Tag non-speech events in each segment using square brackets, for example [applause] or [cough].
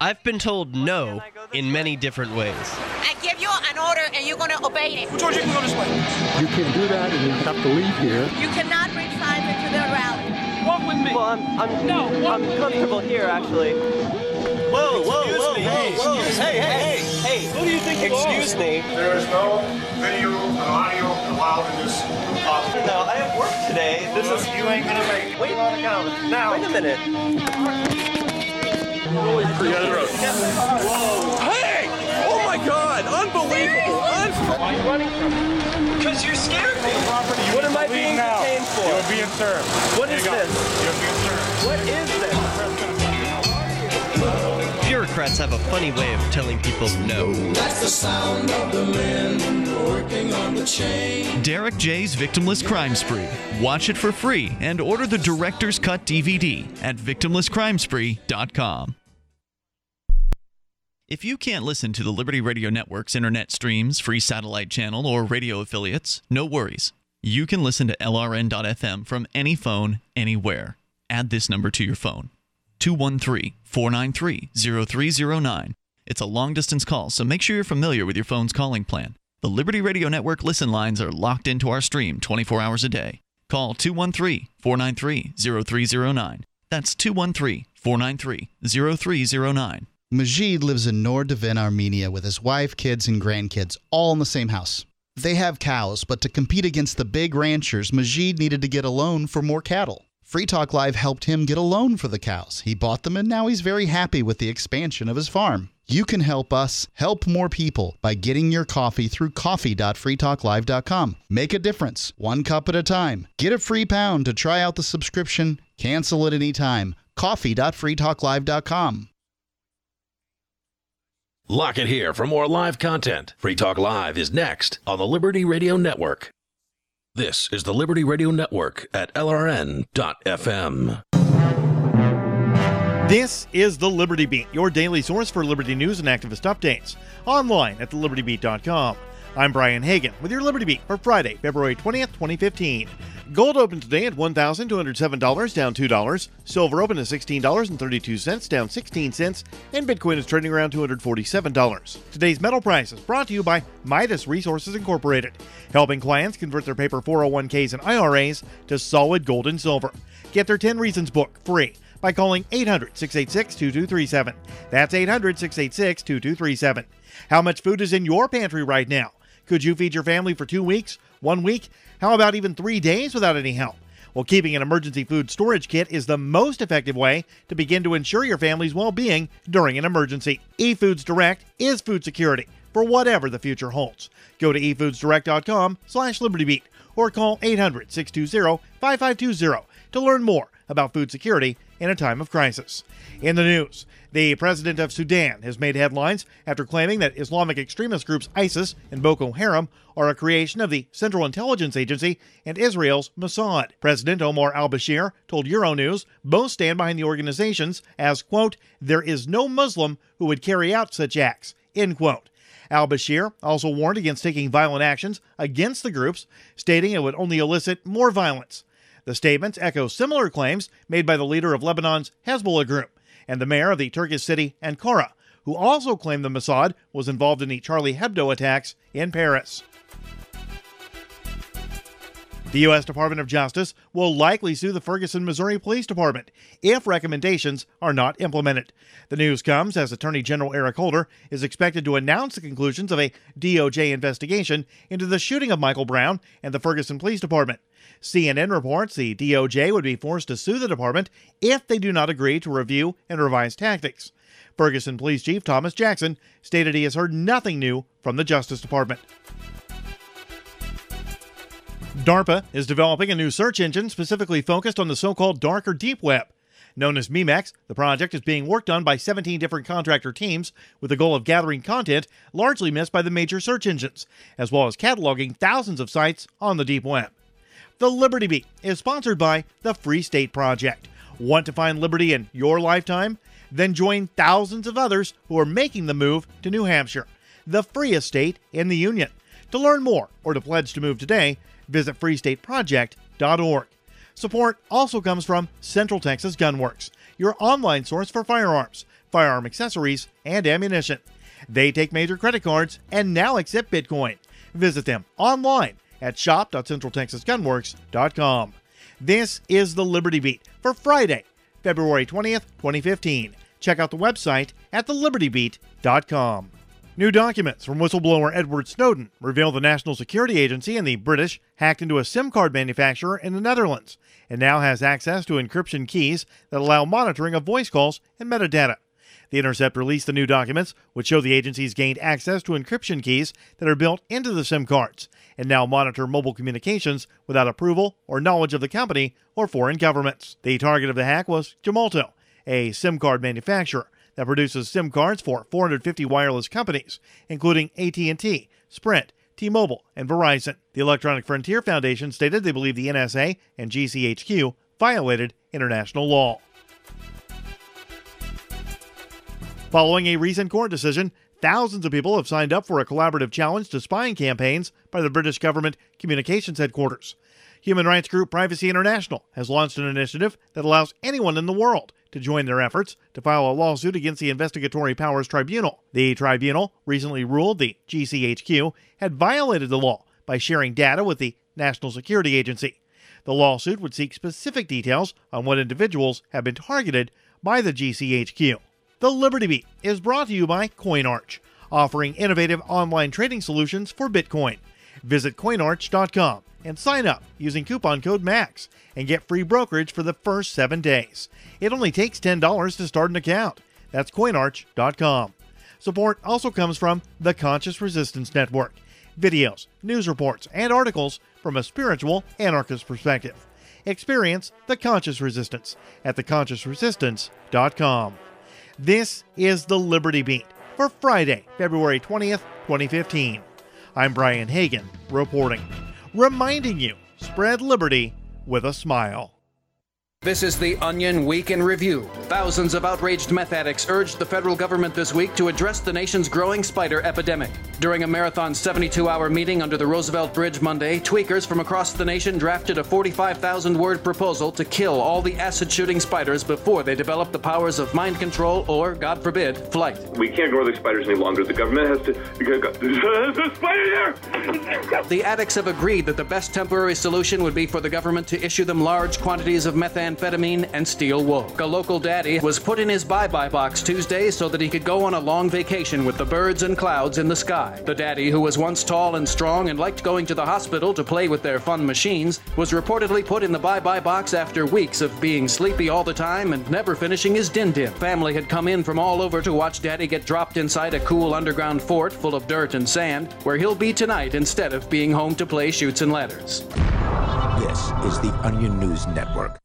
I've been told no in many different ways. I give you an order and you're going to obey it. George, you can go this way. You can't do that, and you have to leave here. You cannot bring signs into the rally. Walk with me. Well, I'm, I'm, No, I'm with me. comfortable here, actually. Whoa, whoa, Excuse whoa, me. whoa, whoa. Excuse Hey, hey, hey, hey. Who do you think you Excuse are? me. There is no video and audio allowed in this office. No, I have work today. This is. You ain't gonna make it. Wait, Put it on the calendar. Now. wait a minute. Hey! Oh my God! Unbelievable! Unbelievable! Why are you running from me? Because you scared me. What am I being now. detained for? You're being served. What There is you go. this? You're being served. What is this? Bureaucrats have a funny way of telling people no. That's the sound of the men working on the chain. Derrick J's Victimless Crime Spree. Watch it for free and order the Director's Cut DVD at victimlesscrimespree.com. If you can't listen to the Liberty Radio Network's internet streams, free satellite channel, or radio affiliates, no worries. You can listen to LRN.FM from any phone, anywhere. Add this number to your phone 213 493 0309. It's a long distance call, so make sure you're familiar with your phone's calling plan. The Liberty Radio Network listen lines are locked into our stream 24 hours a day. Call 213 493 0309. That's 213 493 0309. Majid lives in Nordevin, Armenia with his wife, kids, and grandkids, all in the same house. They have cows, but to compete against the big ranchers, Majid needed to get a loan for more cattle. Free Talk Live helped him get a loan for the cows. He bought them, and now he's very happy with the expansion of his farm. You can help us help more people by getting your coffee through coffee.freetalklive.com. Make a difference, one cup at a time. Get a free pound to try out the subscription. Cancel at it anytime. Coffee.freetalklive.com. Lock it here for more live content. Free Talk Live is next on the Liberty Radio Network. This is the Liberty Radio Network at LRN.FM. This is the Liberty Beat, your daily source for liberty news and activist updates. Online at thelibertybeat.com. I'm Brian Hagan with your Liberty Beat for Friday, February 20th, 2015. Gold opened today at $1,207, down $2. Silver opened at $16.32, down 16 cents. And Bitcoin is trading around $247. Today's metal price is brought to you by Midas Resources Incorporated, helping clients convert their paper 401ks and IRAs to solid gold and silver. Get their 10 Reasons book free by calling 800 686 2237. That's 800 686 2237. How much food is in your pantry right now? Could you feed your family for two weeks? One week? How about even three days without any help? Well, keeping an emergency food storage kit is the most effective way to begin to ensure your family's well being during an emergency. eFoods Direct is food security for whatever the future holds. Go to efoodsdirect.com slash libertybeat or call 800 620 5520 to learn more about food security in a time of crisis. In the news, the president of Sudan has made headlines after claiming that Islamic extremist groups ISIS and Boko Haram are a creation of the Central Intelligence Agency and Israel's Mossad. President Omar al Bashir told Euronews both stand behind the organizations as, quote, there is no Muslim who would carry out such acts, end quote. Al Bashir also warned against taking violent actions against the groups, stating it would only elicit more violence. The statements echo similar claims made by the leader of Lebanon's Hezbollah group and the mayor of the Turkish city Ankara, who also claimed the Mossad was involved in the Charlie Hebdo attacks in Paris. The U.S. Department of Justice will likely sue the Ferguson, Missouri Police Department if recommendations are not implemented. The news comes as Attorney General Eric Holder is expected to announce the conclusions of a DOJ investigation into the shooting of Michael Brown and the Ferguson Police Department. CNN reports the DOJ would be forced to sue the department if they do not agree to review and revise tactics. Ferguson Police Chief Thomas Jackson stated he has heard nothing new from the Justice Department. DARPA is developing a new search engine specifically focused on the so called dark or deep web. Known as Memex, the project is being worked on by 17 different contractor teams with the goal of gathering content largely missed by the major search engines, as well as cataloging thousands of sites on the deep web. The Liberty Beat is sponsored by the Free State Project. Want to find liberty in your lifetime? Then join thousands of others who are making the move to New Hampshire, the freest state in the Union. To learn more or to pledge to move today, visit freestateproject.org. Support also comes from Central Texas Gunworks, your online source for firearms, firearm accessories, and ammunition. They take major credit cards and now accept Bitcoin. Visit them online at shop.centraltexasgunworks.com. This is the Liberty Beat for Friday, February 20th, 2015. Check out the website at thelibertybeat.com. New documents from whistleblower Edward Snowden reveal the National Security Agency and the British hacked into a SIM card manufacturer in the Netherlands and now has access to encryption keys that allow monitoring of voice calls and metadata. The Intercept released the new documents, which show the agencies gained access to encryption keys that are built into the SIM cards and now monitor mobile communications without approval or knowledge of the company or foreign governments. The target of the hack was Gemalto, a SIM card manufacturer that produces SIM cards for 450 wireless companies, including AT&T, Sprint, T-Mobile, and Verizon. The Electronic Frontier Foundation stated they believe the NSA and GCHQ violated international law. Following a recent court decision, thousands of people have signed up for a collaborative challenge to spying campaigns by the British government communications headquarters. Human rights group Privacy International has launched an initiative that allows anyone in the world to join their efforts to file a lawsuit against the Investigatory Powers Tribunal. The tribunal recently ruled the GCHQ had violated the law by sharing data with the National Security Agency. The lawsuit would seek specific details on what individuals have been targeted by the GCHQ. The Liberty Beat is brought to you by CoinArch, offering innovative online trading solutions for Bitcoin. Visit coinarch.com and sign up using coupon code MAX and get free brokerage for the first seven days. It only takes $10 to start an account. That's coinarch.com. Support also comes from the Conscious Resistance Network videos, news reports, and articles from a spiritual anarchist perspective. Experience the Conscious Resistance at theconsciousresistance.com. This is the Liberty Beat for Friday, February 20th, 2015. I'm Brian Hagan reporting, reminding you spread liberty with a smile. This is the Onion Week in Review. Thousands of outraged meth addicts urged the federal government this week to address the nation's growing spider epidemic. During a marathon 72 hour meeting under the Roosevelt Bridge Monday, tweakers from across the nation drafted a 45,000 word proposal to kill all the acid shooting spiders before they develop the powers of mind control or, God forbid, flight. We can't grow the spiders any longer. The government has to. [laughs] There's a spider there! The addicts have agreed that the best temporary solution would be for the government to issue them large quantities of methamphetamine and steel wool. A local daddy was put in his bye bye box Tuesday so that he could go on a long vacation with the birds and clouds in the sky. The daddy, who was once tall and strong and liked going to the hospital to play with their fun machines, was reportedly put in the bye bye box after weeks of being sleepy all the time and never finishing his din din. Family had come in from all over to watch daddy get dropped inside a cool underground fort full of dirt and sand, where he'll be tonight instead of being home to play Chutes and Ladders. This is the Onion News Network.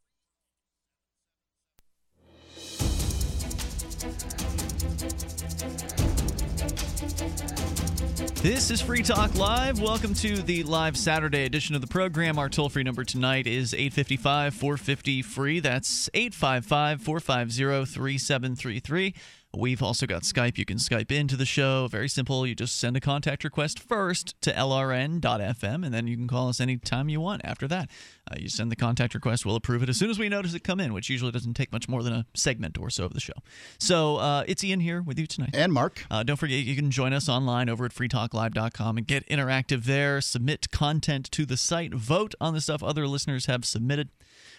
This is Free Talk Live. Welcome to the live Saturday edition of the program. Our toll free number tonight is 855 450 free. That's 855 450 3733. We've also got Skype. You can Skype into the show. Very simple. You just send a contact request first to lrn.fm, and then you can call us anytime you want after that. Uh, you send the contact request, we'll approve it as soon as we notice it come in, which usually doesn't take much more than a segment or so of the show. So uh, it's Ian here with you tonight. And Mark. Uh, don't forget, you can join us online over at freetalklive.com and get interactive there. Submit content to the site. Vote on the stuff other listeners have submitted.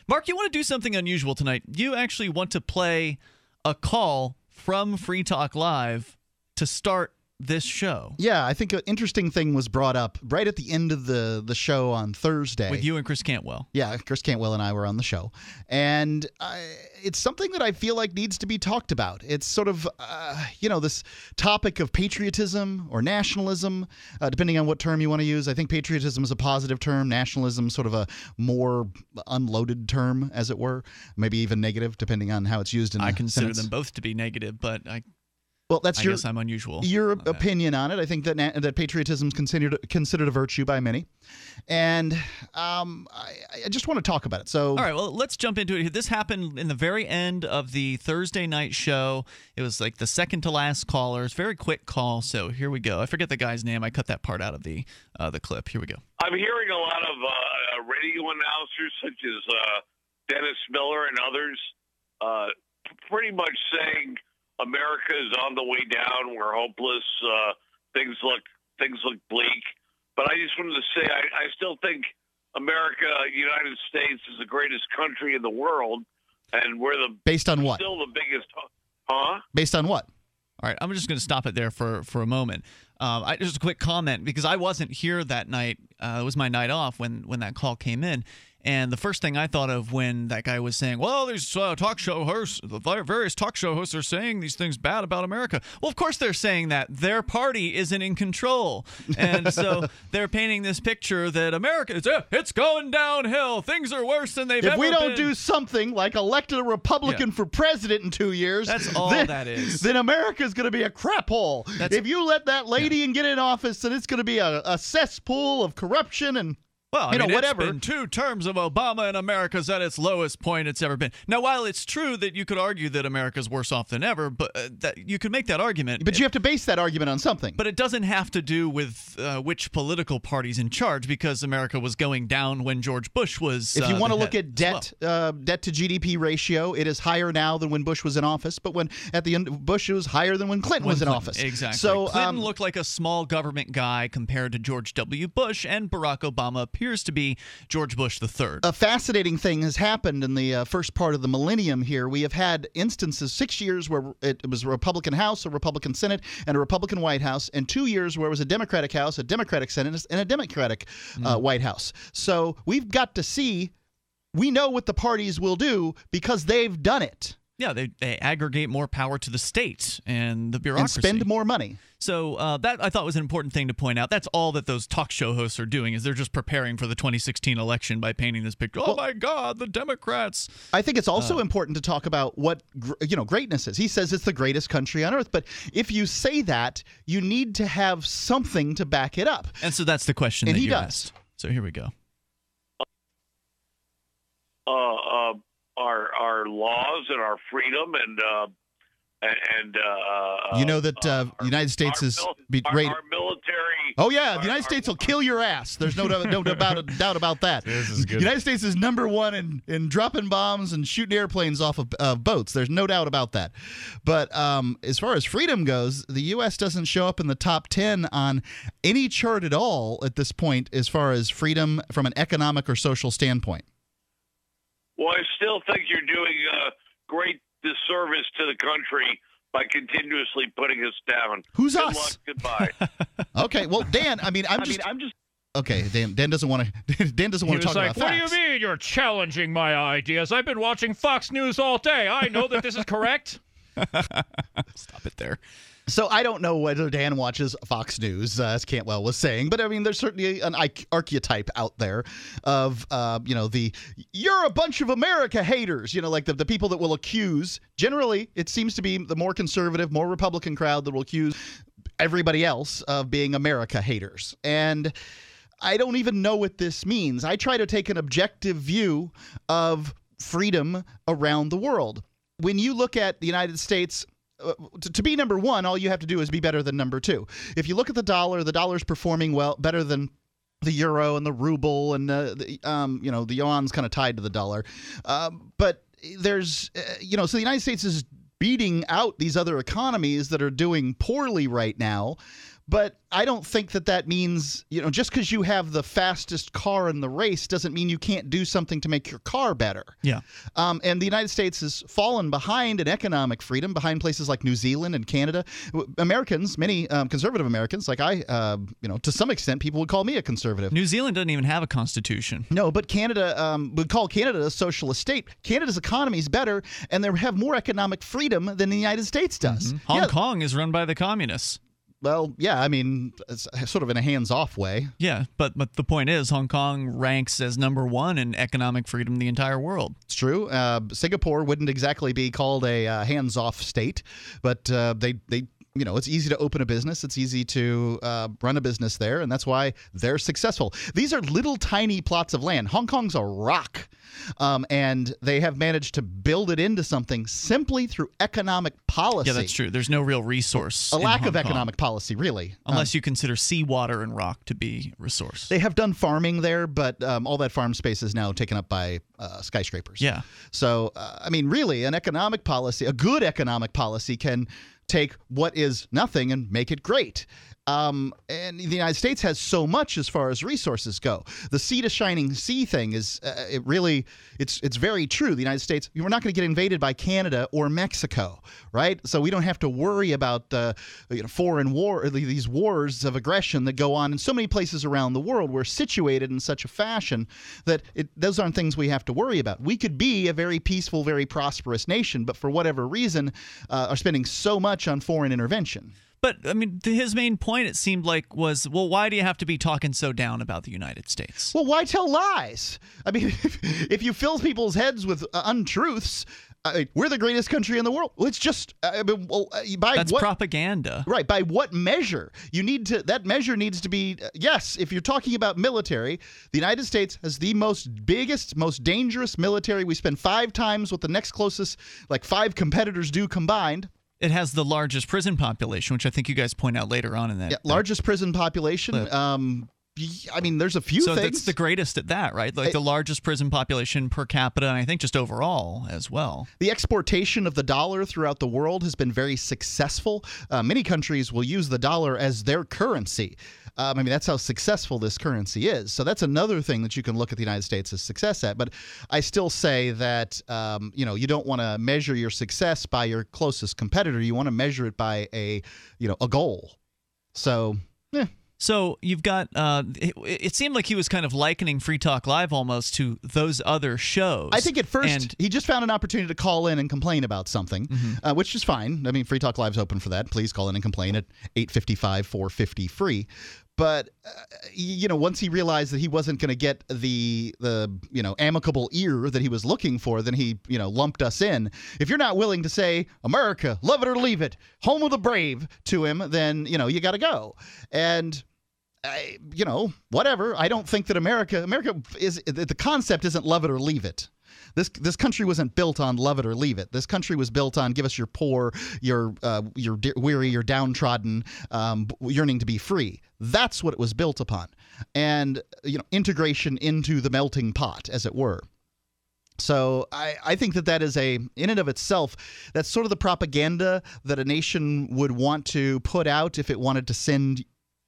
Mark, you want to do something unusual tonight. You actually want to play a call from Free Talk Live to start this show. Yeah, I think an interesting thing was brought up right at the end of the the show on Thursday with you and Chris Cantwell. Yeah, Chris Cantwell and I were on the show, and I, it's something that I feel like needs to be talked about. It's sort of uh, you know this topic of patriotism or nationalism, uh, depending on what term you want to use. I think patriotism is a positive term, nationalism sort of a more unloaded term, as it were, maybe even negative, depending on how it's used. In I consider sentence. them both to be negative, but I well, that's I your. guess I'm unusual. Your on opinion on it. I think that na- that patriotism is considered considered a virtue by many, and um, I, I just want to talk about it. So, All right, well, let's jump into it. This happened in the very end of the Thursday night show. It was like the second to last caller. It's a very quick call. So here we go. I forget the guy's name. I cut that part out of the uh, the clip. Here we go. I'm hearing a lot of uh, radio announcers such as uh, Dennis Miller and others uh, pretty much saying America is on the way down. We're hopeless. Uh, things look things look bleak. But I just wanted to say I, I still think America, United States, is the greatest country in the world, and we're the Based on what? Still the biggest, huh? Based on what? All right, I'm just going to stop it there for for a moment. Um, I, just a quick comment because I wasn't here that night. Uh, it was my night off when when that call came in, and the first thing I thought of when that guy was saying, "Well, these uh, talk show hosts, the various talk show hosts are saying these things bad about America." Well, of course they're saying that their party isn't in control, and so [laughs] they're painting this picture that America is uh, it's going downhill. Things are worse than they've if we don't been. do something like elected a Republican for president in two years, That's all then, that is. Then America's going to be a crap hole. That's- if you let that lady and get in office, then it's going to be a, a cesspool of corruption and Well, I you know whatever. It's been two terms of Obama, and America's at its lowest point it's ever been. Now, while it's true that you could argue that America's worse off than ever, but uh, that you could make that argument. But you have to base that argument on something. But it doesn't have to do with uh, which political party's in charge, because America was going down when George Bush was. If you uh, want to look at as well. debt, uh, debt to GDP ratio, it is higher now than when Bush was in office. But when at the end, of Bush it was higher than when Clinton When was in Clinton- office. Exactly. So Clinton um, looked like a small government guy compared to George W. Bush, and Barack Obama appears to be George Bush the third. a fascinating thing has happened in the uh, first part of the millennium here. We have had instances, six years where it was a Republican House, a Republican Senate, and a Republican White House, and two years where it was a Democratic House, a Democratic Senate, and a Democratic uh, Mm. White House. So we've got to see, we know what the parties will do because they've done it Yeah, they, they aggregate more power to the states and the bureaucracy. and spend more money. So uh, that I thought was an important thing to point out. That's all that those talk show hosts are doing is they're just preparing for the 2016 election by painting this picture. Oh my God, the Democrats! I think it's also Uh. important to talk about what you know greatness is. He says it's the greatest country on earth, but if you say that, you need to have something to back it up. And so that's the question And that he you does. asked. So here we go. uh, uh, our our laws and our freedom and uh, and, and uh, you know that uh, United States is be our, rated. our military. Oh yeah, the United States will kill your ass. There's no doubt, no doubt, doubt about that. This is good. United States is number one in, in dropping bombs and shooting airplanes off of uh, boats. There's no doubt about that. But um, as far as freedom goes, the U.S. doesn't show up in the top ten on any chart at all at this point, as far as freedom from an economic or social standpoint. Well, I still think you're doing a great disservice to the country by continuously putting us down. Who's Good us? Luck, goodbye. [laughs] Okay, well, Dan, I mean, I'm just, I'm just. Okay, Dan. Dan doesn't want to. [laughs] Dan doesn't want to talk like, about "What facts. do you mean you're challenging my ideas? I've been watching Fox News all day. I know that this is correct." [laughs] Stop it there. So I don't know whether Dan watches Fox News, uh, as Cantwell was saying, but I mean, there's certainly an archetype out there of, uh, you know, the you're a bunch of America haters, you know, like the, the people that will accuse. Generally, it seems to be the more conservative, more Republican crowd that will accuse everybody else of being America haters. And I don't even know what this means. I try to take an objective view of freedom around the world. When you look at the United States, to, to be number one, all you have to do is be better than number two. If you look at the dollar, the dollar's performing well, better than the euro and the ruble, and uh, the, um, you know the yuan's kind of tied to the dollar. Um, but there's, uh, you know, so the United States is beating out these other economies that are doing poorly right now. But I don't think that that means, you know, just because you have the fastest car in the race doesn't mean you can't do something to make your car better. Yeah. Um, and the United States has fallen behind in economic freedom, behind places like New Zealand and Canada. Americans, many um, conservative Americans, like I, uh, you know, to some extent, people would call me a conservative. New Zealand doesn't even have a constitution. No, but Canada um, would call Canada a socialist state. Canada's economy is better, and they have more economic freedom than the United States does. Mm-hmm. Hong Yeah, Kong is run by the communists. Well, yeah, I mean, it's sort of in a hands-off way. Yeah, but but the point is, Hong Kong ranks as number one in economic freedom in the entire world. It's true. Uh, Singapore wouldn't exactly be called a uh, hands-off state, but uh, they they you know it's easy to open a business. It's easy to uh, run a business there, and that's why they're successful. These are little tiny plots of land. Hong Kong's a rock, um, and they have managed to build it into something simply through economic policy. Yeah, that's true. There's no real resource. A lack Hong of Kong, economic policy, really. Um, unless you consider seawater and rock to be resource. They have done farming there, but um, all that farm space is now taken up by uh, skyscrapers. Yeah. So, uh, I mean, really, an economic policy, a good economic policy, can take what is nothing and make it great. Um, and the United States has so much as far as resources go. The sea to shining sea thing is uh, it really it's it's very true. The United States we're not going to get invaded by Canada or Mexico, right? So we don't have to worry about uh, you know, foreign war these wars of aggression that go on in so many places around the world. We're situated in such a fashion that it, those aren't things we have to worry about. We could be a very peaceful, very prosperous nation, but for whatever reason, uh, are spending so much on foreign intervention. But I mean, his main point it seemed like was, well, why do you have to be talking so down about the United States? Well, why tell lies? I mean, [laughs] if, if you fill people's heads with uh, untruths, we're the greatest country in the world. Well, it's just I mean, well, uh, by That's what, propaganda, right? By what measure? You need to. That measure needs to be uh, yes. If you're talking about military, the United States has the most biggest, most dangerous military. We spend five times what the next closest, like five competitors do combined. It has the largest prison population, which I think you guys point out later on in that. Yeah, largest prison population. Um, I mean, there's a few so things. that's the greatest at that, right? Like I- the largest prison population per capita, and I think just overall as well. The exportation of the dollar throughout the world has been very successful. Uh, many countries will use the dollar as their currency. Um, I mean, that's how successful this currency is. So that's another thing that you can look at the United States' as success at. But I still say that um, you know you don't want to measure your success by your closest competitor. You want to measure it by a you know a goal. So yeah. So you've got. Uh, it, it seemed like he was kind of likening Free Talk Live almost to those other shows. I think at first And he just found an opportunity to call in and complain about something, Mm-hmm. uh, which is fine. I mean, Free Talk Live's open for that. Please call in and complain at 855 450 free. But uh, you know, once he realized that he wasn't going to get the the you know amicable ear that he was looking for, then he you know lumped us in. If you're not willing to say America, love it or leave it, home of the brave to him, then you know you got to go. And I, you know, whatever. I don't think that America, America is the concept isn't love it or leave it. This this country wasn't built on love it or leave it. This country was built on give us your poor, your uh, your de- weary, your downtrodden, um, yearning to be free. That's what it was built upon, and you know, integration into the melting pot, as it were. So I, I think that that is a in and of itself that's sort of the propaganda that a nation would want to put out if it wanted to send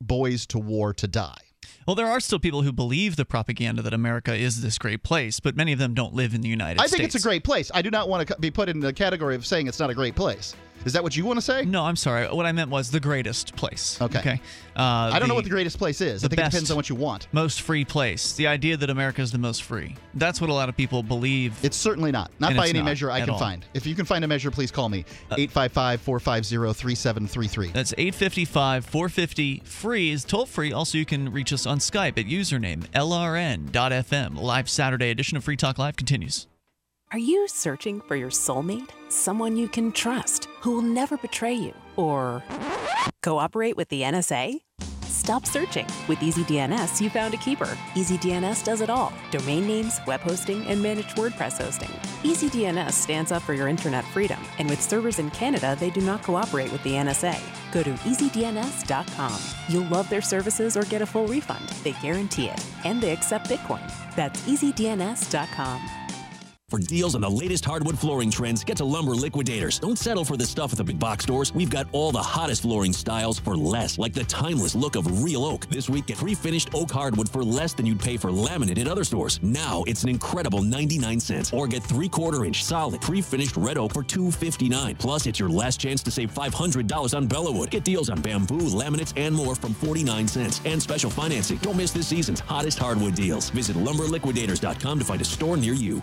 boys to war to die. Well, there are still people who believe the propaganda that America is this great place, but many of them don't live in the United States. I States. think it's a great place. I do not want to be put in the category of saying it's not a great place. Is that what you want to say? No, I'm sorry. What I meant was the greatest place. Okay. Okay. Uh, I don't know what the greatest place is. I think it depends on what you want. Most free place. The idea that America is the most free. That's what a lot of people believe. It's certainly not. Not by any not measure I can all. find. If you can find a measure, please call me. 855 450 3733. That's 855 450 free is toll free. Also, you can reach us on Skype at username lrn.fm. Live Saturday edition of Free Talk Live continues. Are you searching for your soulmate? Someone you can trust, who will never betray you? Or cooperate with the NSA? Stop searching. With EasyDNS, you found a keeper. EasyDNS does it all domain names, web hosting, and managed WordPress hosting. EasyDNS stands up for your internet freedom, and with servers in Canada, they do not cooperate with the NSA. Go to easydns.com. You'll love their services or get a full refund. They guarantee it. And they accept Bitcoin. That's easydns.com. For deals on the latest hardwood flooring trends, get to Lumber Liquidators. Don't settle for the stuff at the big box stores. We've got all the hottest flooring styles for less, like the timeless look of real oak. This week, get pre-finished oak hardwood for less than you'd pay for laminate at other stores. Now it's an incredible 99 cents. Or get three-quarter inch solid pre-finished red oak for $2.59. Plus, it's your last chance to save $500 on Bellawood. Get deals on bamboo, laminates, and more from 49 cents. And special financing. Don't miss this season's hottest hardwood deals. Visit lumberliquidators.com to find a store near you.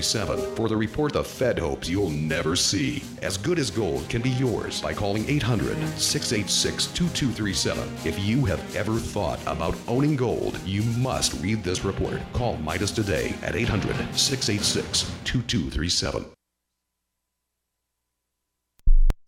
2237 for the report the Fed hopes you'll never see. As good as gold can be yours by calling 800 686 2237. If you have ever thought about owning gold, you must read this report. Call Midas today at 800 686 2237.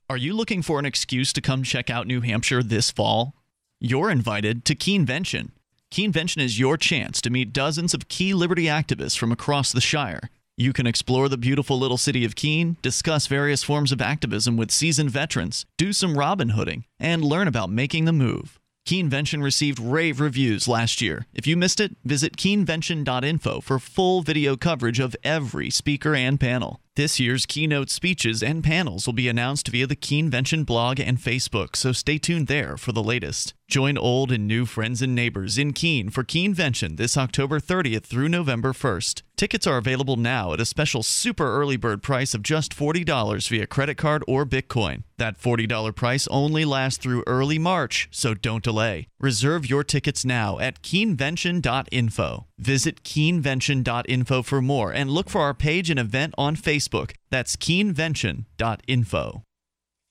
Are you looking for an excuse to come check out New Hampshire this fall? You're invited to Keenvention. Keenvention is your chance to meet dozens of key liberty activists from across the Shire. You can explore the beautiful little city of Keene, discuss various forms of activism with seasoned veterans, do some Robin Hooding, and learn about making the move. Keenvention received rave reviews last year. If you missed it, visit keenvention.info for full video coverage of every speaker and panel. This year's keynote speeches and panels will be announced via the Keenvention blog and Facebook, so stay tuned there for the latest. Join old and new friends and neighbors in Keene for Keenvention this October 30th through November 1st. Tickets are available now at a special super early bird price of just $40 via credit card or Bitcoin. That $40 price only lasts through early March, so don't delay. Reserve your tickets now at keenvention.info. Visit keenvention.info for more and look for our page and event on Facebook. That's keenvention.info.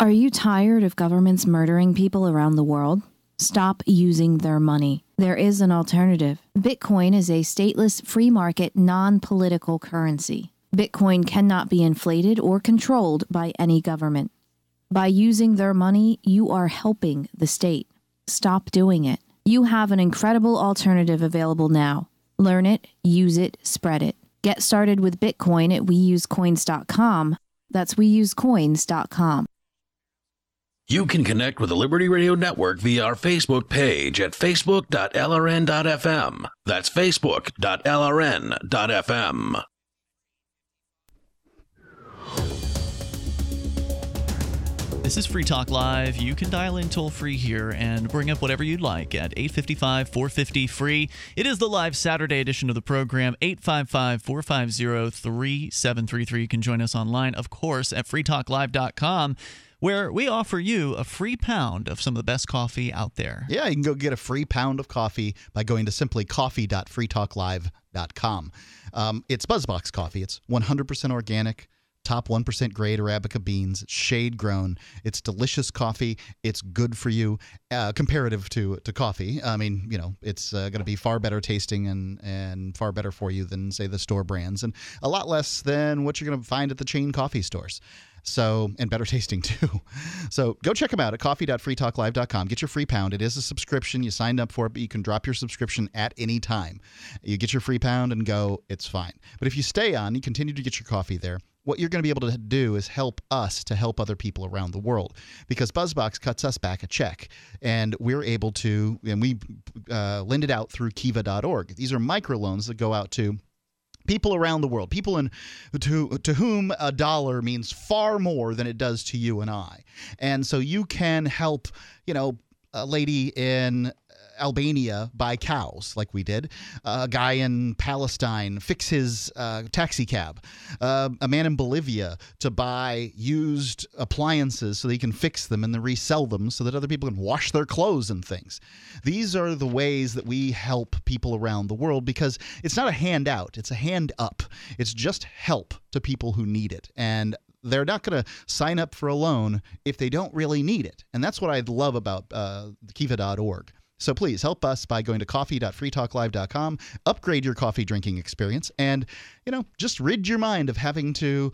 Are you tired of governments murdering people around the world? Stop using their money. There is an alternative. Bitcoin is a stateless, free market, non political currency. Bitcoin cannot be inflated or controlled by any government. By using their money, you are helping the state. Stop doing it. You have an incredible alternative available now. Learn it, use it, spread it. Get started with Bitcoin at weusecoins.com. That's weusecoins.com. You can connect with the Liberty Radio Network via our Facebook page at facebook.lrn.fm. That's facebook.lrn.fm. This is Free Talk Live. You can dial in toll free here and bring up whatever you'd like at 855 450 free. It is the live Saturday edition of the program, 855 450 3733. You can join us online, of course, at freetalklive.com where we offer you a free pound of some of the best coffee out there. Yeah, you can go get a free pound of coffee by going to simply coffee.freetalklive.com. Um, it's Buzzbox coffee. It's 100% organic top 1% grade Arabica beans, shade grown. It's delicious coffee. It's good for you uh, comparative to, to coffee. I mean, you know, it's uh, going to be far better tasting and, and far better for you than, say, the store brands, and a lot less than what you're going to find at the chain coffee stores. So, and better tasting [laughs] too. So, go check them out at coffee.freetalklive.com. Get your free pound. It is a subscription. You signed up for it, but you can drop your subscription at any time. You get your free pound and go, it's fine. But if you stay on, you continue to get your coffee there what you're going to be able to do is help us to help other people around the world because buzzbox cuts us back a check and we're able to and we uh, lend it out through kiva.org these are microloans that go out to people around the world people in to to whom a dollar means far more than it does to you and I. And so you can help you know a lady in Albania buy cows, like we did. Uh, a guy in Palestine fix his uh, taxi cab. Uh, a man in Bolivia to buy used appliances so that he can fix them and then resell them so that other people can wash their clothes and things. These are the ways that we help people around the world because it's not a handout, it's a hand up. It's just help to people who need it. And they're not going to sign up for a loan if they don't really need it. And that's what I love about uh, kiva.org. So please help us by going to coffee.freetalklive.com, upgrade your coffee drinking experience, and you know just rid your mind of having to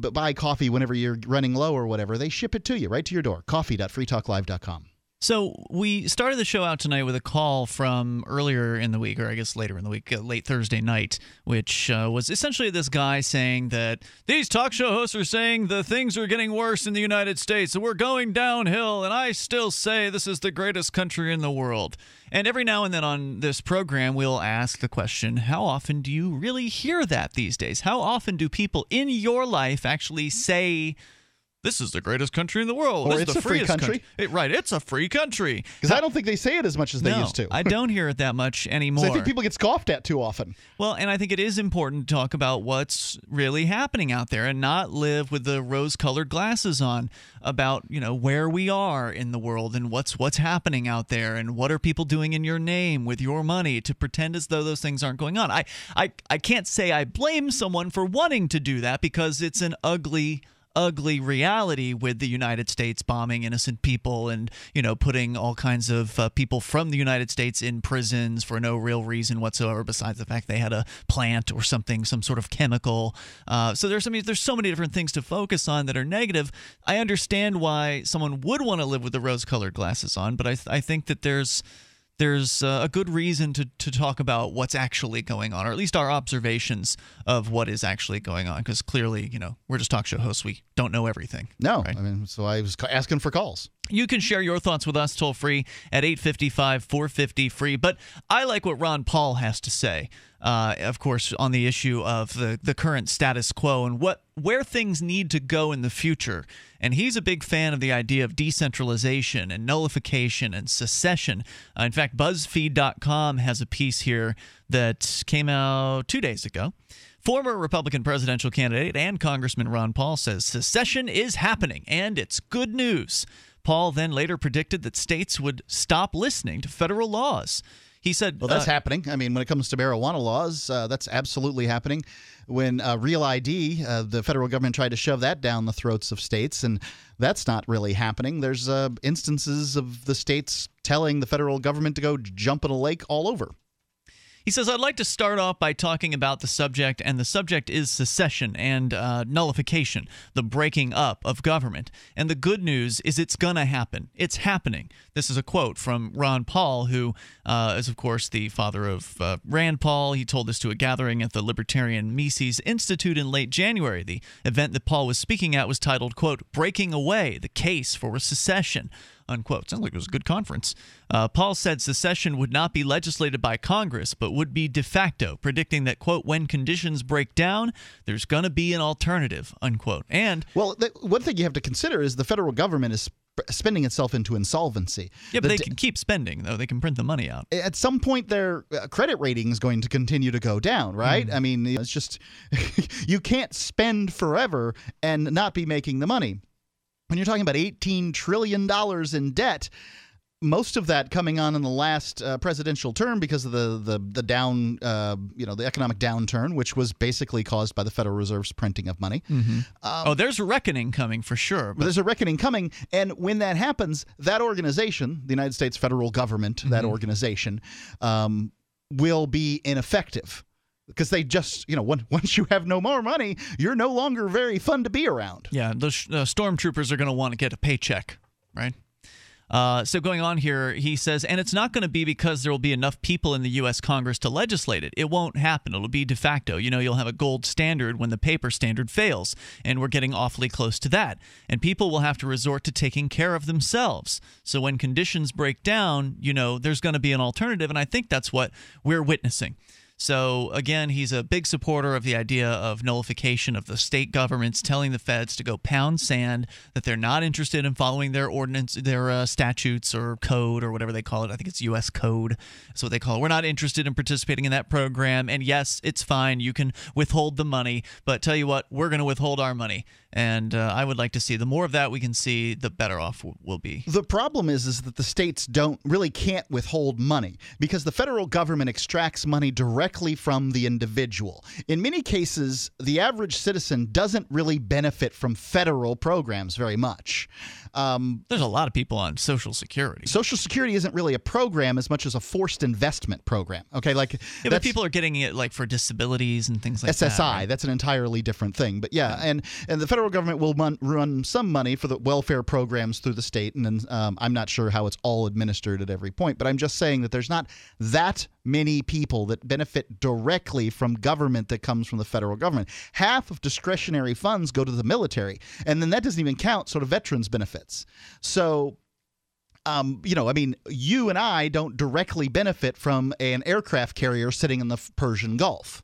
b- buy coffee whenever you're running low or whatever. They ship it to you right to your door. Coffee.freetalklive.com. So we started the show out tonight with a call from earlier in the week, or I guess later in the week, uh, late Thursday night, which uh, was essentially this guy saying that these talk show hosts are saying the things are getting worse in the United States, and we're going downhill, and I still say this is the greatest country in the world. And every now and then on this program, we'll ask the question how often do you really hear that these days? How often do people in your life actually say, this is the greatest country in the world. Or this it's is the a free freest country. It- right, it's a free country. Because I don't think they say it as much as they No, used to. I don't hear it that much [laughs] anymore. I think people get scoffed at too often. Well, and I think it is important to talk about what's really happening out there and not live with the rose-colored glasses on about, you know, where we are in the world and what's what's happening out there and what are people doing in your name with your money to pretend as though those things aren't going on. I I I can't say I blame someone for wanting to do that because it's an ugly ugly reality with the United States bombing innocent people and you know putting all kinds of uh, people from the United States in prisons for no real reason whatsoever besides the fact they had a plant or something some sort of chemical. Uh, so there's I mean there's so many different things to focus on that are negative. I understand why someone would want to live with the rose colored glasses on but I, th- I think that there's there's uh, a good reason to, to talk about what's actually going on, or at least our observations of what is actually going on. Because clearly, you know, we're just talk show hosts. We don't know everything. No, I mean, so I was asking for calls. You can share your thoughts with us toll free at 855 450 free. But I like what Ron Paul has to say, uh, of course, on the issue of the, the current status quo and what where things need to go in the future. And he's a big fan of the idea of decentralization and nullification and secession. Uh, in fact, BuzzFeed.com has a piece here that came out two days ago. Former Republican presidential candidate and Congressman Ron Paul says secession is happening and it's good news. Paul then later predicted that states would stop listening to federal laws. He said, Well, that's uh, happening. I mean, when it comes to marijuana laws, uh, that's absolutely happening. When uh, Real ID, uh, the federal government tried to shove that down the throats of states, and that's not really happening. There's uh, instances of the states telling the federal government to go jump in a lake all over. He says, I'd like to start off by talking about the subject, and the subject is secession and uh, nullification, the breaking up of government. And the good news is it's going to happen. It's happening. This is a quote from Ron Paul, who uh, is, of course, the father of uh, Rand Paul. He told this to a gathering at the Libertarian Mises Institute in late January. The event that Paul was speaking at was titled, quote, Breaking Away, the Case for Secession unquote. Sounds like it was a good conference. Uh, Paul said secession would not be legislated by Congress, but would be de facto, predicting that, quote, when conditions break down, there's going to be an alternative, unquote. And Well, the, one thing you have to consider is the federal government is spending itself into insolvency. yeah, but The they can keep spending, though. They can print the money out. at some point their uh, credit rating is going to continue to go down, right? I mean, it's just [laughs] you can't spend forever and not be making the money. When you're talking about 18 trillion dollars in debt, most of that coming on in the last uh, presidential term because of the the the down, uh, you know, the economic downturn, which was basically caused by the Federal Reserve's printing of money. oh, there's a reckoning coming for sure. But there's a reckoning coming, and when that happens, that organization, the United States federal government, that Mm-hmm. organization, um, will be ineffective because they just, you know, when, [laughs] once you have no more money, you're no longer very fun to be around. Yeah, the uh, stormtroopers are going to want to get a paycheck, right? Uh, so going on here, he says, and it's not going to be because there will be enough people in the U.S. Congress to legislate it. It won't happen. It'll be de facto. You know, you'll have a gold standard when the paper standard fails, and we're getting awfully close to that. And people will have to resort to taking care of themselves. So when conditions break down, you know, there's going to be an alternative, and I think that's what we're witnessing. So again, he's a big supporter of the idea of nullification of the state governments telling the feds to go pound sand that they're not interested in following their ordinance, their uh, statutes or code or whatever they call it. I think it's U.S. code. That's what they call it. We're not interested in participating in that program. And yes, it's fine. You can withhold the money, but tell you what, we're going to withhold our money. And uh, I would like to see the more of that we can see, the better off we'll be. The problem is, is that the states don't really can't withhold money because the federal government extracts money directly directly from the individual. In many cases, the average citizen doesn't really benefit from federal programs very much. Um, There's a lot of people on Social Security. Social Security isn't really a program as much as a forced investment program. Okay, like Yeah, but people are getting it like for disabilities and things like SSI. that. right? That's an entirely different thing. But yeah, and and the federal government will mon- run some money for the welfare programs through the state, and then um, I'm not sure how it's all administered at every point. But I'm just saying that there's not that many people that benefit directly from government that comes from the federal government. Half of discretionary funds go to the military, and then that doesn't even count sort of veterans benefits. So um, you know, I mean, you and I don't directly benefit from an aircraft carrier sitting in the Persian Gulf,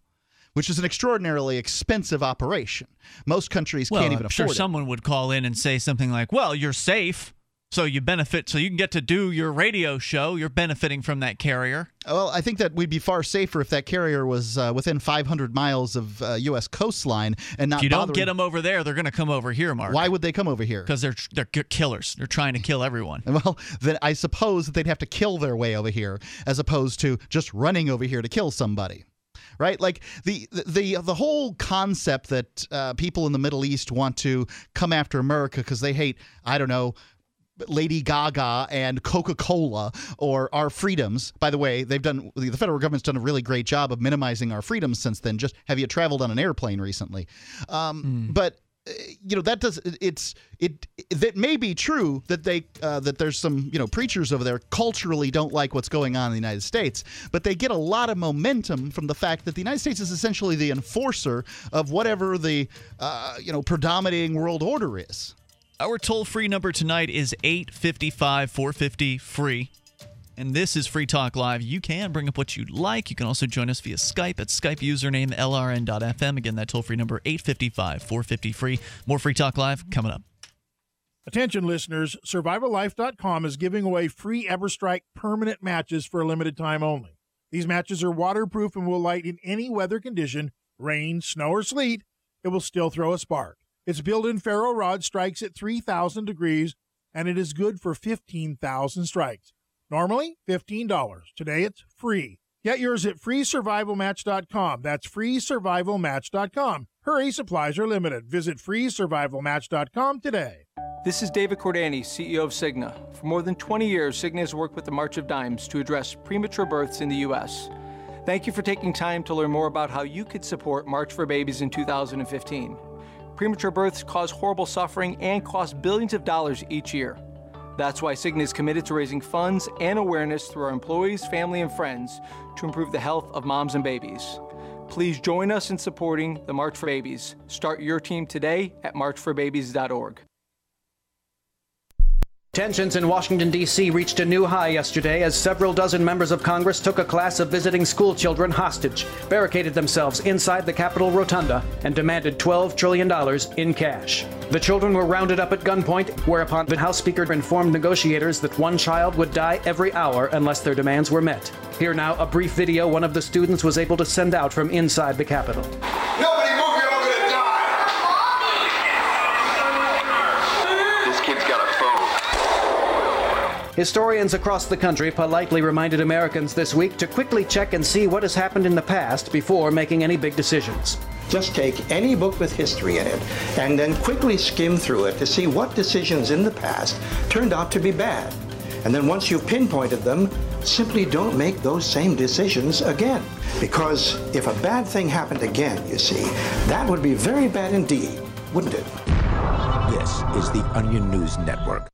which is an extraordinarily expensive operation. Most countries Well, can't even I'm sure afford it. someone would call in and say something like, "Well, you're safe, so you benefit, so you can get to do your radio show. You're benefiting from that carrier." Well, I think that we'd be far safer if that carrier was uh, within 500 miles of uh, U.S. coastline and not. if you don't get them over there, they're going to come over here, Mark. Why would they come over here? Because they're they're killers. They're trying to kill everyone. [laughs] Well, then I suppose that they'd have to kill their way over here, as opposed to just running over here to kill somebody. Right, like the the the whole concept that uh, people in the Middle East want to come after America because they hate, I don't know, Lady Gaga and Coca Cola or our freedoms. By the way, they've done the federal government's done a really great job of minimizing our freedoms since then. Just have you traveled on an airplane recently? Um, But uh, you know that does it's it that may be true that they uh, that there's some you know preachers over there culturally don't like what's going on in the United States, but they get a lot of momentum from the fact that the United States is essentially the enforcer of whatever the uh, you know predominating world order is. Our toll free number tonight is 855 450 free. And this is Free Talk Live. You can bring up what you'd like. You can also join us via Skype at Skype username LRN.FM. Again, that toll free number 855 450 free. More Free Talk Live coming up. Attention listeners, survivallife.com is giving away free EverStrike permanent matches for a limited time only. These matches are waterproof and will light in any weather condition, rain, snow, or sleet. It will still throw a spark. Its built-in ferro rod strikes at 3,000 degrees, and it is good for 15,000 strikes. Normally, $15. Today it's free. Get yours at freesurvivalmatch.com. That's freesurvivalmatch.com. Hurry, supplies are limited. Visit freesurvivalmatch.com today. This is David Cordani, CEO of Cigna. For more than 20 years, Cigna has worked with the March of Dimes to address premature births in the U.S. Thank you for taking time to learn more about how you could support March for Babies in 2015. Premature births cause horrible suffering and cost billions of dollars each year. That's why Cigna is committed to raising funds and awareness through our employees, family, and friends to improve the health of moms and babies. Please join us in supporting the March for Babies. Start your team today at marchforbabies.org. Tensions in Washington, D.C. reached a new high yesterday as several dozen members of Congress took a class of visiting school children hostage, barricaded themselves inside the Capitol Rotunda, and demanded $12 trillion in cash. The children were rounded up at gunpoint, whereupon the House Speaker informed negotiators that one child would die every hour unless their demands were met. Here now, a brief video one of the students was able to send out from inside the Capitol. Nobody move, you're all gonna die! This kid's got a phone. Historians across the country politely reminded Americans this week to quickly check and see what has happened in the past before making any big decisions. Just take any book with history in it and then quickly skim through it to see what decisions in the past turned out to be bad. And then once you've pinpointed them, simply don't make those same decisions again. Because if a bad thing happened again, you see, that would be very bad indeed, wouldn't it? This is the Onion News Network.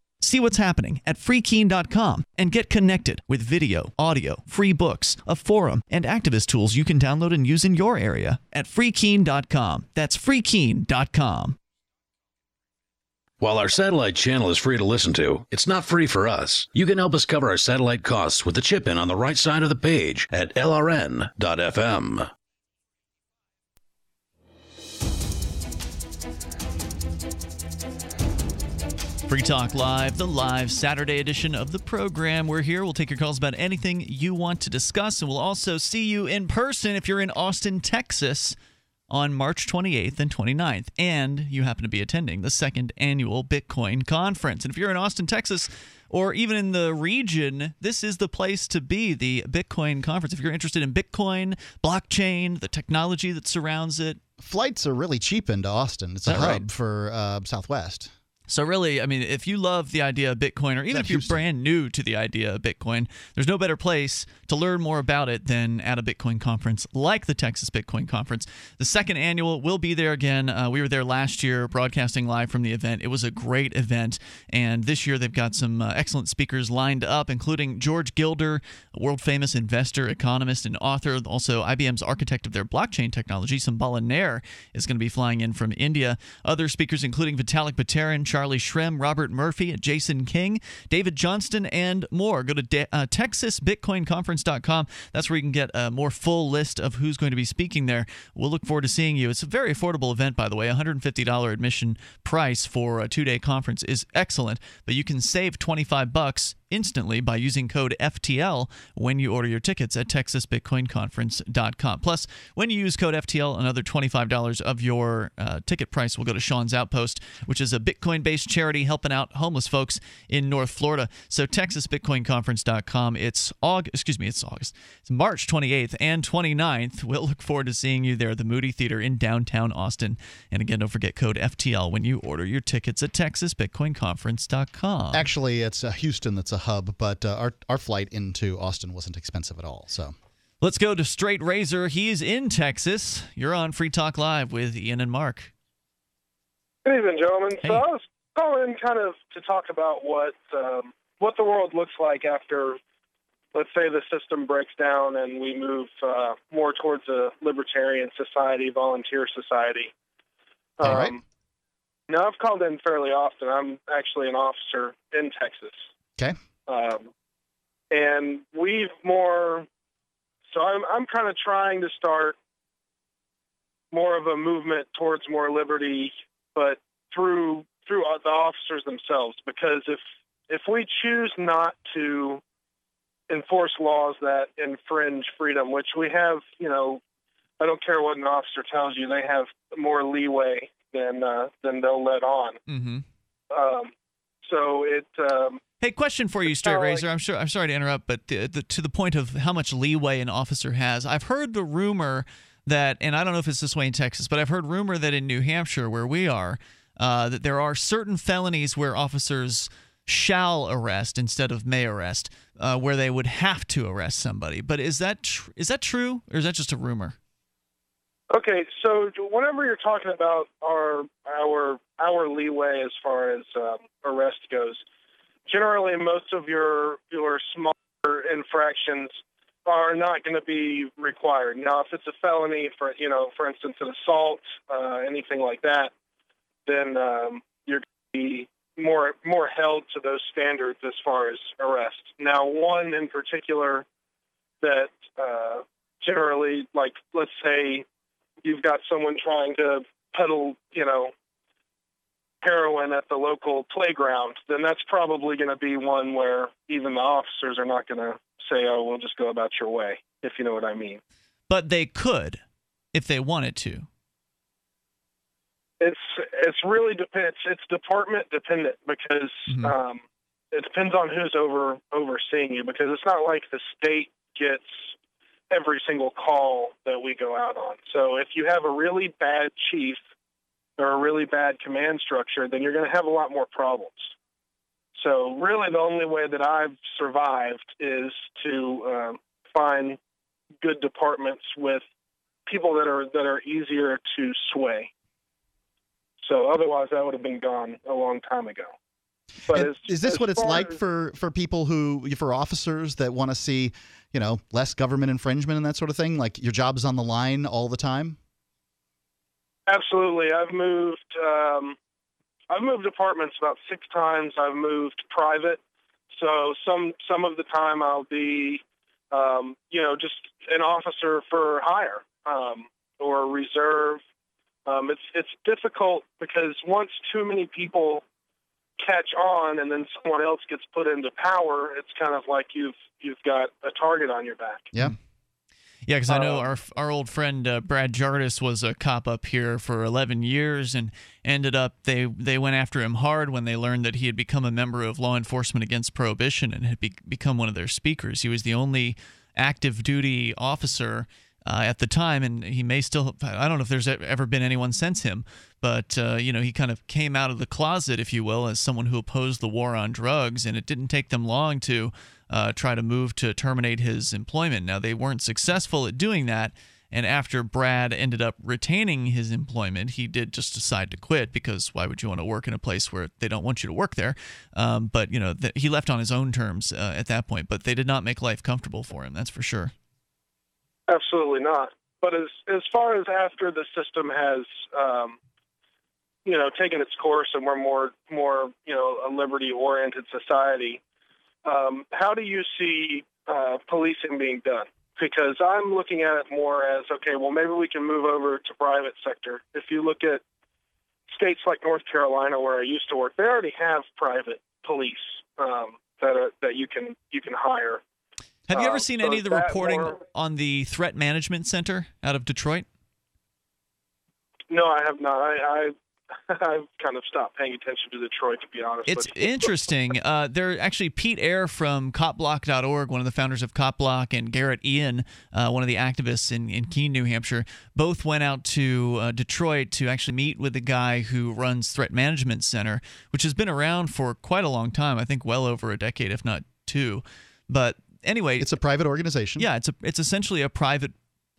See what's happening at freekeene.com and get connected with video, audio, free books, a forum, and activist tools you can download and use in your area at freekeene.com. That's freekeene.com. While our satellite channel is free to listen to, it's not free for us. You can help us cover our satellite costs with the chip in on the right side of the page at lrn.fm. Free Talk Live, the live Saturday edition of the program. We're here. We'll take your calls about anything you want to discuss, and we'll also see you in person if you're in Austin, Texas on March 28th and 29th, and you happen to be attending the second annual Bitcoin conference. And if you're in Austin, Texas, or even in the region, this is the place to be the Bitcoin conference. If you're interested in Bitcoin, blockchain, the technology that surrounds it, Flights are really cheap into Austin. It's a hub right? for uh, Southwest. So really, I mean, if you love the idea of Bitcoin, or even if you're Houston? brand new to the idea of Bitcoin, there's no better place to learn more about it than at a Bitcoin conference like the Texas Bitcoin Conference. The second annual will be there again. Uh, we were there last year, broadcasting live from the event. It was a great event, and this year they've got some uh, excellent speakers lined up, including George Gilder, a world famous investor, economist, and author. Also, IBM's architect of their blockchain technology, Sambala Nair, is going to be flying in from India. Other speakers, including Vitalik Buterin, Charlie Shrem, Robert Murphy, Jason King, David Johnston, and more. Go to de- uh, TexasBitcoinConference.com. That's where you can get a more full list of who's going to be speaking there. We'll look forward to seeing you. It's a very affordable event, by the way. $150 admission price for a two-day conference is excellent, but you can save 25 bucks instantly by using code FTL when you order your tickets at TexasBitcoinConference.com. Plus, when you use code FTL, another $25 of your uh, ticket price will go to Sean's Outpost, which is a Bitcoin based charity helping out homeless folks in North Florida. So, TexasBitcoinConference.com. It's August, excuse me, it's August. It's March 28th and 29th. We'll look forward to seeing you there at the Moody Theater in downtown Austin. And again, don't forget code FTL when you order your tickets at TexasBitcoinConference.com. Actually, it's uh, Houston that's a hub, but uh, our our flight into Austin wasn't expensive at all. So Let's go to Straight Razor. He's in Texas. You're on Free Talk Live with Ian and Mark. Good evening, gentlemen. So I was calling kind of to talk about what um, what the world looks like after, let's say, the system breaks down and we move uh, more towards a libertarian society, volunteer society. All right. Um, Now I've called in fairly often. I'm actually an officer in Texas. Okay. Um, and we've more. So I'm I'm kind of trying to start more of a movement towards more liberty, but through through the officers themselves. Because if if we choose not to enforce laws that infringe freedom, which we have, you know, I don't care what an officer tells you, they have more leeway than uh, than they'll let on. Mm-hmm. Um, so it. Um, Hey, question for you, Straight Razor. I'm sure. I'm sorry to interrupt, but the, the, to the point of how much leeway an officer has, I've heard the rumor that, and I don't know if it's this way in Texas, but I've heard rumor that in New Hampshire, where we are, uh, that there are certain felonies where officers shall arrest instead of may arrest, uh, where they would have to arrest somebody. But is that tr- is that true, or is that just a rumor? Okay, so whenever you're talking about our our our leeway as far as um, arrest goes, generally most of your your smaller infractions are not going to be required. Now, if it's a felony, for you know, for instance, an assault, uh, anything like that, then um, you're going to be more more held to those standards as far as arrest. Now, one in particular that uh, generally, like, let's say you've got someone trying to peddle, you know, heroin at the local playground, then that's probably going to be one where even the officers are not going to say, "Oh, we'll just go about your way," if you know what I mean. But they could, if they wanted to. It's it's really depends. It's department dependent because Mm-hmm. um, it depends on who's over overseeing you. Because it's not like the state gets every single call that we go out on. So if you have a really bad chief or a really bad command structure, then you're going to have a lot more problems. So really, the only way that I've survived is to um, find good departments with people that are that are easier to sway. So otherwise, I would have been gone a long time ago. But as, is this what it's like as- for for people who for officers that want to see, you know, less government infringement and that sort of thing? Like your job is on the line all the time. Absolutely. I've moved. Um, I've moved departments about six times. I've moved private, so some some of the time I'll be, um, you know, just an officer for hire um, or reserve. Um, it's it's difficult because once too many people catch on and then someone else gets put into power, it's kind of like you've you've got a target on your back. Yeah. Yeah, because I know Um, our our old friend uh, Brad Jardis was a cop up here for 11 years, and ended up they they went after him hard when they learned that he had become a member of Law Enforcement Against Prohibition and had be- become one of their speakers. He was the only active duty officer uh, at the time, and he may still. I don't know if there's ever been anyone since him, but uh, you know he kind of came out of the closet, if you will, as someone who opposed the war on drugs, and it didn't take them long to uh, try to move to terminate his employment. Now they weren't successful at doing that. And after Brad ended up retaining his employment, he did just decide to quit because why would you want to work in a place where they don't want you to work there? Um, but you know, he left on his own terms uh, at that point. But they did not make life comfortable for him. That's for sure. Absolutely not. But as as far as after the system has, um, you know, taken its course and we're more more you know a liberty oriented society, um, how do you see uh, policing being done? Because I'm looking at it more as okay, well maybe we can move over to private sector. If you look at states like North Carolina, where I used to work, they already have private police um, that are, that you can you can hire. Have you ever Uh, seen so any of the reporting more- on the Threat Management Center out of Detroit? No, I have not. I, I [laughs] I've kind of stopped paying attention to Detroit, to be honest. It's with [laughs] interesting. Uh, there actually Pete Eyre from copblock.org, one of the founders of Copblock, and Garret Ean, uh, one of the activists in, in Keene, New Hampshire, both went out to uh, Detroit to actually meet with the guy who runs Threat Management Center, which has been around for quite a long time. I think well over a decade, if not two. But anyway, It's a private organization. yeah, it's a it's essentially a private.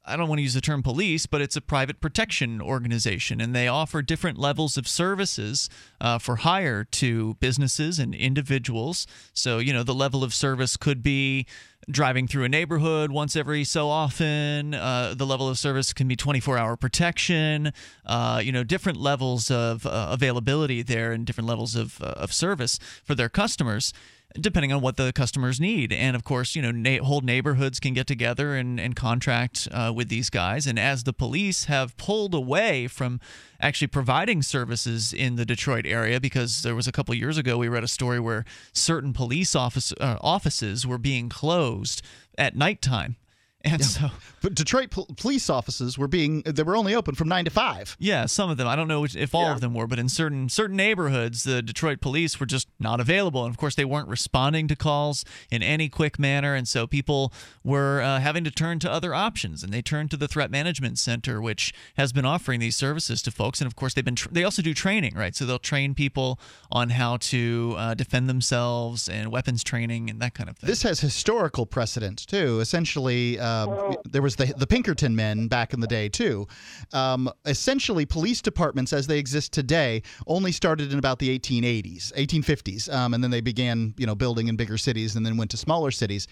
I don't want to use the term police, but it's a private protection organization, and they offer different levels of services uh, for hire to businesses and individuals. So you know the level of service could be driving through a neighborhood once every so often. Uh, the level of service can be 24-hour protection. Uh, you know different levels of uh, availability there, and different levels of uh, of service for their customers depending on what the customers need. And of course, you know, na- whole neighborhoods can get together and, and contract uh, with these guys. And as the police have pulled away from actually providing services in the Detroit area, because there was a couple years ago we read a story where certain police office uh, offices were being closed at nighttime. And so, but Detroit pol- police offices were being they were only open from nine to five. Yeah, some of them. I don't know which, if all of them were, but in certain certain neighborhoods, the Detroit police were just not available, and of course, they weren't responding to calls in any quick manner, and so people were uh, having to turn to other options, and they turned to the Threat Management Center, which has been offering these services to folks, and of course, they've been tr- they also do training, right? So they'll train people on how to uh, defend themselves and weapons training and that kind of thing. This has historical precedent too. Essentially, uh, uh, there was the the Pinkerton men back in the day too. Um, essentially, police departments as they exist today only started in about the 1880s, 1850s, um, and then they began you know building in bigger cities and then went to smaller cities.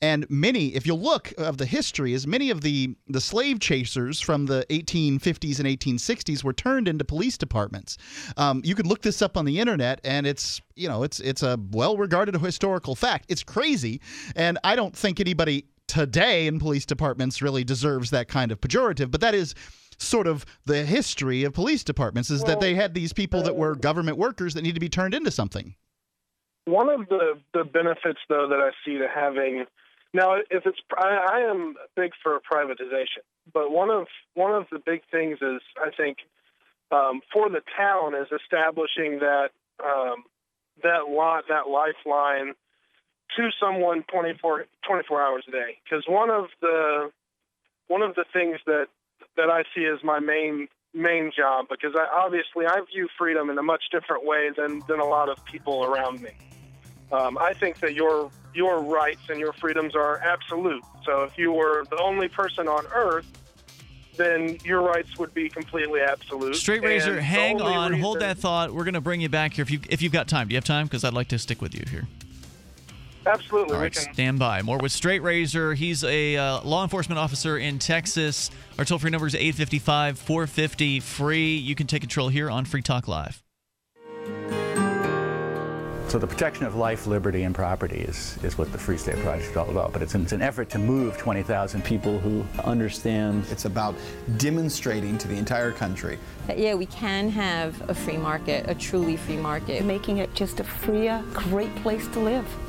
And many, if you look of the history, is many of the the slave chasers from the 1850s and 1860s were turned into police departments. Um, you can look this up on the internet, and it's you know it's it's a well regarded historical fact. It's crazy, and I don't think anybody today in police departments really deserves that kind of pejorative, but that is sort of the history of police departments is that they had these people that were government workers that need to be turned into something. One of the the benefits, though, that I see to having now, if it's I, I am big for privatization, but one of one of the big things is I think um, for the town is establishing that um, that lot that lifeline to someone 24, 24 hours a day. Because one of the one of the things that that I see as my main main job, because I obviously I view freedom in a much different way than than a lot of people around me. Um, I think that your your rights and your freedoms are absolute. So if you were the only person on Earth, then your rights would be completely absolute. Straight razor, the hang on, hold that thought. We're going to bring you back here if you if you've got time. Do you have time? Because I'd like to stick with you here. Absolutely, All we right, can. stand by. More with Straight Razor. He's a uh, law enforcement officer in Texas. Our toll free number is 855 450 free. You can take control here on Free Talk Live. So the protection of life, liberty, and property is, is what the Free State Project is all about. But it's an, it's an effort to move 20,000 people who understand. It's about demonstrating to the entire country. that, yeah, we can have a free market, a truly free market. Making it just a freer, great place to live.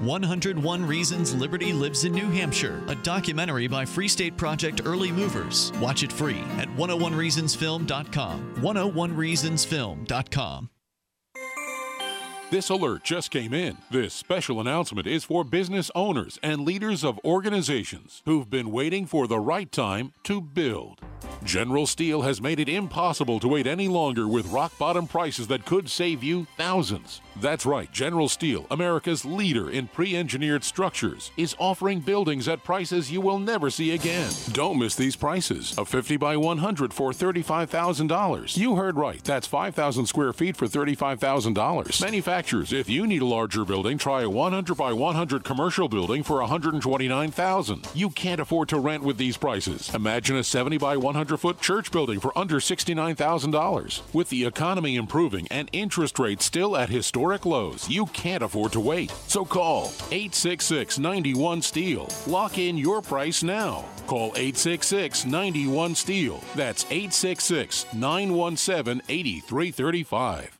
101 Reasons Liberty Lives in New Hampshire, a documentary by Free State Project Early Movers. Watch it free at 101reasonsfilm.com. 101reasonsfilm.com. This alert just came in. This special announcement is for business owners and leaders of organizations who've been waiting for the right time to build. General Steel has made it impossible to wait any longer with rock bottom prices that could save you thousands. That's right, General Steel, America's leader in pre engineered structures, is offering buildings at prices you will never see again. Don't miss these prices. A 50 by 100 for $35,000. You heard right, that's 5,000 square feet for $35,000. Manufacturers, if you need a larger building, try a 100 by 100 commercial building for 129,000. You can't afford to rent with these prices. Imagine a 70 by 100 foot church building for under $69,000. With the economy improving and interest rates still at historic lows, you can't afford to wait. So call 866 91 Steel. Lock in your price now. Call 866 91 Steel. That's 866 917 8335.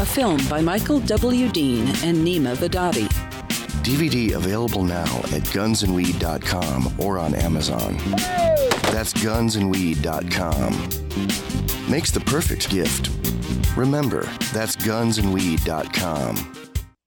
A film by Michael W. Dean and Nima Vadadi. DVD available now at gunsandweed.com or on Amazon. That's gunsandweed.com. Makes the perfect gift. Remember, that's gunsandweed.com.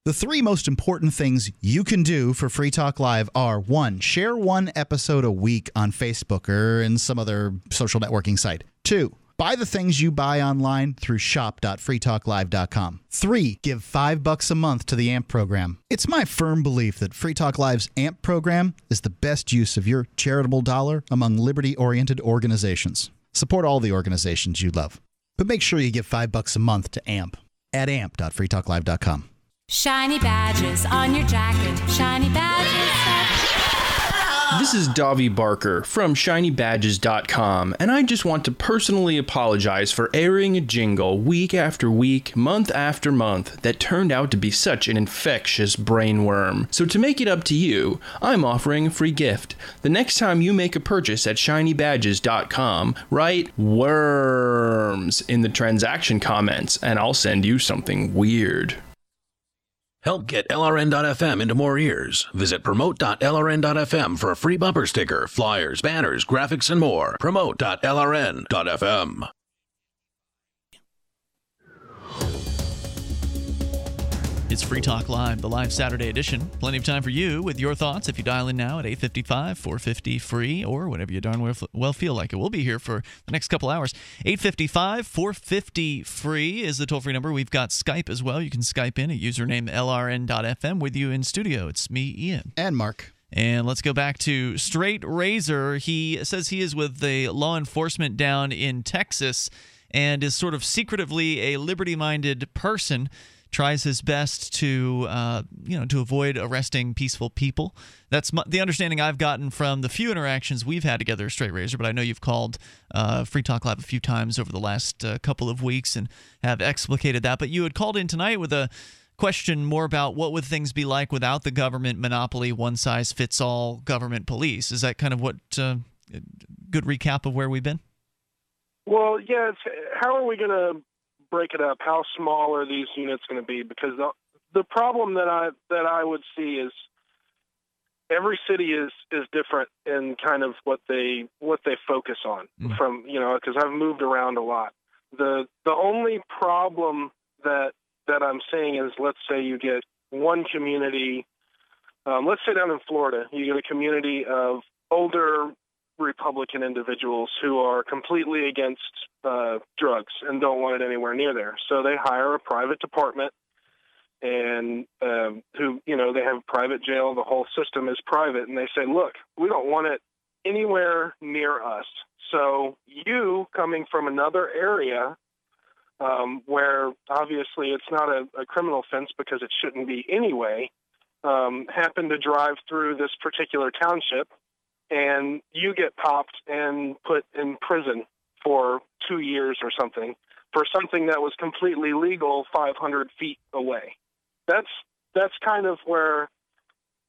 The three most important things you can do for Free Talk Live are one, share one episode a week on Facebook or in some other social networking site. Two, Buy the things you buy online through shop.freetalklive.com. Three, give five bucks a month to the AMP program. It's my firm belief that Free Talk Live's AMP program is the best use of your charitable dollar among liberty oriented organizations. Support all the organizations you love. But make sure you give five bucks a month to AMP at amp.freetalklive.com. Shiny badges on your jacket. Shiny badges. This is Davi Barker from ShinyBadges.com, and I just want to personally apologize for airing a jingle week after week, month after month, that turned out to be such an infectious brainworm. So, to make it up to you, I'm offering a free gift. The next time you make a purchase at ShinyBadges.com, write worms in the transaction comments, and I'll send you something weird. Help get LRN.FM into more ears. Visit promote.lrn.fm for a free bumper sticker, flyers, banners, graphics, and more. Promote.lrn.fm. It's Free Talk Live, the live Saturday edition. Plenty of time for you with your thoughts if you dial in now at 855 450 free or whatever you darn well feel like it. We'll be here for the next couple hours. 855 450 free is the toll free number. We've got Skype as well. You can Skype in at username lrn.fm with you in studio. It's me, Ian. And Mark. And let's go back to Straight Razor. He says he is with the law enforcement down in Texas and is sort of secretively a liberty minded person tries his best to uh, you know to avoid arresting peaceful people. That's my, the understanding I've gotten from the few interactions we've had together, Straight Razor. But I know you've called uh, Free Talk Live a few times over the last uh, couple of weeks and have explicated that. But you had called in tonight with a question more about what would things be like without the government monopoly, one size fits all government police. Is that kind of what uh, good recap of where we've been? Well, yeah. how are we going to break it up, how small are these units going to be? Because the the problem that I that I would see is every city is is different in kind of what they what they focus on. Mm-hmm. From you know, because I've moved around a lot. The the only problem that that I'm seeing is, let's say you get one community. Um, let's say down in Florida, you get a community of older Republican individuals who are completely against uh, drugs and don't want it anywhere near there. So they hire a private department and um, who, you know, they have a private jail. The whole system is private. And they say, look, we don't want it anywhere near us. So you coming from another area um, where obviously it's not a, a, criminal offense because it shouldn't be anyway, um, happen to drive through this particular township and you get popped and put in prison for two years or something for something that was completely legal 500 feet away. That's that's kind of where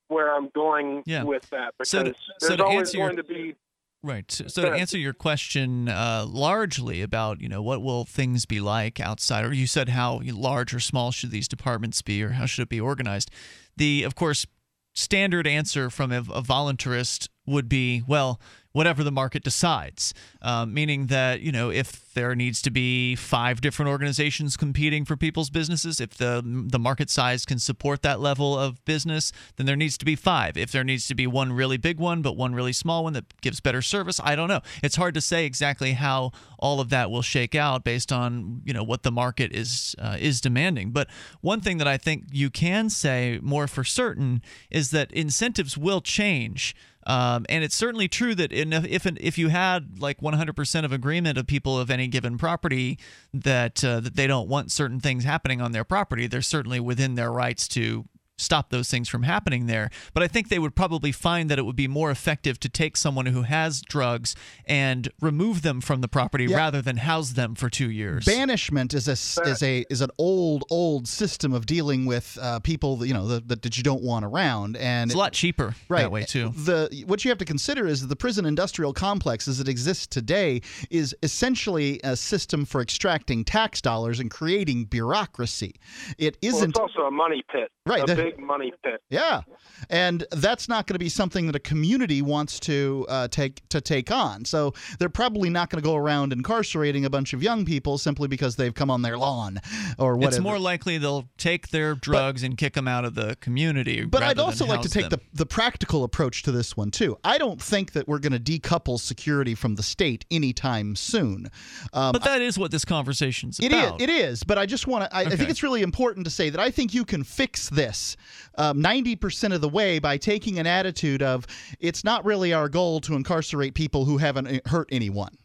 where I'm going yeah. with that because so to, there's so always your, going to be Right. So, so to answer your question uh, largely about, you know, what will things be like outside, or you said how large or small should these departments be, or how should it be organized? The, of course, standard answer from a, a voluntarist would be, well, whatever the market decides, um, meaning that you know if there needs to be five different organizations competing for people's businesses, if the the market size can support that level of business, then there needs to be five. If there needs to be one really big one but one really small one that gives better service, I don't know. It's hard to say exactly how all of that will shake out based on you know what the market is uh, is demanding. But one thing that I think you can say more for certain is that incentives will change. Um, and it's certainly true that in, if if you had like 100% of agreement of people of any given property that uh, that they don't want certain things happening on their property, they're certainly within their rights to stop those things from happening there. But I think they would probably find that it would be more effective to take someone who has drugs and remove them from the property yeah. rather than house them for two years. Banishment is a is a is an old old system of dealing with uh, people you know that, that you don't want around, and it's a lot cheaper right, that way too. The what you have to consider is that the prison industrial complex as it exists today is essentially a system for extracting tax dollars and creating bureaucracy. It isn't. Well, it's also a money pit. Right. A big money pit. Yeah, and that's not going to be something that a community wants to uh, take to take on. So they're probably not going to go around incarcerating a bunch of young people simply because they've come on their lawn or whatever. It's more likely they'll take their drugs and kick them out of the community. But I'd also than like to take them. the, the practical approach to this one, too. I don't think that we're going to decouple security from the state anytime soon. Um, But that is what this conversation's It is. about. It is. But I just want to. I, I think it's really important to say that I think you can fix this um, ninety percent of the way by taking an attitude of it's not really our goal to incarcerate people who haven't hurt anyone.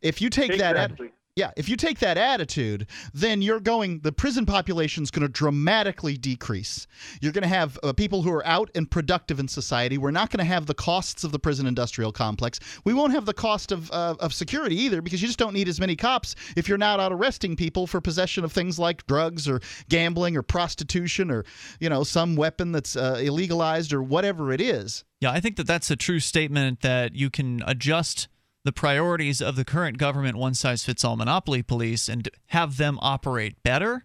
If you take that. Yeah, if you take that attitude, then you're going. The prison population is going to dramatically decrease. You're going to have uh, people who are out and productive in society. We're not going to have the costs of the prison industrial complex. We won't have the cost of uh, of security either, because you just don't need as many cops if you're not out arresting people for possession of things like drugs or gambling or prostitution or you know some weapon that's uh, illegalized or whatever it is. Yeah, I think that that's a true statement that you can adjust the priorities of the current government one size fits all monopoly police and have them operate better,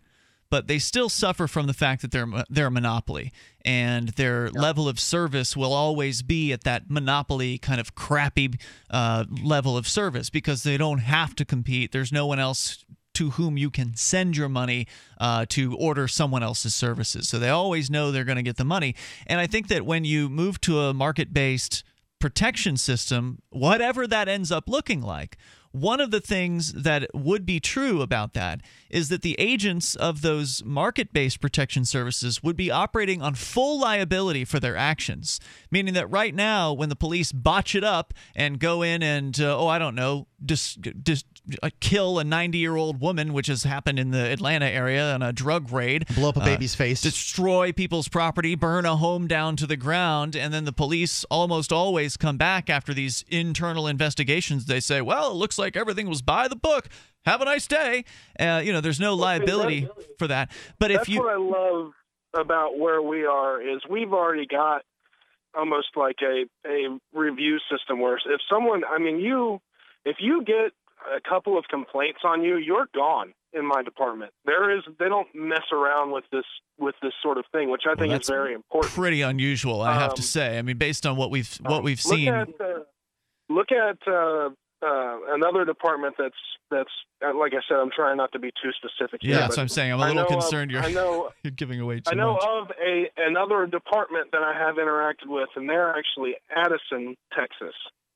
but they still suffer from the fact that they're they're a monopoly and their level of service will always be at that monopoly kind of crappy uh, level of service because they don't have to compete. There's no one else to whom you can send your money uh, to order someone else's services. So they always know they're going to get the money. And I think that when you move to a market based protection system, whatever that ends up looking like, one of the things that would be true about that is that the agents of those market based protection services would be operating on full liability for their actions. Meaning that right now, when the police botch it up and go in and, uh, oh, I don't know, just, just uh, kill a 90 year old woman, which has happened in the Atlanta area on a drug raid, Blow up a uh, baby's face. destroy people's property, burn a home down to the ground, and then the police almost always come back after these internal investigations. They say, "Well, it looks like everything was by the book. Have a nice day." Uh, you know, there's no liability for that. But if That's you what I love about where we are is we've already got almost like a a review system where if someone, I mean, you if you get a couple of complaints on you, you're gone in my department. There is they don't mess around with this with this sort of thing, which I think that's is very important. pretty unusual, I have to Um, say. I mean, based on what we've what we've look seen. At, uh, look at uh, uh, another department that's that's uh, like I said. I'm trying not to be too specific. Yeah, here, that's what I'm saying. I'm a little know of- concerned you're, I know. [laughs] you're giving away too I know much. of a another department that I have interacted with, and they're actually Addison, Texas,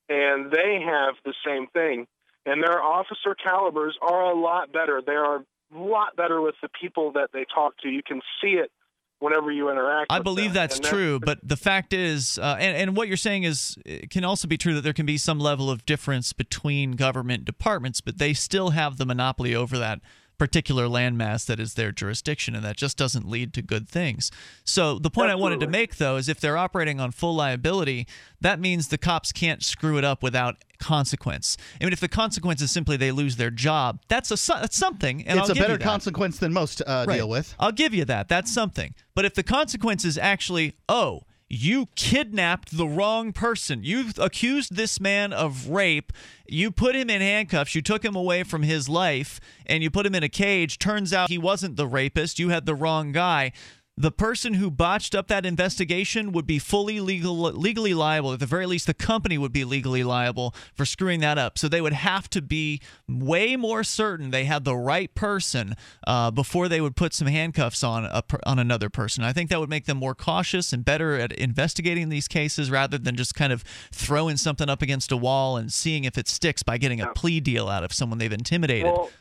and they have the same thing. And their officer calibers are a lot better. They are a lot better with the people that they talk to. You can see it whenever you interact. I believe them. that's And true, but the fact is, uh, and, and what you're saying is, it can also be true that there can be some level of difference between government departments, but they still have the monopoly over that particular landmass that is their jurisdiction, and that just doesn't lead to good things. So the point I wanted to make, though, is if they're operating on full liability, that means the cops can't screw it up without consequence. I mean, if the consequence is simply they lose their job, that's a that's something. And it's I'll a better consequence than most uh, Right. deal with. I'll give you that. That's something. But if the consequence is actually, oh, you kidnapped the wrong person. You accused this man of rape. You put him in handcuffs. You took him away from his life and you put him in a cage. Turns out he wasn't the rapist. You had the wrong guy. The person who botched up that investigation would be fully legal, legally liable. At the very least, the company would be legally liable for screwing that up. So they would have to be way more certain they had the right person uh, before they would put some handcuffs on a, on another person. I think that would make them more cautious and better at investigating these cases rather than just kind of throwing something up against a wall and seeing if it sticks by getting a plea deal out of someone they've intimidated. Well,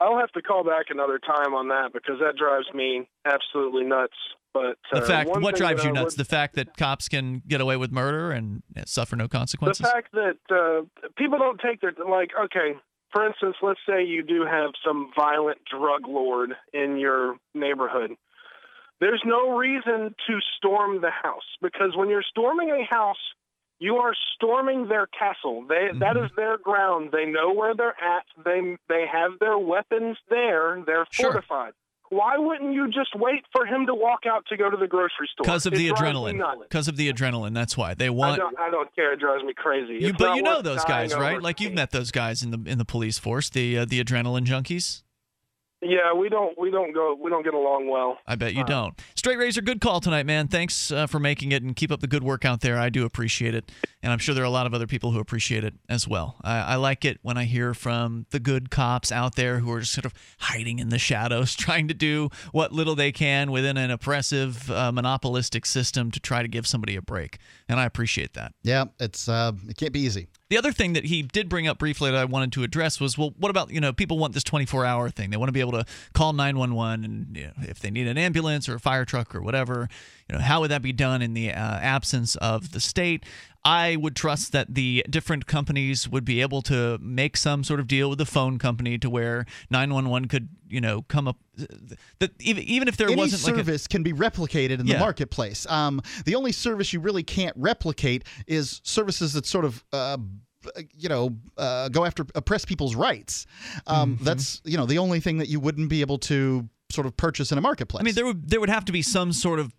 I'll have to call back another time on that because that drives me absolutely nuts. But the uh, fact, what drives you nuts? would- The fact that cops can get away with murder and suffer no consequences. the fact that uh, people don't take their like okay for instance let's say you do have some violent drug lord in your neighborhood there's no reason to storm the house because when you're storming a house you are storming their castle they that is their ground they know where they're at they they have their weapons there they're Sure. fortified why wouldn't you just wait for him to walk out to go to the grocery store Because of It the adrenaline. Because of the adrenaline. That's why they I want. don't, I don't care. It drives me crazy. You, but you know those guys, right? Like you've met those guys in the in the police force, the uh, the adrenaline junkies. Yeah, we don't we don't go we don't get along well. I bet you don't. Straight Razor, good call tonight, man. Thanks uh, for making it and keep up the good work out there. I do appreciate it. And I'm sure there are a lot of other people who appreciate it as well. I, I like it when I hear from the good cops out there who are just sort of hiding in the shadows, [laughs] trying to do what little they can within an oppressive, uh, monopolistic system to try to give somebody a break. And I appreciate that. Yeah, it's uh, it can't be easy. The other thing that he did bring up briefly that I wanted to address was, well, what about you know people want this 24 hour thing? They want to be able to call 911 and you know, if they need an ambulance or a fire truck or whatever, you know, how would that be done in the uh, absence of the state? I would trust that the different companies would be able to make some sort of deal with the phone company to where 911 could, you know, come up. That even even if there Any wasn't like a, service can be replicated in the marketplace. Um, the only service you really can't replicate is services that sort of. Uh, you know, uh, go after oppress people's rights. Um, Mm-hmm. That's you know the only thing that you wouldn't be able to sort of purchase in a marketplace. I mean, there would there would have to be some sort of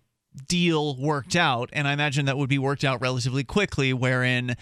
deal worked out, and I imagine that would be worked out relatively quickly. Wherein,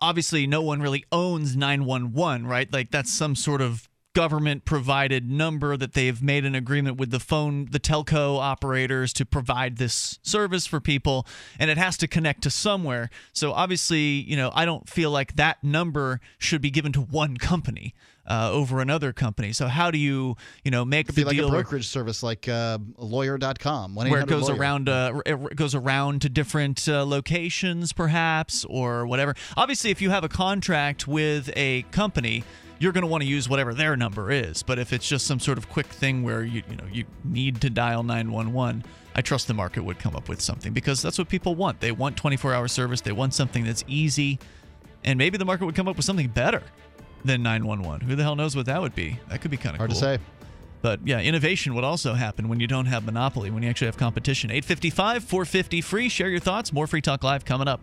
obviously, no one really owns nine one one, right? Like that's some sort of government provided number that they've made an agreement with the phone the telco operators to provide this service for people and it has to connect to somewhere so obviously you know i don't feel like that number should be given to one company uh, over another company so how do you you know make the be like a brokerage service like uh, lawyer.com. where it goes 1-800-lawyer. around uh, it goes around to different uh, locations perhaps or whatever obviously if you have a contract with a company you're going to want to use whatever their number is but if it's just some sort of quick thing where you you know you need to dial 911 I trust the market would come up with something because that's what people want they want 24 hour service they want something that's easy and maybe the market would come up with something better than 911 who the hell knows what that would be that could be kind of Hard cool to say. but yeah, innovation would also happen when you don't have monopoly, when you actually have competition. 855 450 free. Share your thoughts. More Free Talk Live coming up.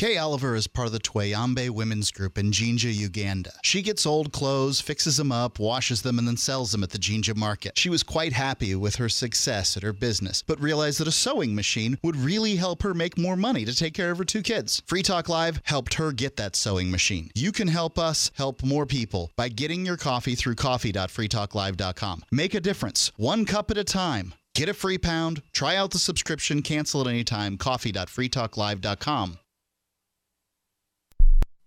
Kay Oliver is part of the Twayambe Women's Group in Jinja, Uganda. She gets old clothes, fixes them up, washes them, and then sells them at the Jinja market. She was quite happy with her success at her business, but realized that a sewing machine would really help her make more money to take care of her two kids. Free Talk Live helped her get that sewing machine. You can help us help more people by getting your coffee through coffee.freetalklive.com. Make a difference, one cup at a time. Get a free pound, try out the subscription, cancel at any time. Coffee.freetalklive.com.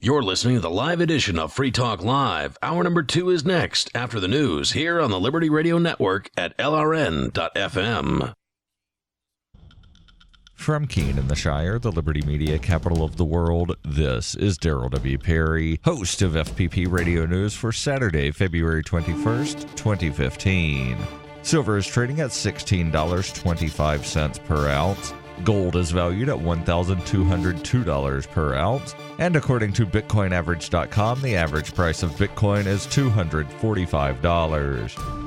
You're listening to the live edition of Free Talk Live. Hour number two is next after the news here on the Liberty Radio Network at LRN.FM. From Keene in the Shire, the Liberty Media capital of the world, this is Darryl W. Perry, host of FPP Radio News for Saturday, February 21st, 2015. Silver is trading at $16.25 per ounce. Gold is valued at $1,202 per ounce. And according to BitcoinAverage.com, the average price of Bitcoin is $245.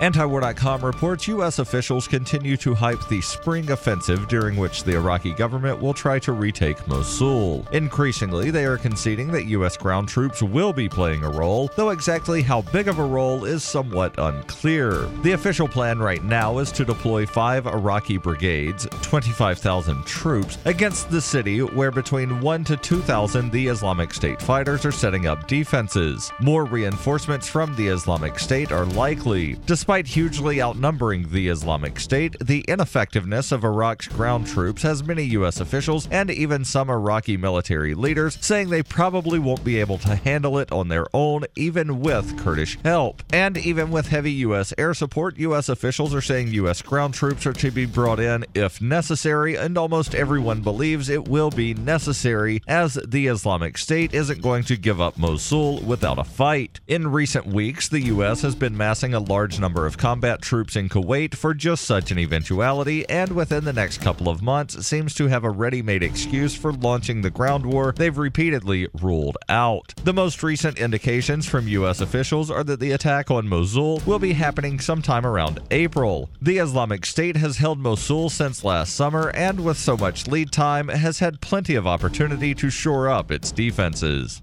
Antiwar.com reports U.S. officials continue to hype the spring offensive during which the Iraqi government will try to retake Mosul. Increasingly, they are conceding that U.S. ground troops will be playing a role, though exactly how big of a role is somewhat unclear. The official plan right now is to deploy five Iraqi brigades, 25,000 troops, against the city where between 1 to 2,000 the Islamic State fighters are setting up defenses. More reinforcements from the Islamic State are likely. Despite hugely outnumbering the Islamic State, the ineffectiveness of Iraq's ground troops has many U.S. officials and even some Iraqi military leaders saying they probably won't be able to handle it on their own, even with Kurdish help. And even with heavy U.S. air support, U.S. officials are saying U.S. ground troops are to be brought in if necessary, and almost everyone believes it will be necessary, as the Islamic State isn't going to give up Mosul without a fight. In recent weeks, the U.S. has been massing a large number of combat troops in Kuwait for just such an eventuality, and within the next couple of months seems to have a ready made excuse for launching the ground war they've repeatedly ruled out. The most recent indications from U.S. officials are that the attack on Mosul will be happening sometime around April. The Islamic State has held Mosul since last summer, and with so much lead time, has had plenty of opportunity to shore up its defenses.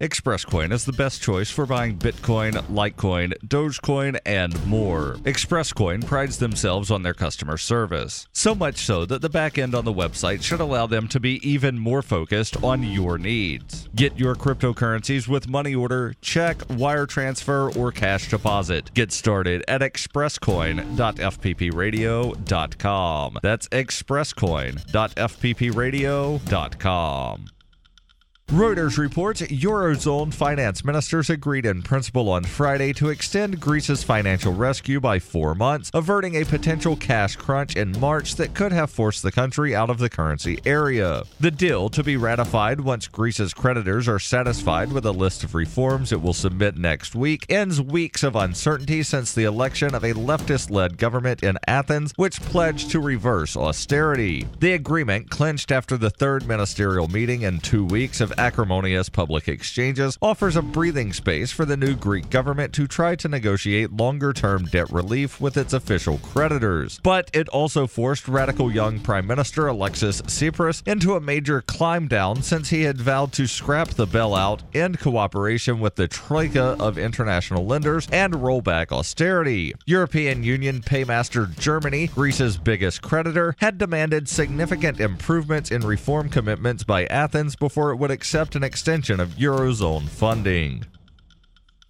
ExpressCoin is the best choice for buying Bitcoin, Litecoin, Dogecoin, and more. ExpressCoin prides themselves on their customer service, so much so that the back end on the website should allow them to be even more focused on your needs. Get your cryptocurrencies with money order, check, wire transfer, or cash deposit. Get started at expresscoin.fppradio.com. That's expresscoin.fppradio.com. Reuters reports Eurozone finance ministers agreed in principle on Friday to extend Greece's financial rescue by four months, averting a potential cash crunch in March that could have forced the country out of the currency area. The deal, to be ratified once Greece's creditors are satisfied with a list of reforms it will submit next week, ends weeks of uncertainty since the election of a leftist led government in Athens, which pledged to reverse austerity. The agreement, clinched after the third ministerial meeting in two weeks of acrimonious public exchanges offers a breathing space for the new Greek government to try to negotiate longer term debt relief with its official creditors. But it also forced radical young Prime Minister Alexis Tsipras into a major climb down since he had vowed to scrap the bailout, end cooperation with the troika of international lenders, and roll back austerity. European Union paymaster Germany, Greece's biggest creditor, had demanded significant improvements in reform commitments by Athens before it would accept an extension of Eurozone funding.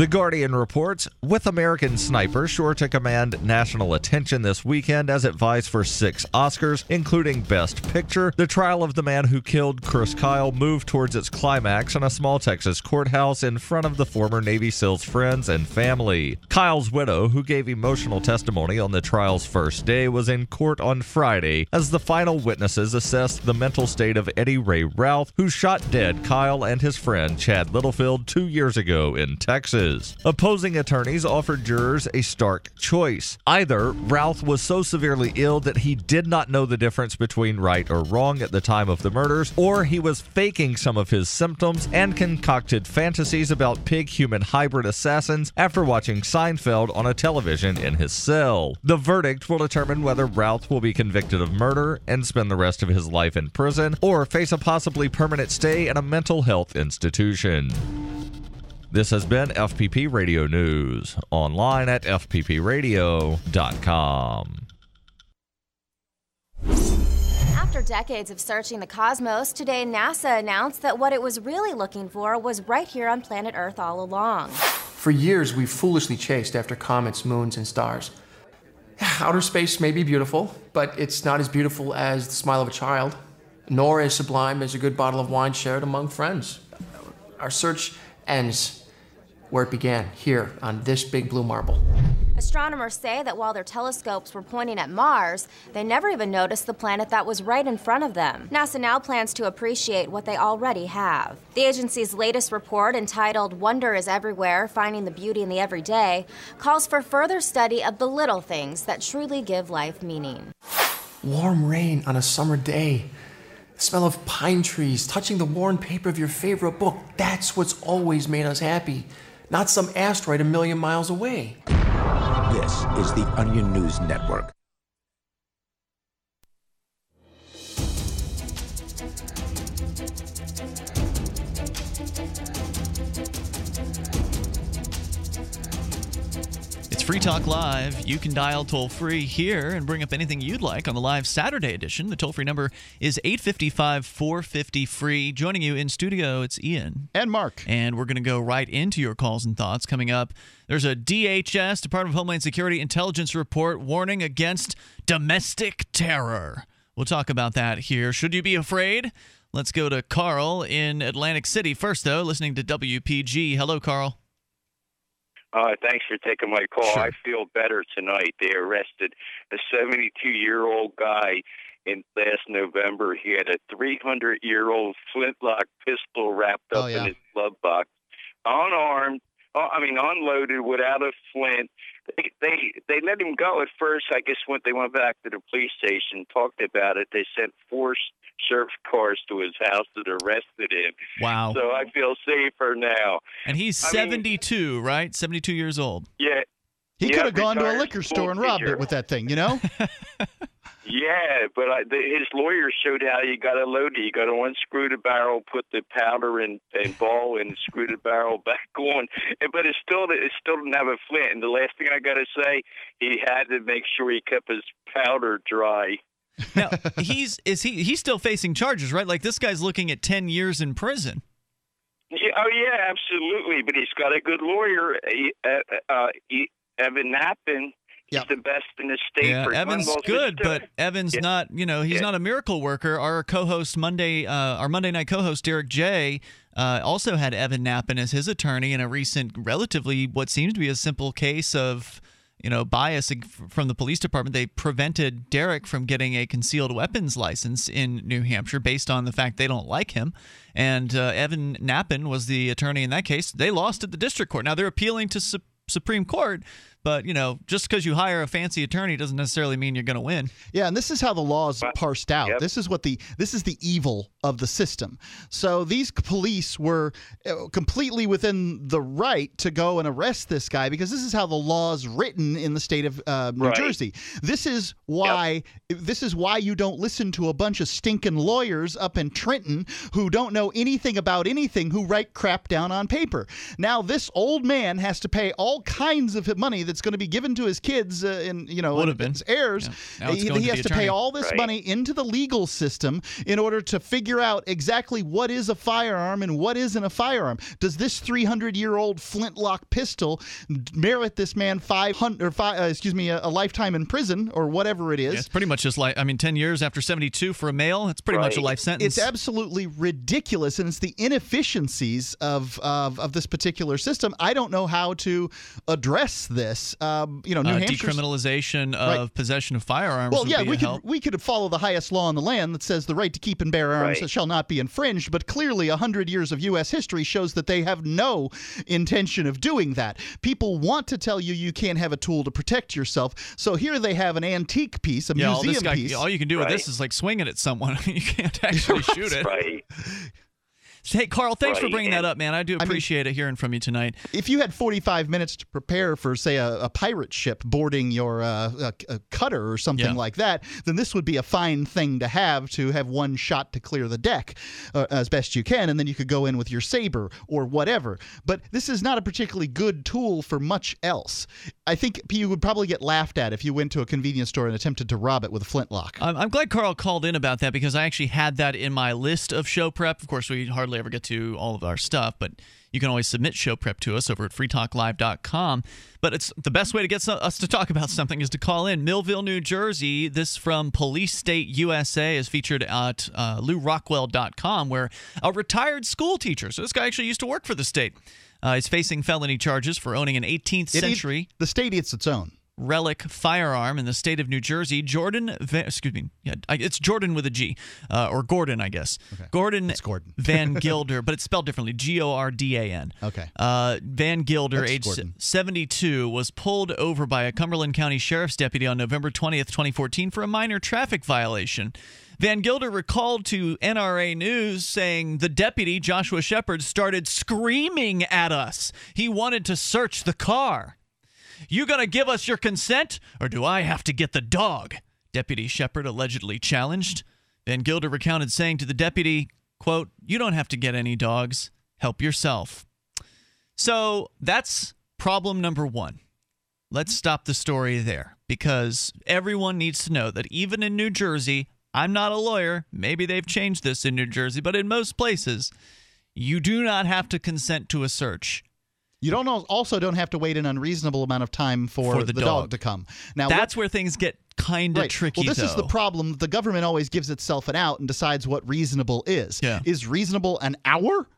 The Guardian reports with American Sniper sure to command national attention this weekend as it vies for six Oscars, including Best Picture. The trial of the man who killed Chris Kyle moved towards its climax in a small Texas courthouse in front of the former Navy SEAL's friends and family. Kyle's widow, who gave emotional testimony on the trial's first day, was in court on Friday as the final witnesses assessed the mental state of Eddie Ray Routh, who shot dead Kyle and his friend Chad Littlefield two years ago in Texas. Opposing attorneys offered jurors a stark choice. Either Routh was so severely ill that he did not know the difference between right or wrong at the time of the murders, or he was faking some of his symptoms and concocted fantasies about pig human hybrid assassins after watching Seinfeld on a television in his cell. The verdict will determine whether Routh will be convicted of murder and spend the rest of his life in prison, or face a possibly permanent stay in a mental health institution. This has been FPP Radio News, online at fppradio.com. After decades of searching the cosmos, today NASA announced that what it was really looking for was right here on planet Earth all along. For years, we've foolishly chased after comets, moons, and stars. Outer space may be beautiful, but it's not as beautiful as the smile of a child, nor as sublime as a good bottle of wine shared among friends. Our search ends where it began, here on this big blue marble. Astronomers say that while their telescopes were pointing at Mars, they never even noticed the planet that was right in front of them. NASA now plans to appreciate what they already have. The agency's latest report, entitled Wonder is Everywhere Finding the Beauty in the Everyday, calls for further study of the little things that truly give life meaning. Warm rain on a summer day. The smell of pine trees touching the worn paper of your favorite book. That's what's always made us happy. Not some asteroid a million miles away. This is the Onion News Network. Free Talk Live. You can dial toll free here and bring up anything you'd like on the live Saturday edition. The toll free number is 855 450 free. Joining you in studio, it's Ian. And Mark. And we're going to go right into your calls and thoughts. Coming up, there's a DHS, Department of Homeland Security intelligence report warning against domestic terror. We'll talk about that here. Should you be afraid? Let's go to Carl in Atlantic City first, though, listening to WPG. Hello, Carl. Uh, thanks for taking my call. I feel better tonight. They arrested a 72 year old guy in last November. He had a 300 year old flintlock pistol wrapped up Oh, yeah. in his glove box, unarmed. uh, I mean, unloaded without a flint. They, they they let him go at first. I guess when they went back to the police station, talked about it. They sent four sheriff cars to his house that arrested him. Wow. So I feel safer now. And he's I mean- 72, right? 72 years old. Yeah. He Yeah, could have gone to a liquor store and robbed teacher. it with that thing, you [laughs] know? Yeah, but I, the, his lawyer showed how you got to load it. You got to unscrew the barrel, put the powder and, and ball, and screw the barrel [laughs] back on. And, but it still it still didn't have a flint. And the last thing I got to say, he had to make sure he kept his powder dry. Now, he's is he he's still facing charges, right? Like this guy's looking at 10 years in prison. Yeah, oh yeah, absolutely. But he's got a good lawyer, uh, uh, Evan Nappen. He's the best in the state Yeah, Evan's good, but Evan's Yeah. not. You know, he's Yeah. not a miracle worker. Our co-host Monday, uh, our Monday night co-host Derrick J, uh, also had Evan Nappen as his attorney in a recent, relatively what seems to be a simple case of. You know, bias from the police department. They prevented Derrick from getting a concealed weapons license in New Hampshire based on the fact they don't like him. And uh, Evan Nappen was the attorney in that case. They lost at the district court. Now they're appealing to Su- Supreme Court, but you know, just because you hire a fancy attorney doesn't necessarily mean you're going to win. Yeah, and this is how the laws parsed out. This is what the this is the evil of the system. So these police were uh, completely within the right to go and arrest this guy because this is how the law's written in the state of uh, New Right. Jersey. This is why this is why you don't listen to a bunch of stinking lawyers up in Trenton who don't know anything about anything who write crap down on paper. Now this old man has to pay all kinds of money that's going to be given to his kids uh, and you know Would have been. his heirs. Now it's he he to has to pay all this Right. money into the legal system in order to figure out exactly what is a firearm and what isn't a firearm. Does this 300 year old flintlock pistol merit this man 500 or five, uh, excuse me a, a lifetime in prison or whatever it is? Yeah, it's pretty much just like I mean, ten years after seventy-two for a male, it's pretty much a life sentence. It's absolutely ridiculous, and it's the inefficiencies of, of of this particular system. I don't know how to address this. Um, you know, New uh, Hampshire's- decriminalization of Right. possession of firearms. Well, would yeah, be we a could help. we could follow the highest law in the land that says the right to keep and bear arms Right. shall not be infringed. But clearly, hundred years of U.S. history shows that they have no intention of doing that. People want to tell you you can't have a tool to protect yourself. So here they have an antique piece, a yeah, museum this guy, piece. all you can do with this is like swing it at someone. [laughs] you can't actually [laughs] shoot it. Right. Hey, Carl, thanks for Right, bringing that up, man. I do mean- appreciate it hearing from you tonight. If you had 45 minutes to prepare for, say, a, a pirate ship boarding your uh, a, a cutter or something Yeah. like that, then this would be a fine thing to have to have one shot to clear the deck uh, as best you can, and then you could go in with your saber or whatever. But this is not a particularly good tool for much else. I think you would probably get laughed at if you went to a convenience store and attempted to rob it with a flintlock. I'm, I'm glad Carl called in about that because I actually had that in my list of show prep. Of course, we hardly ever get to all of our stuff, but you can always submit show prep to us over at freetalklive.com. But it's the best way to get us to talk about something is to call in. Millville, New Jersey. This from Police State USA is featured at uh, LewRockwell.com, where a retired school teacher, so this guy actually used to work for the state, Uh, he's facing felony charges for owning an 18th It- century the state eats its own. Relic firearm in the state of New Jersey. Jordan, Van, excuse me, yeah, it's Jordan with a G, uh, or Gordon, I guess. Gordon, Gordon. [laughs] Van [laughs] Gilder, but it's spelled differently. G O R D A N. Okay. Uh, Van Gilder, That's age Gordon. 72, was pulled over by a Cumberland County Sheriff's deputy on November 20th, 2014, for a minor traffic violation. Van Gilder recalled to NRA News saying the deputy, Joshua Shepard, started screaming at us. He wanted to search the car. You gonna give us your consent, or do I have to get the dog? Deputy Shepard allegedly challenged. Van Gilder recounted saying to the deputy, quote, You don't have to get any dogs. Help yourself. So that's problem number one. Let's stop the story there because everyone needs to know that even in New Jersey, I'm not a lawyer. Maybe they've changed this in New Jersey, but in most places, you do not have to consent to a search. You don't also don't have to wait an unreasonable amount of time for, For the dog. dog. to come. Now That's where things get kind of Right. tricky. Well, this is the problem. The government always gives itself an out and decides what reasonable is. Yeah. Is reasonable an hour?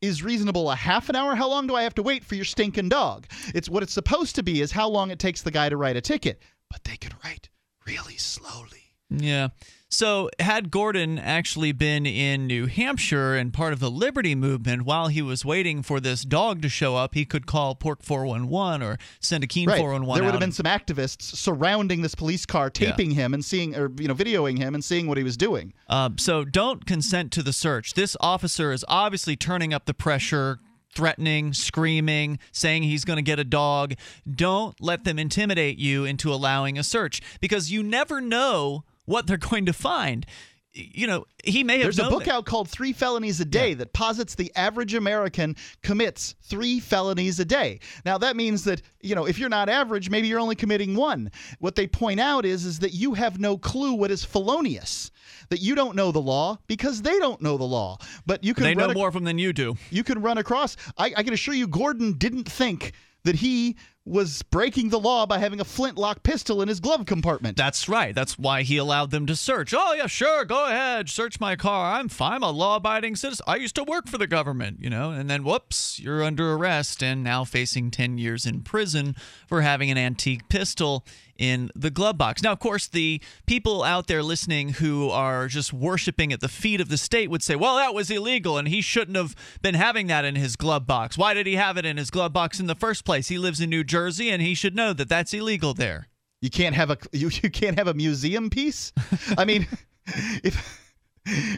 Is reasonable a half an hour? How long do I have to wait for your stinking dog? It's what it's supposed to be is how long it takes the guy to write a ticket. But they could write really slowly. Yeah. So, had Gordon actually been in New Hampshire and part of the Liberty movement while he was waiting for this dog to show up, he could call Pork 411 or send a Keene Right. 411 There would have been some activists surrounding this police car, taping him and seeing, or you know, videoing him and seeing what he was doing. Um, so don't consent to the search. This officer is obviously turning up the pressure, threatening, screaming, saying he's going to get a dog. Don't let them intimidate you into allowing a search because you never know what they're going to find. You know, he may have There's a book that- out called Three Felonies a Day that posits the average American commits three felonies a day. Now that means that, you know, if you're not average, maybe you're only committing one. What they point out is is that you have no clue what is felonious. That you don't know the law because they don't know the law. But you can They know ac- more of them than you do. You can run across I, I can assure you Gordon didn't think that he was breaking the law by having a flintlock pistol in his glove compartment. That's right. That's why he allowed them to search. Oh, yeah, sure. Go ahead. Search my car. I'm fine. I'm a law abiding citizen. I used to work for the government, you know, and then whoops, you're under arrest and now facing 10 years in prison for having an antique pistol in the glove box. Now, of course, the people out there listening who are just worshiping at the feet of the state would say, well, that was illegal and he shouldn't have been having that in his glove box. Why did he have it in his glove box in the first place? He lives in New Jersey and he should know that that's illegal there. You can't have a you, [laughs] you can't have a museum piece. I mean, [laughs] if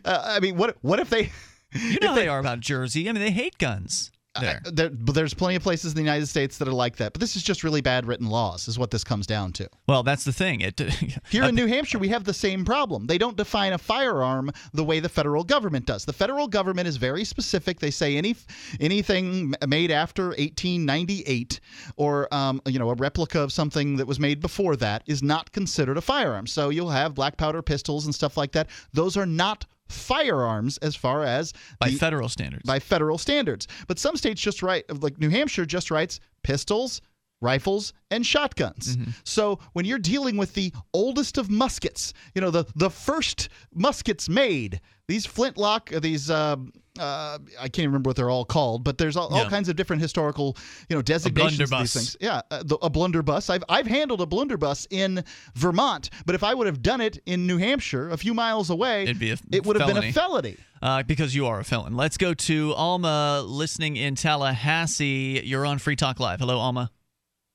uh, I mean, what what if they? You know how they are about Jersey. I mean, they hate guns. There. Uh, there, but there's plenty of places in the United States that are like that. But this is just really bad written laws, is what this comes down to. Well, that's the thing. It [laughs] Here in New Hampshire, we have the same problem. They don't define a firearm the way the federal government does. The federal government is very specific. They say any anything made after 1898 or um, you know a replica of something that was made before that is not considered a firearm. So you'll have black powder pistols and stuff like that. Those are not firearms as far as by the- federal standards. by federal standards. But some states just write, like New Hampshire just writes pistols, rifles, and shotguns. Mm-hmm. So when you're dealing with the oldest of muskets, you know, the, the first muskets made, these flintlock, uh, these, uh, uh, I can't remember what they're all called, but there's all, all kinds of different historical, you know, designations of these things. Yeah, uh, the, a blunderbuss. I've, I've handled a blunderbuss in Vermont, but if I would have done it in New Hampshire, a few miles away, It'd be a it would have been a felony. felony. Uh, because you are a felon. Let's go to Alma listening in Tallahassee. You're on Free Talk Live. Hello, Alma.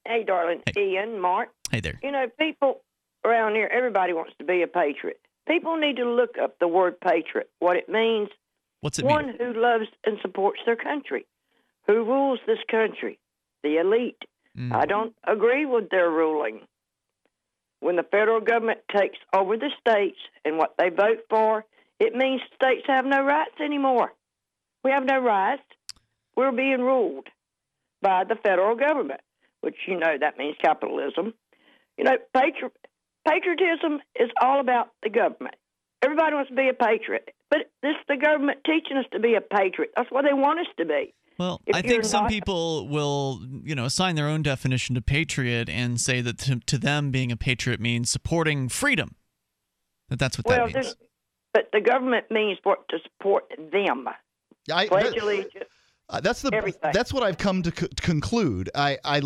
Hey, darling, Hey. Ian, Mark. Hey there. You know, people around here, everybody wants to be a patriot. People need to look up the word patriot, what it means. What's it One mean? who loves and supports their country. Who rules this country? The elite. Mm. I don't agree with their ruling. When the federal government takes over the states and what they vote for, it means states have no rights anymore. We have no rights. We're being ruled by the federal government, which you know that means capitalism. You know, patri- patriotism is all about the government. Everybody wants to be a patriot, but this the government teaching us to be a patriot. That's what they want us to be. Well, If I you're think some not- people will, you know, assign their own definition to patriot and say that to, to them being a patriot means supporting freedom. That that's what well, that means. there's- but the government means for to support them. I, Pledge that- allegiance. Uh, that's the that's what I've come to co- conclude. I, I,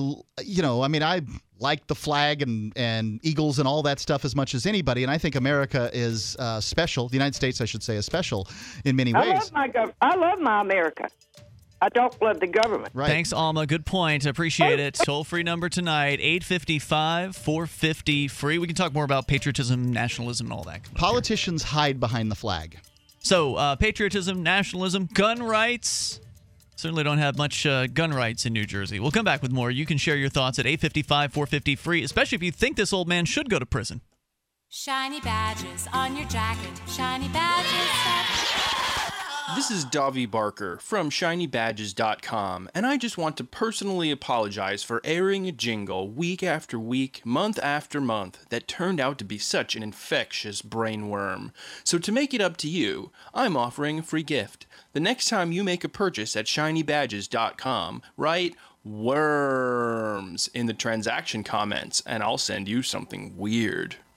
you know, I mean, I like the flag and and eagles and all that stuff as much as anybody, and I think America is uh, special. The United States, I should say, is special in many ways. I ways. love my gov- I love my America. I don't love the government. Right. Thanks, Alma. Good point. Appreciate it. Toll free number tonight 855 450 free. We can talk more about patriotism, nationalism, and all that. Politicians hide behind the flag. So, uh, patriotism, nationalism, gun rights. Certainly don't have much uh, gun rights in New Jersey. We'll come back with more. You can share your thoughts at 855 450 free, especially if you think this old man should go to prison. Shiny badges on your jacket. Shiny badges. This is Davi Barker from ShinyBadges.com, and I just want to personally apologize for airing a jingle week after week, month after month, that turned out to be such an infectious brainworm. So, to make it up to you, I'm offering a free gift. The next time you make a purchase at ShinyBadges.com, write worms in the transaction comments, and I'll send you something weird.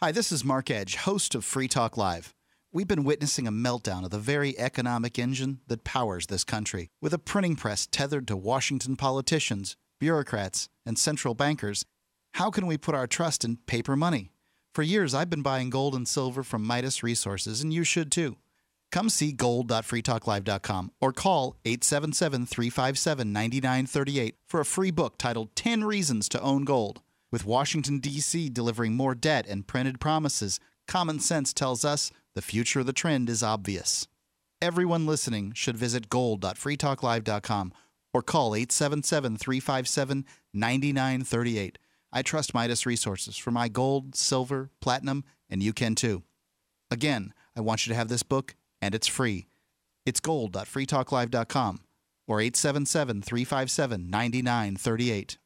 Hi, this is Mark Edge, host of Free Talk Live. We've been witnessing a meltdown of the very economic engine that powers this country. With a printing press tethered to Washington politicians, bureaucrats, and central bankers, how can we put our trust in paper money? For years, I've been buying gold and silver from Midas Resources, and you should too. Come see gold.freetalklive.com or call 877 357 9938 for a free book titled 10 Reasons to Own Gold. With Washington, D.C. delivering more debt and printed promises, common sense tells us the future of the trend is obvious. Everyone listening should visit gold.freetalklive.com or call 877 357 9938. I trust Midas Resources for my gold, silver, platinum, and you can too. Again, I want you to have this book, and it's free. It's gold.freetalklive.com or 877 357 9938.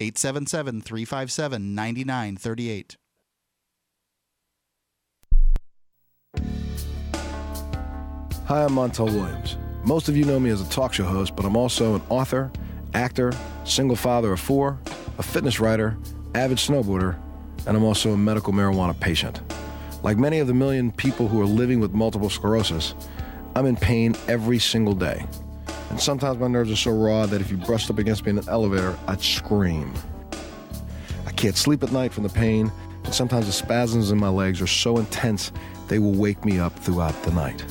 877 357 9938. Hi, I'm Montel Williams. Most of you know me as a talk show host, but I'm also an author, actor, single father of four, a fitness writer, avid snowboarder, and I'm also a medical marijuana patient. Like many of the million people who are living with multiple sclerosis, I'm in pain every single day. And sometimes my nerves are so raw that if you brushed up against me in an elevator, I'd scream. I can't sleep at night from the pain, and sometimes the spasms in my legs are so intense they will wake me up throughout the night.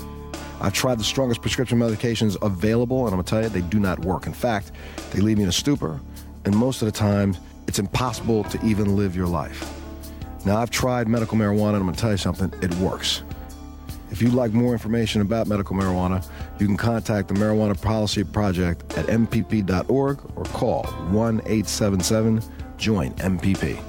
I've tried the strongest prescription medications available, and I'm gonna tell you, they do not work. In fact, they leave me in a stupor, and most of the time, it's impossible to even live your life. Now, I've tried medical marijuana, and I'm gonna tell you something, it works. If you'd like more information about medical marijuana, you can contact the Marijuana Policy Project at MPP.org or call 1 877 Join MPP.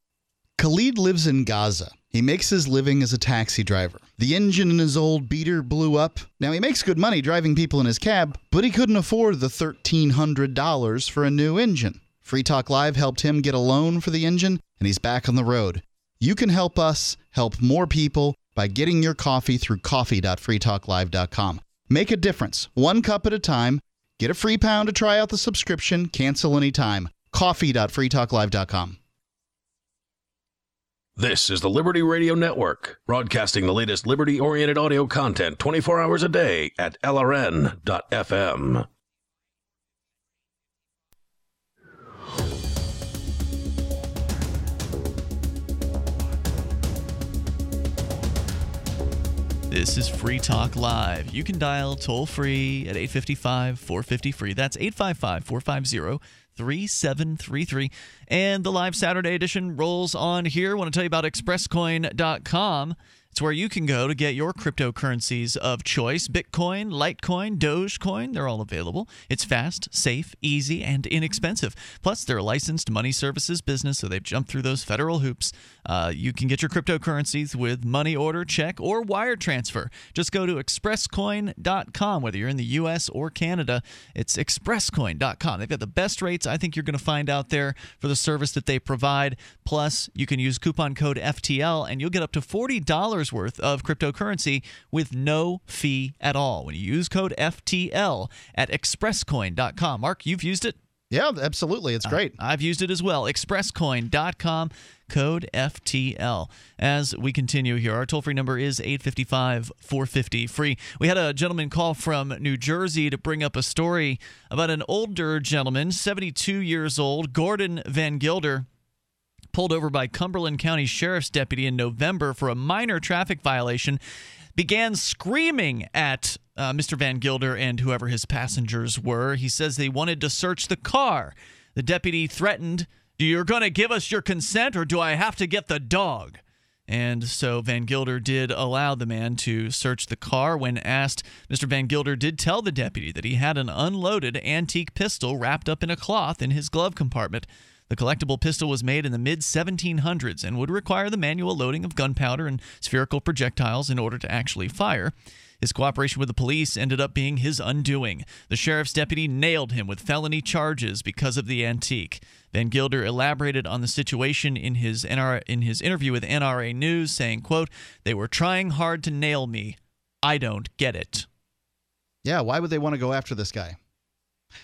Khalid lives in Gaza. He makes his living as a taxi driver. The engine in his old beater blew up. Now, he makes good money driving people in his cab, but he couldn't afford the $1,300 for a new engine. Free Talk Live helped him get a loan for the engine, and he's back on the road. You can help us help more people by getting your coffee through coffee.freetalklive.com. Make a difference, one cup at a time. Get a free pound to try out the subscription, cancel anytime. Coffee.freetalklive.com. This is the Liberty Radio Network, broadcasting the latest liberty oriented audio content 24 hours a day at LRN.FM. This is Free Talk Live. You can dial toll free at 855 450 free. That's 855 450 3733. And the live Saturday edition rolls on here. I want to tell you about expresscoin.com. It's where you can go to get your cryptocurrencies of choice Bitcoin, Litecoin, Dogecoin. They're all available. It's fast, safe, easy, and inexpensive. Plus, they're a licensed money services business, so they've jumped through those federal hoops. Uh, you can get your cryptocurrencies with money order, check, or wire transfer. Just go to expresscoin.com, whether you're in the U.S. or Canada. It's expresscoin.com. They've got the best rates I think you're going to find out there for the service that they provide. Plus, you can use coupon code FTL, and you'll get up to $40 worth of cryptocurrency with no fee at all when you use code FTL at expresscoin.com. Mark, you've used it? Yeah, absolutely. It's great. Uh, I've used it as well. Expresscoin.com, code FTL. As we continue here, our toll free number is 855 450 free. We had a gentleman call from New Jersey to bring up a story about an older gentleman, 72 years old, Gordon Van Gilder pulled over by Cumberland County Sheriff's deputy in November for a minor traffic violation, began screaming at uh, Mr. Van Gilder and whoever his passengers were. He says they wanted to search the car. The deputy threatened, Do You're going to give us your consent or do I have to get the dog? And so Van Gilder did allow the man to search the car. When asked, Mr. Van Gilder did tell the deputy that he had an unloaded antique pistol wrapped up in a cloth in his glove compartment. The collectible pistol was made in the mid 1700s and would require the manual loading of gunpowder and spherical projectiles in order to actually fire. His cooperation with the police ended up being his undoing. The sheriff's deputy nailed him with felony charges because of the antique. Van Gilder elaborated on the situation in his NRA, in his interview with NRA News, saying, "quote They were trying hard to nail me. I don't get it." Yeah, why would they want to go after this guy?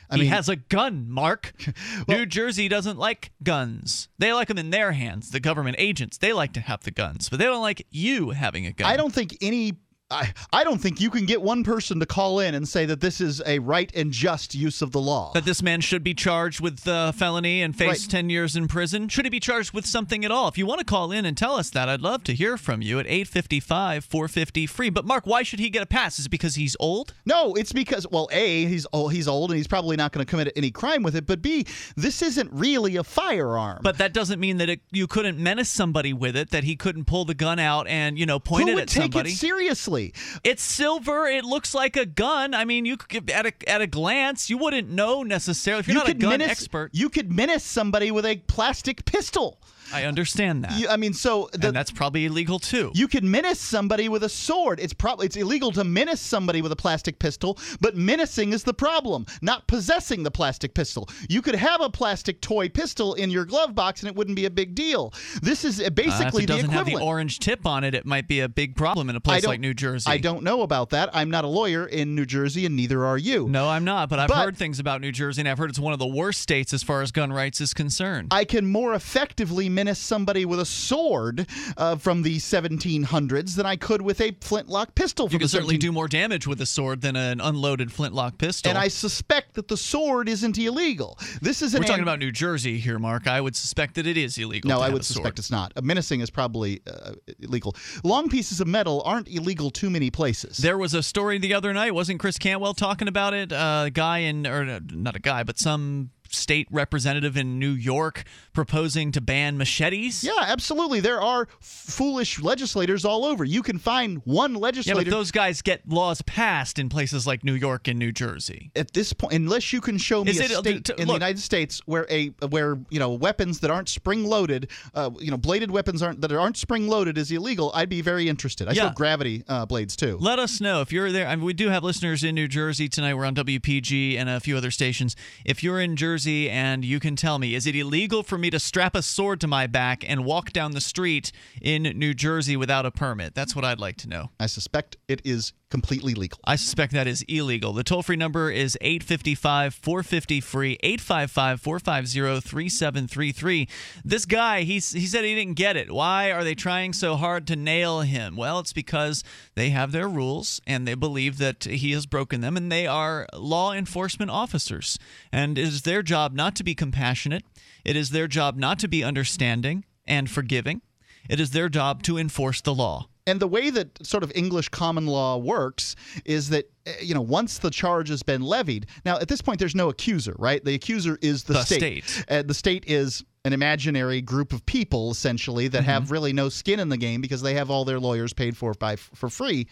I he mean- has a gun, Mark. [laughs] New Jersey doesn't like guns. They like them in their hands. The government agents, they like to have the guns, but they don't like you having a gun. I don't think any. I, I don't think you can get one person to call in and say that this is a right and just use of the law. that this man should be charged with uh, felony and face Right. 10 years in prison. Should he be charged with something at all? If you want to call in and tell us that, I'd love to hear from you at 855 450 free. But, Mark, why should he get a pass? Is it because he's old? No, it's because well, a he's old, he's old and he's probably not going to commit any crime with it. But b this isn't really a firearm. But that doesn't mean that it, you couldn't menace somebody with it, that he couldn't pull the gun out and, you know, point Who it would at take somebody. it seriously? It's silver. It looks like a gun. I mean, you could, at a at a glance, you wouldn't know necessarily if you're you not a gun menace, expert. You could menace somebody with a plastic pistol. I understand that. You- I mean, so the, and that's probably illegal too. You can menace somebody with a sword. It's probably it's illegal to menace somebody with a plastic pistol, but menacing is the problem, not possessing the plastic pistol. You could have a plastic toy pistol in your glove box and it wouldn't be a big deal. This is Uh, if basically it the doesn't have equivalent. the orange tip on it, it might be a big problem in a place like New Jersey. I don't know about that. I'm not a lawyer in New Jersey, and neither are you. No, I'm not, but I've But- heard things about New Jersey, and I've heard it's one of the worst states as far as gun rights is concerned. I can more effectively menace somebody with a sword uh, from the 1700s than I could with a flintlock pistol you can certainly 17 do more damage with a sword than an unloaded flintlock pistol. And I suspect that the sword isn't illegal. This is an We're talking an- about New Jersey here, Mark. I would suspect that it is illegal. No, I would suspect it's not. A menacing is probably uh, illegal. Long pieces of metal aren't illegal too many places. There was a story the other night, wasn't Chris Cantwell talking about it? Uh, a guy in, or uh, not a guy, but some state representative in New York proposing to ban machetes. Yeah, absolutely. There are foolish legislators all over. You can find one legislator. Yeah, but those guys get laws passed in places like New York and New Jersey. at this point, unless you can show me Is a it- uh, state t- in the United States where a where you know weapons that aren't spring loaded, uh, you know bladed weapons aren't that aren't spring loaded is illegal, I'd be very interested. I Yeah. sell gravity uh, blades too. Let us know if you're there. I mean, we do have listeners in New Jersey tonight. We're on WPG and a few other stations. If you're in Jersey and you can tell me, is it illegal for me to strap a sword to my back and walk down the street in New Jersey without a permit? That's what I'd like to know. I suspect it is completely legal. I suspect that is illegal. The toll free number is 855 450 free, 855 450 3733. This guy, he's, he said he didn't get it. Why are they trying so hard to nail him? Well, it's because they have their rules and they believe that he has broken them, and they are law enforcement officers. And it is their job not to be compassionate, it is their job not to be understanding and forgiving. It is their job to enforce the law. And the way that sort of English common law works is that uh, you know once the charge has been levied. Now at this point there's no accuser, right? The accuser is the, The state. state. Uh, the state is an imaginary group of people essentially that have really no skin in the game because they have all their lawyers paid for by for free.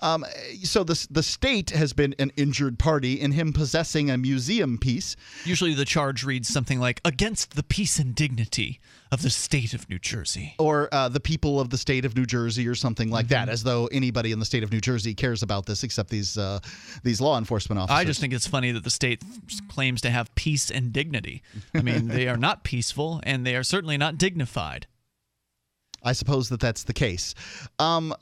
Um, so the the state has been an injured party in him possessing a museum piece. Usually the charge reads something like against the peace and dignity of the state of New Jersey. or uh, the people of the state of New Jersey or something like Mm-hmm. that, as though anybody in the state of New Jersey cares about this except these uh, these law enforcement officers. I just think it's funny that the state claims to have peace and dignity. I mean, they are not peaceful and they are certainly not dignified. I suppose that that's the case. Um,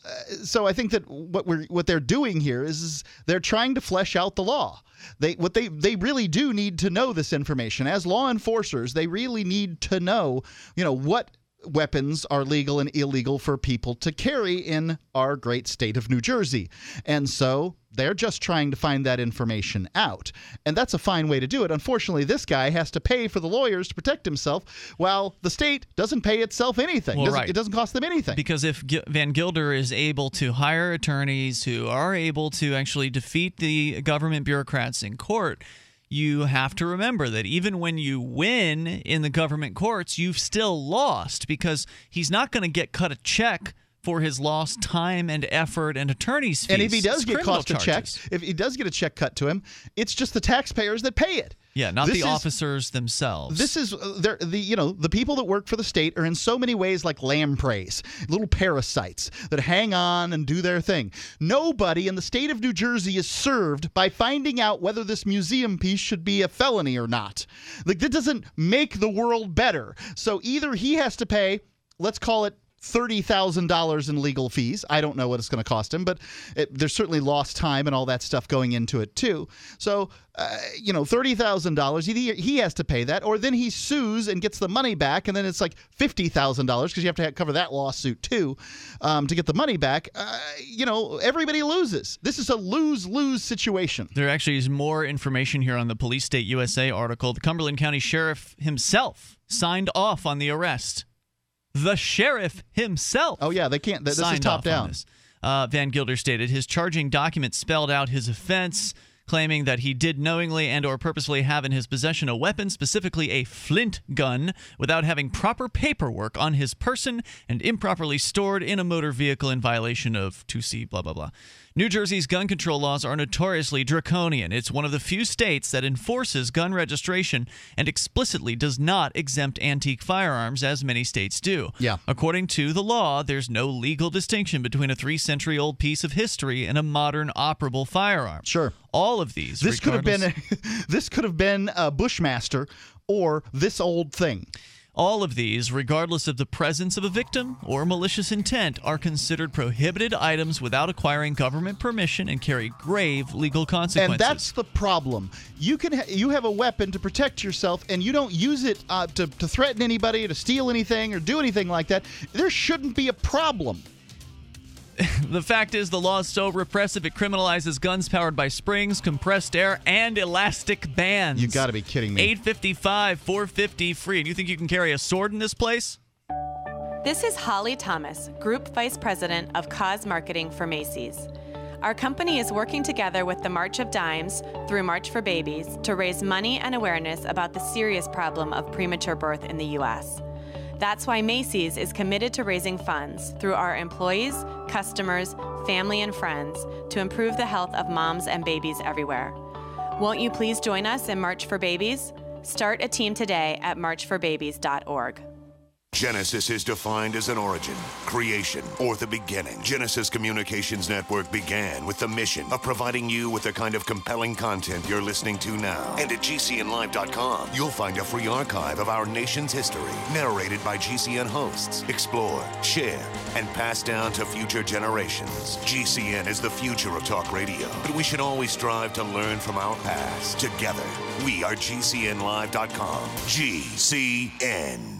so I think that what we're what they're doing here is, is they're trying to flesh out the law. They what they they really do need to know this information as law enforcers. They really need to know, you know, what weapons are legal and illegal for people to carry in our great state of New Jersey. And so they're just trying to find that information out. And that's a fine way to do it. Unfortunately, this guy has to pay for the lawyers to protect himself while the state doesn't pay itself anything. Well, Doesn't- right. It doesn't cost them anything. Because if Gi- Van Gilder is able to hire attorneys who are able to actually defeat the government bureaucrats in court, you have to remember that even when you win in the government courts, you've still lost because he's not going to get cut a check for his lost time and effort and attorney's fees. And if he does get cost a check, if he does get a check cut to him, it's just the taxpayers that pay it. Yeah, not This the is- officers themselves. This is uh, they're- the you know the people that work for the state are in so many ways like lampreys, little parasites that hang on and do their thing. Nobody in the state of New Jersey is served by finding out whether this museum piece should be a felony or not. Like that doesn't make the world better. So either he has to pay, let's call it $30,000 in legal fees. I don't know what it's going to cost him, but it, there's certainly lost time and all that stuff going into it too. So, uh, you know, $30,000, either he has to pay that or then he sues and gets the money back. And then it's like $50,000 because you have to cover that lawsuit too um, to get the money back. Uh, you know, everybody loses. This is a lose lose situation. There actually is more information here on the Police State USA article. The Cumberland County Sheriff himself signed off on the arrest. The sheriff himself. Oh, yeah, they can't. This is top down. this. Uh, Van Gilder stated his charging document spelled out his offense, claiming that he did knowingly and or purposefully have in his possession a weapon, specifically a flint gun, without having proper paperwork on his person and improperly stored in a motor vehicle in violation of 2C blah blah blah. New Jersey's gun control laws are notoriously draconian. It's one of the few states that enforces gun registration and explicitly does not exempt antique firearms as many states do. Yeah. According to the law, there's no legal distinction between a three century old piece of history and a modern operable firearm. Sure. All of these. This could have been regardless- [laughs] this could have been a Bushmaster or this old thing. All of these, regardless of the presence of a victim or malicious intent, are considered prohibited items without acquiring government permission and carry grave legal consequences. And that's the problem. You can ha- you have a weapon to protect yourself, and you don't use it uh, to to threaten anybody, to steal anything, or do anything like that. There shouldn't be a problem. [laughs] The fact is, the law is so repressive it criminalizes guns powered by springs, compressed air, and elastic bands. You got to be kidding me. 855 450 free. And you think you can carry a sword in this place? This is Holly Thomas, Group Vice President of Cause Marketing for Macy's. Our company is working together with the March of Dimes through March for Babies to raise money and awareness about the serious problem of premature birth in the U.S. That's why Macy's is committed to raising funds through our employees, customers, family, and friends to improve the health of moms and babies everywhere. Won't you please join us in March for Babies? Start a team today at marchforbabies.org. Genesis is defined as an origin, creation, or the beginning. Genesis Communications Network began with the mission of providing you with the kind of compelling content you're listening to now. And at GCNlive.com, you'll find a free archive of our nation's history, narrated by GCN hosts, explored, shared, and passed down to future generations. GCN is the future of talk radio, but we should always strive to learn from our past. Together, we are GCNlive.com. GCN.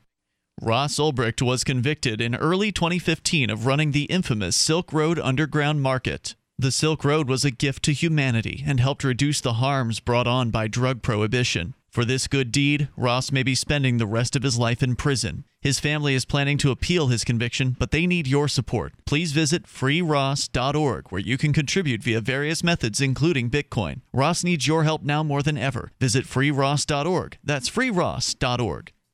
Ross Ulbricht was convicted in early 2015 of running the infamous Silk Road Underground Market. The Silk Road was a gift to humanity and helped reduce the harms brought on by drug prohibition. For this good deed, Ross may be spending the rest of his life in prison. His family is planning to appeal his conviction, but they need your support. Please visit freeross.org, where you can contribute via various methods, including Bitcoin. Ross needs your help now more than ever. Visit freeross.org. That's freeross.org.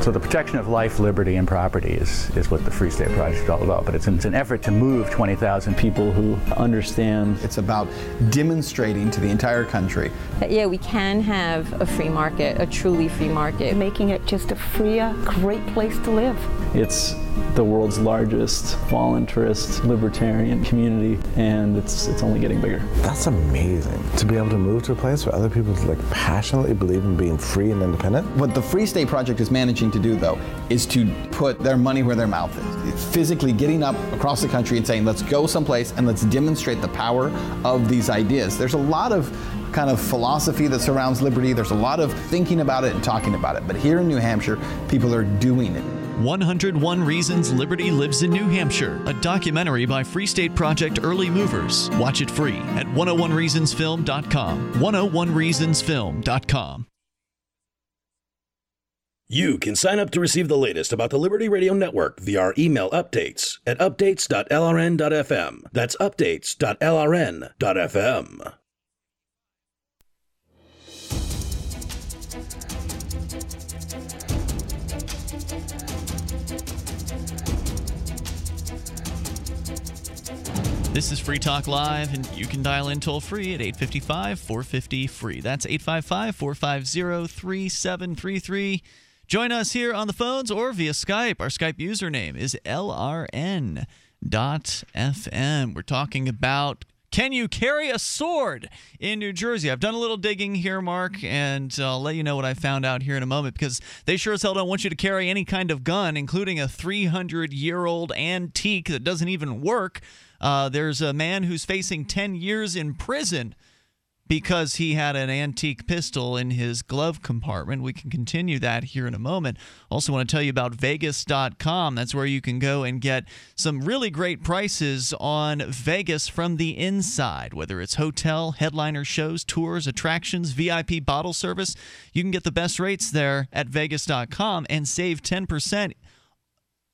So the protection of life, liberty, and property is, is what the Free State Project is all about. But it's, it's an effort to move 20,000 people who understand. It's about demonstrating to the entire country. That, yeah, we can have a free market, a truly free market. Making it just a freer, great place to live. It's the world's largest voluntarist libertarian community, and it's it's only getting bigger. That's amazing to be able to move to a place where other people like passionately believe in being free and independent. What the Free State Project is managing to do, though, is to put their money where their mouth is. Physically getting up across the country and saying, "Let's go someplace and let's demonstrate the power of these ideas." There's a lot of kind of philosophy that surrounds liberty. There's a lot of thinking about it and talking about it. But here in New Hampshire, people are doing it. 101 Reasons Liberty Lives in New Hampshire, a documentary by Free State Project Early Movers. Watch it free at 101reasonsfilm.com. 101reasonsfilm.com. You can sign up to receive the latest about the Liberty Radio Network via our email updates at updates.lrn.fm. That's updates.lrn.fm. This is Free Talk Live, and you can dial in toll free at 855 450 free. That's 855 450 3733. Join us here on the phones or via Skype. Our Skype username is LRN.FM. We're talking about can you carry a sword in New Jersey? I've done a little digging here, Mark, and I'll let you know what I found out here in a moment because they sure as hell don't want you to carry any kind of gun, including a 300 year old antique that doesn't even work. Uh, there's a man who's facing 10 years in prison because he had an antique pistol in his glove compartment. We can continue that here in a moment. Also, want to tell you about Vegas.com. That's where you can go and get some really great prices on Vegas from the inside, whether it's hotel, headliner shows, tours, attractions, VIP bottle service. You can get the best rates there at Vegas.com and save 10%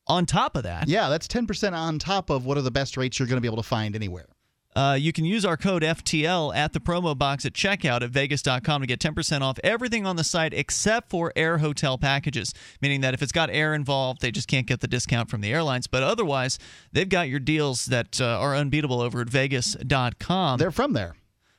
on top of that. Yeah, that's 10% on top of what are the best rates you're going to be able to find anywhere. Uh, you can use our code FTL at the promo box at checkout at Vegas.com to get 10% off everything on the site except for air hotel packages, meaning that if it's got air involved, they just can't get the discount from the airlines. But otherwise, they've got your deals that uh, are unbeatable over at Vegas.com. They're from there.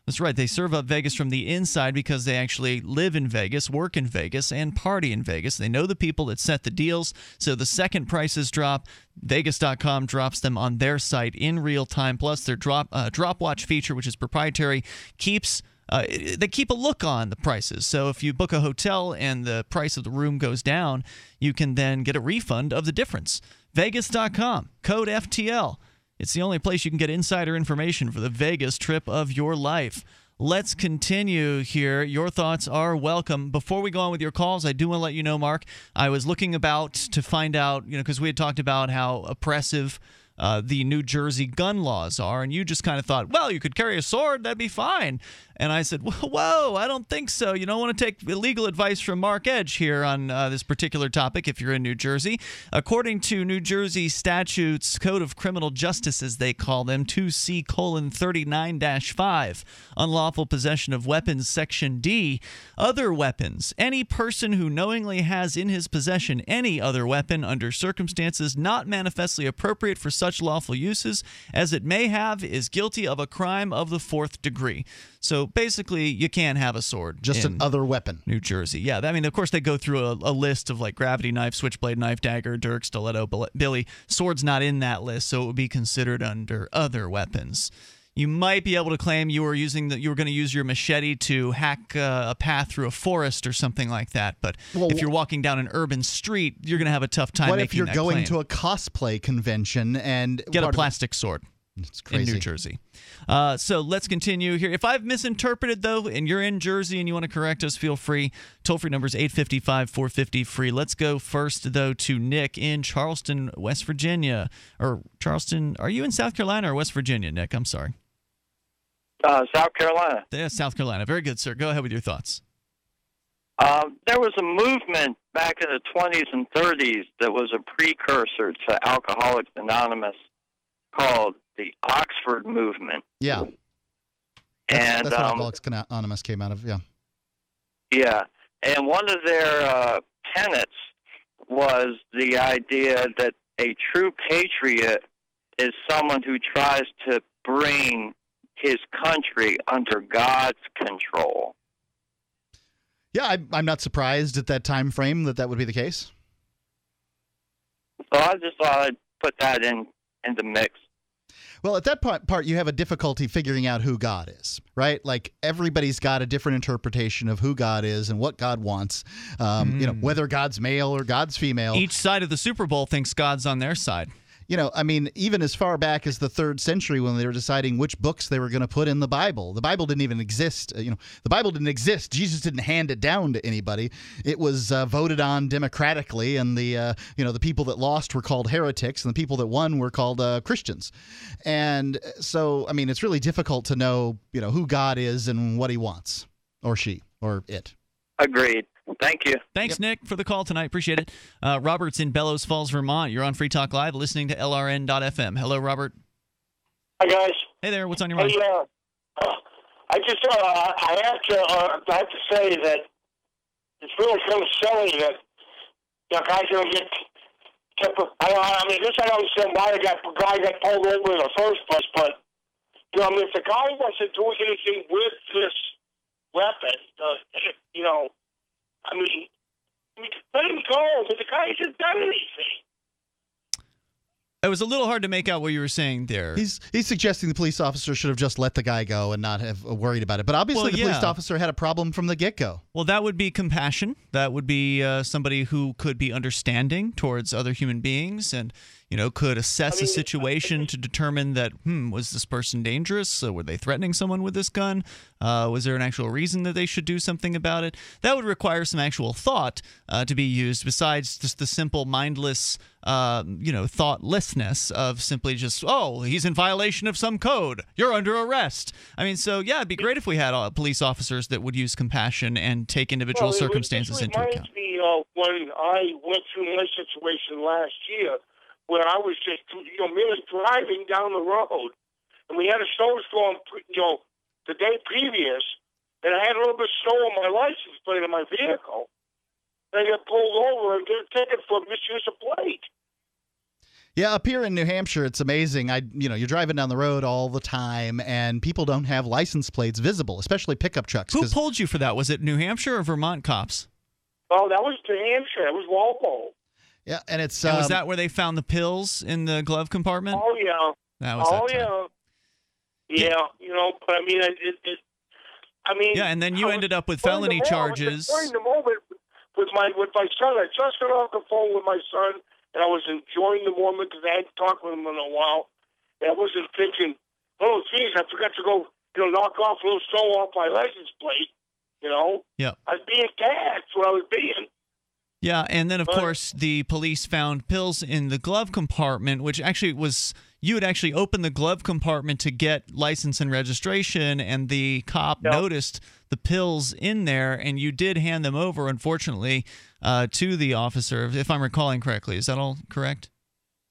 That's right. They serve up Vegas from the inside because they actually live in Vegas, work in Vegas, and party in Vegas. They know the people that set the deals. So the second prices drop, Vegas.com drops them on their site in real time. Plus, their drop uh, drop watch feature, which is proprietary, keeps. Uh, they keep a look on the prices. So if you book a hotel and the price of the room goes down, you can then get a refund of the difference. Vegas.com, code FTL. It's the only place you can get insider information for the Vegas trip of your life. Let's continue here. Your thoughts are welcome. Before we go on with your calls, I do want to let you know, Mark, I was looking about to find out, you know, because we had talked about how oppressive uh, the New Jersey gun laws are, and you just kind of thought, well, you could carry a sword, that'd be fine. And I said, [laughs] whoa, I don't think so. You don't want to take legal advice from Mark Edge here on uh, this particular topic if you're in New Jersey. According to New Jersey statutes, Code of Criminal Justice, as they call them, 2C colon 39 5, unlawful possession of weapons, Section D, other weapons. Any person who knowingly has in his possession any other weapon under circumstances not manifestly appropriate for such lawful uses as it may have is guilty of a crime of the fourth degree. So basically, you can't have a sword. Just an other weapon. New Jersey. Yeah. I mean, of course, they go through a, a list of like gravity knife, switchblade knife, dagger, dirk, stiletto, billy. Sword's not in that list, so it would be considered under other weapons. You might be able to claim you were using that you were going to use your machete to hack uh, a path through a forest or something like that. But Well, if you're walking down an urban street, you're going to have a tough time what if you're going claim. to a cosplay convention and get a plastic sword? It's in. New Jersey. Uh, so let's continue here. If I've misinterpreted, though, and you're in Jersey and you want to correct us, feel free. Toll free number is 855 450 free. Let's go first, though, to Nick in Charleston, West Virginia. Or Charleston, are you in South Carolina or West Virginia, Nick? I'm sorry. Uh, South Carolina. Yeah, South Carolina. Very good, sir. Go ahead with your thoughts. Um, there was a movement back in the 20s and 30s that was a precursor to Alcoholics Anonymous called the Oxford Movement. Yeah. And That's what um, Alcoholics Anonymous came out of. Yeah. Yeah, and one of their uh, tenets was the idea that a true patriot is someone who tries to bring his country under God's control. Yeah, I, I'm not surprised at that time frame that that would be the case. So I just thought I'd put that in in the mix. Well, at that part, part, you have a difficulty figuring out who God is, right? Like everybody's got a different interpretation of who God is and what God wants. Um, You know, Mm. whether God's male or God's female. Each side of the Super Bowl thinks God's on their side. You know, I mean, even as far back as the third century when they were deciding which books they were going to put in the Bible, the Bible didn't even exist. Uh, You know, the Bible didn't exist. Jesus didn't hand it down to anybody. It was uh, voted on democratically, and the uh, you know the people that lost were called heretics, and the people that won were called uh, Christians. And so, I mean, it's really difficult to know you know who God is and what He wants, or she, or it. Agreed. Thank you. Thanks, Nick, for the call tonight. Appreciate it. Uh, Robert's in Bellows Falls, Vermont. You're on Free Talk Live, listening to LRN.FM. Hello, Robert. Hi guys. Hey there. What's on your mind? Hey, uh, I just uh, I have to uh, I have to say that it's really kind of silly that you know, guys don't get. kept- I, I mean, this I don't understand why the guy, guy got pulled over in the first place, but you know, I mean, if the guy wasn't doing anything with this weapon, uh, you know, I mean, I mean, let him go. But the guy hasn't done anything. It was a little hard to make out what you were saying there. He's he's suggesting the police officer should have just let the guy go and not have worried about it. But obviously, Well, the police officer had a problem from the get go. Well, that would be compassion. That would be uh, somebody who could be understanding towards other human beings and, you know, could assess a situation to determine that, hmm, was this person dangerous? Uh, were they threatening someone with this gun? Uh, was there an actual reason that they should do something about it? That would require some actual thought uh, to be used besides just the simple mindless, uh, you know, thoughtlessness of simply just, oh, he's in violation of some code. You're under arrest. I mean, so yeah, it'd be great if we had uh, police officers that would use compassion and take individual Well, it- circumstances it into reminds account. me of when I went through my situation last year, where I was just you know merely driving down the road, and we had a snowstorm, you know, the day previous, and I had a little bit of snow on my license plate of my vehicle. And I got pulled over and get a ticket for misuse of plate. Yeah, up here in New Hampshire, it's amazing. I, you know, you're driving down the road all the time, and people don't have license plates visible, especially pickup trucks. Who pulled you for that? Was it New Hampshire or Vermont cops? Oh, that was New Hampshire. That was Walpole. Yeah, and it's And was um, that where they found the pills in the glove compartment? Oh yeah. That was oh that time. yeah. Yeah, you know, but I mean, it, it, it I mean, Yeah, and then you I ended up with felony the moment- I was charges. enjoying the moment with my with my son. I just got off the phone with my son, and I was enjoying the moment because I hadn't talked with him in a while. And I wasn't thinking, oh, geez, I forgot to go you know, knock off a little snow off my license plate. You know, Yeah. I was being taxed what I was being. Yeah, and then of course the police found pills in the glove compartment, which actually was you had actually opened the glove compartment to get license and registration, and the cop noticed the pills in there, and you did hand them over, unfortunately, uh, to the officer, if I'm recalling correctly. Is that all correct?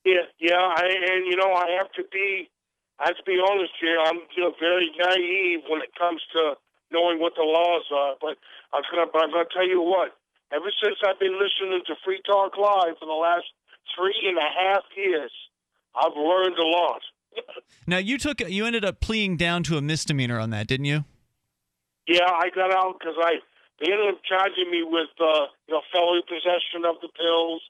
Yeah, yeah, I, and you know, I have to be, I have to be honest here. I'm you know very naive when it comes to knowing what the laws are. But I'm gonna, but I'm gonna tell you what. Ever since I've been listening to Free Talk Live for the last three and a half years, I've learned a lot. [laughs] Now you took you ended up pleading down to a misdemeanor on that, didn't you? Yeah, I got out because I they ended up charging me with uh, you know felony possession of the pills,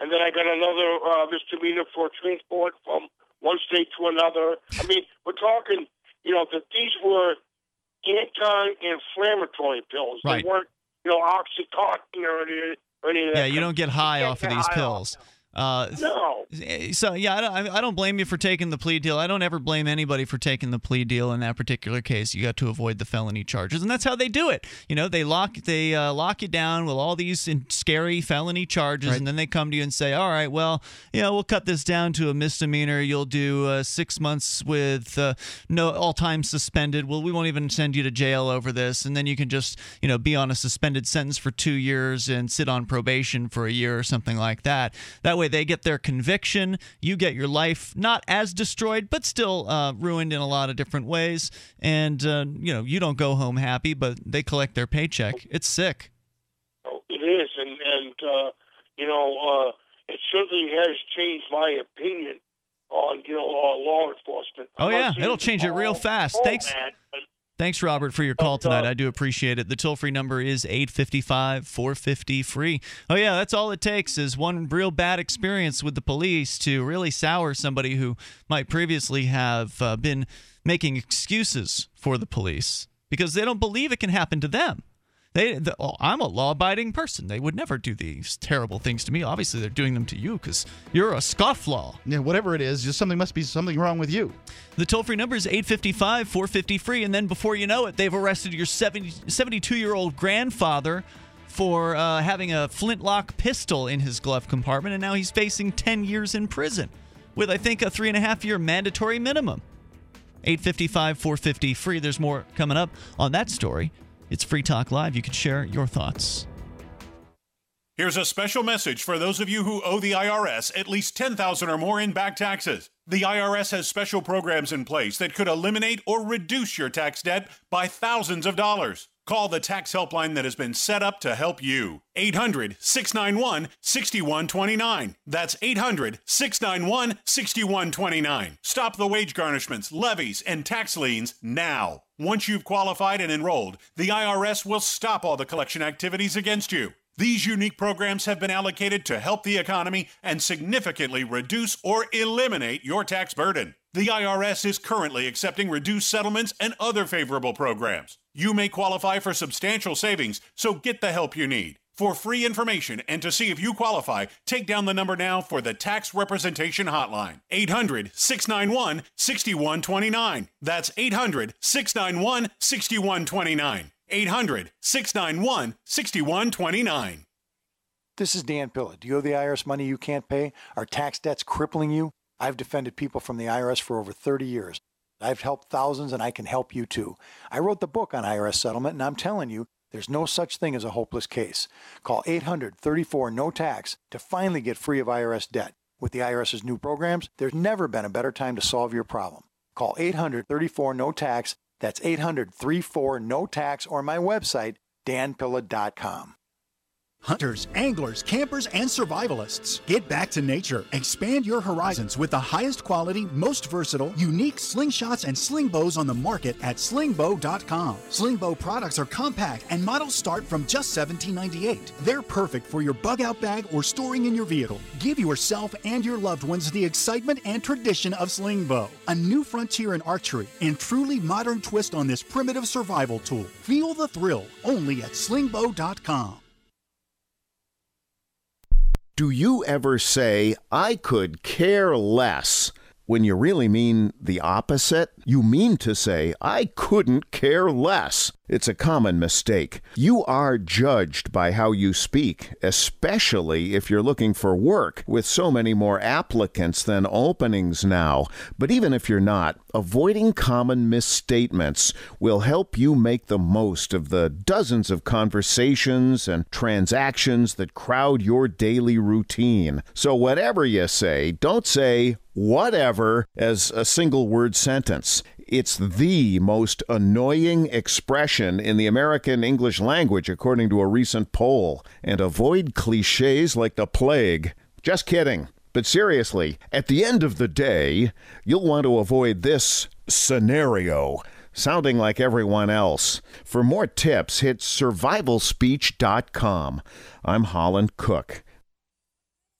and then I got another uh, misdemeanor for transport from one state to another. I mean, we're talking you know that these were anti-inflammatory pills. Right. They weren't you know oxycontin or any, or any of that. Yeah, you don't get high off of these pills. Uh, No. So yeah, I don't, I don't blame you for taking the plea deal. I don't ever blame anybody for taking the plea deal in that particular case. You got to avoid the felony charges, and that's how they do it. You know, they lock they uh, lock you down with all these scary felony charges, and then they come to you and say, "All right, well, you know, we'll cut this down to a misdemeanor. You'll do uh, six months with uh, no all time suspended. Well, we won't even send you to jail over this, and then you can just you know be on a suspended sentence for two years and sit on probation for a year or something like that. That way, they get their conviction. You get your life not as destroyed, but still uh, ruined in a lot of different ways. And uh, you know, you don't go home happy, but they collect their paycheck. It's sick. Oh, It is, and and uh, you know, uh, it certainly has changed my opinion on you know law enforcement. Oh yeah, it'll change it real fast. Thanks. but Thanks, Robert, for your call tonight. I do appreciate it. The toll free number is 855 450 free. Oh, yeah, that's all it takes is one real bad experience with the police to really sour somebody who might previously have uh, been making excuses for the police because they don't believe it can happen to them. They, the, oh, I'm a law-abiding person. They would never do these terrible things to me. Obviously, they're doing them to you because you're a scofflaw. Yeah, whatever it is, just something must be something wrong with you. The toll free number is 855 450 free. And then before you know it, they've arrested your 72 year old grandfather for uh, having a flintlock pistol in his glove compartment. And now he's facing 10 years in prison with, I think, a three and a half year mandatory minimum. 855 450 free. There's more coming up on that story. It's Free Talk Live. You can share your thoughts. Here's a special message for those of you who owe the IRS at least 10,000 or more in back taxes. The IRS has special programs in place that could eliminate or reduce your tax debt by thousands of dollars. Call the tax helpline that has been set up to help you. 800 691 6129. That's 800 691 6129. Stop the wage garnishments, levies, and tax liens now. Once you've qualified and enrolled, the IRS will stop all the collection activities against you. These unique programs have been allocated to help the economy and significantly reduce or eliminate your tax burden. The IRS is currently accepting reduced settlements and other favorable programs. You may qualify for substantial savings, so get the help you need. For free information and to see if you qualify, take down the number now for the Tax Representation Hotline 800 691 6129. That's 800 691 6129. 800 691 6129. This is Dan Pilla. Do you owe the IRS money you can't pay? Are tax debts crippling you? I've defended people from the IRS for over 30 years. I've helped thousands and I can help you too. I wrote the book on IRS settlement and I'm telling you, there's no such thing as a hopeless case. Call 800 34 no tax to finally get free of IRS debt. With the IRS's new programs, there's never been a better time to solve your problem. Call 800 34 no tax. That's 800 34 no tax or my website, danpilla.com. Hunters, anglers, campers, and survivalists. Get back to nature. Expand your horizons with the highest quality, most versatile, unique slingshots and sling bows on the market at slingbow.com. Slingbow products are compact and models start from just $17.98. They're perfect for your bug out bag or storing in your vehicle. Give yourself and your loved ones the excitement and tradition of slingbow, a new frontier in archery and truly modern twist on this primitive survival tool. Feel the thrill only at slingbow.com. Do you ever say, I could care less when you really mean the opposite. You mean to say, I couldn't care less. It's a common mistake. You are judged by how you speak, especially if you're looking for work, with so many more applicants than openings now. But even if you're not, avoiding common misstatements will help you make the most of the dozens of conversations and transactions that crowd your daily routine. So, whatever you say, don't say, whatever as a single word sentence. It's the most annoying expression in the American English language, according to a recent poll. And avoid cliches like the plague. Just kidding. But seriously, at the end of the day, you'll want to avoid this scenario sounding like everyone else. For more tips, hit survivalspeech.com. I'm Holland Cooke.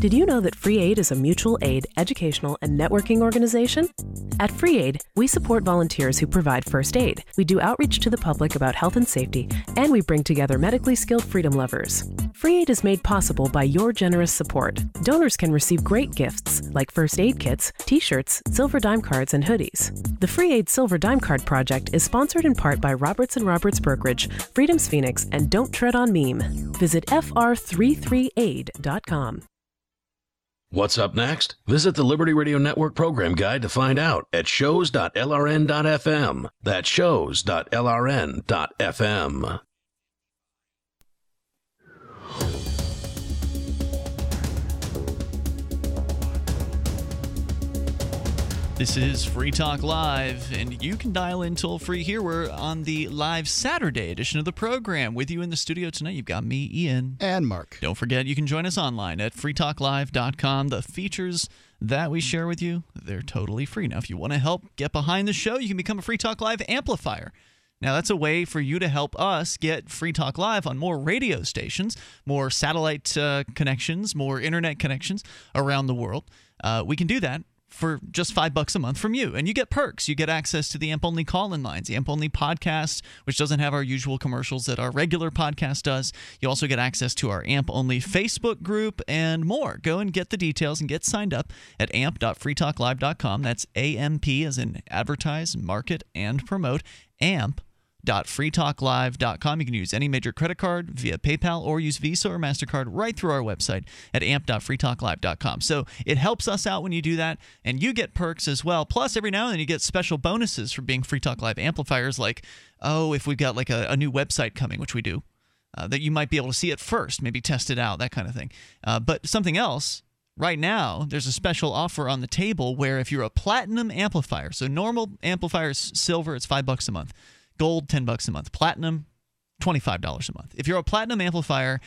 Did you know that Free Aid is a mutual aid, educational, and networking organization? At Free Aid, we support volunteers who provide first aid. We do outreach to the public about health and safety, and we bring together medically skilled freedom lovers. Free Aid is made possible by your generous support. Donors can receive great gifts like first aid kits, t shirts, silver dime cards, and hoodies. The Free Aid Silver Dime Card Project is sponsored in part by Roberts and Roberts Brokerage, Freedom's Phoenix, and Don't Tread on Meme. Visit fr33aid.com. What's up next? Visit the Liberty Radio Network program guide to find out at shows.lrn.fm. That's shows.lrn.fm. This is Free Talk Live, and you can dial in toll free here. We're on the live Saturday edition of the program. With you in the studio tonight, you've got me, Ian. And Mark. Don't forget, you can join us online at freetalklive.com. The features that we share with you, they're totally free. Now, if you want to help get behind the show, you can become a Free Talk Live amplifier. Now, that's a way for you to help us get Free Talk Live on more radio stations, more satellite uh, connections, more internet connections around the world. Uh, we can do that for just five bucks a month from you. And you get perks. You get access to the AMP only call in lines, the AMP only podcast, which doesn't have our usual commercials that our regular podcast does. You also get access to our AMP only Facebook group and more. Go and get the details and get signed up at amp.freetalklive.com. That's AMP as in advertise, market, and promote. AMP amp.freetalklive.com. You can use any major credit card via PayPal or use Visa or MasterCard right through our website at amp.freetalklive.com. So it helps us out when you do that, and you get perks as well. Plus, every now and then you get special bonuses for being Free Talk Live amplifiers, like, oh, if we've got like a, a new website coming, which we do. Uh, that you might be able to see it first, maybe test it out, that kind of thing. Uh, but something else right now there's a special offer on the table where if you're a platinum amplifier so normal amplifiers silver it's five bucks a month gold 10 bucks a month platinum $25 a month if you're a platinum amplifier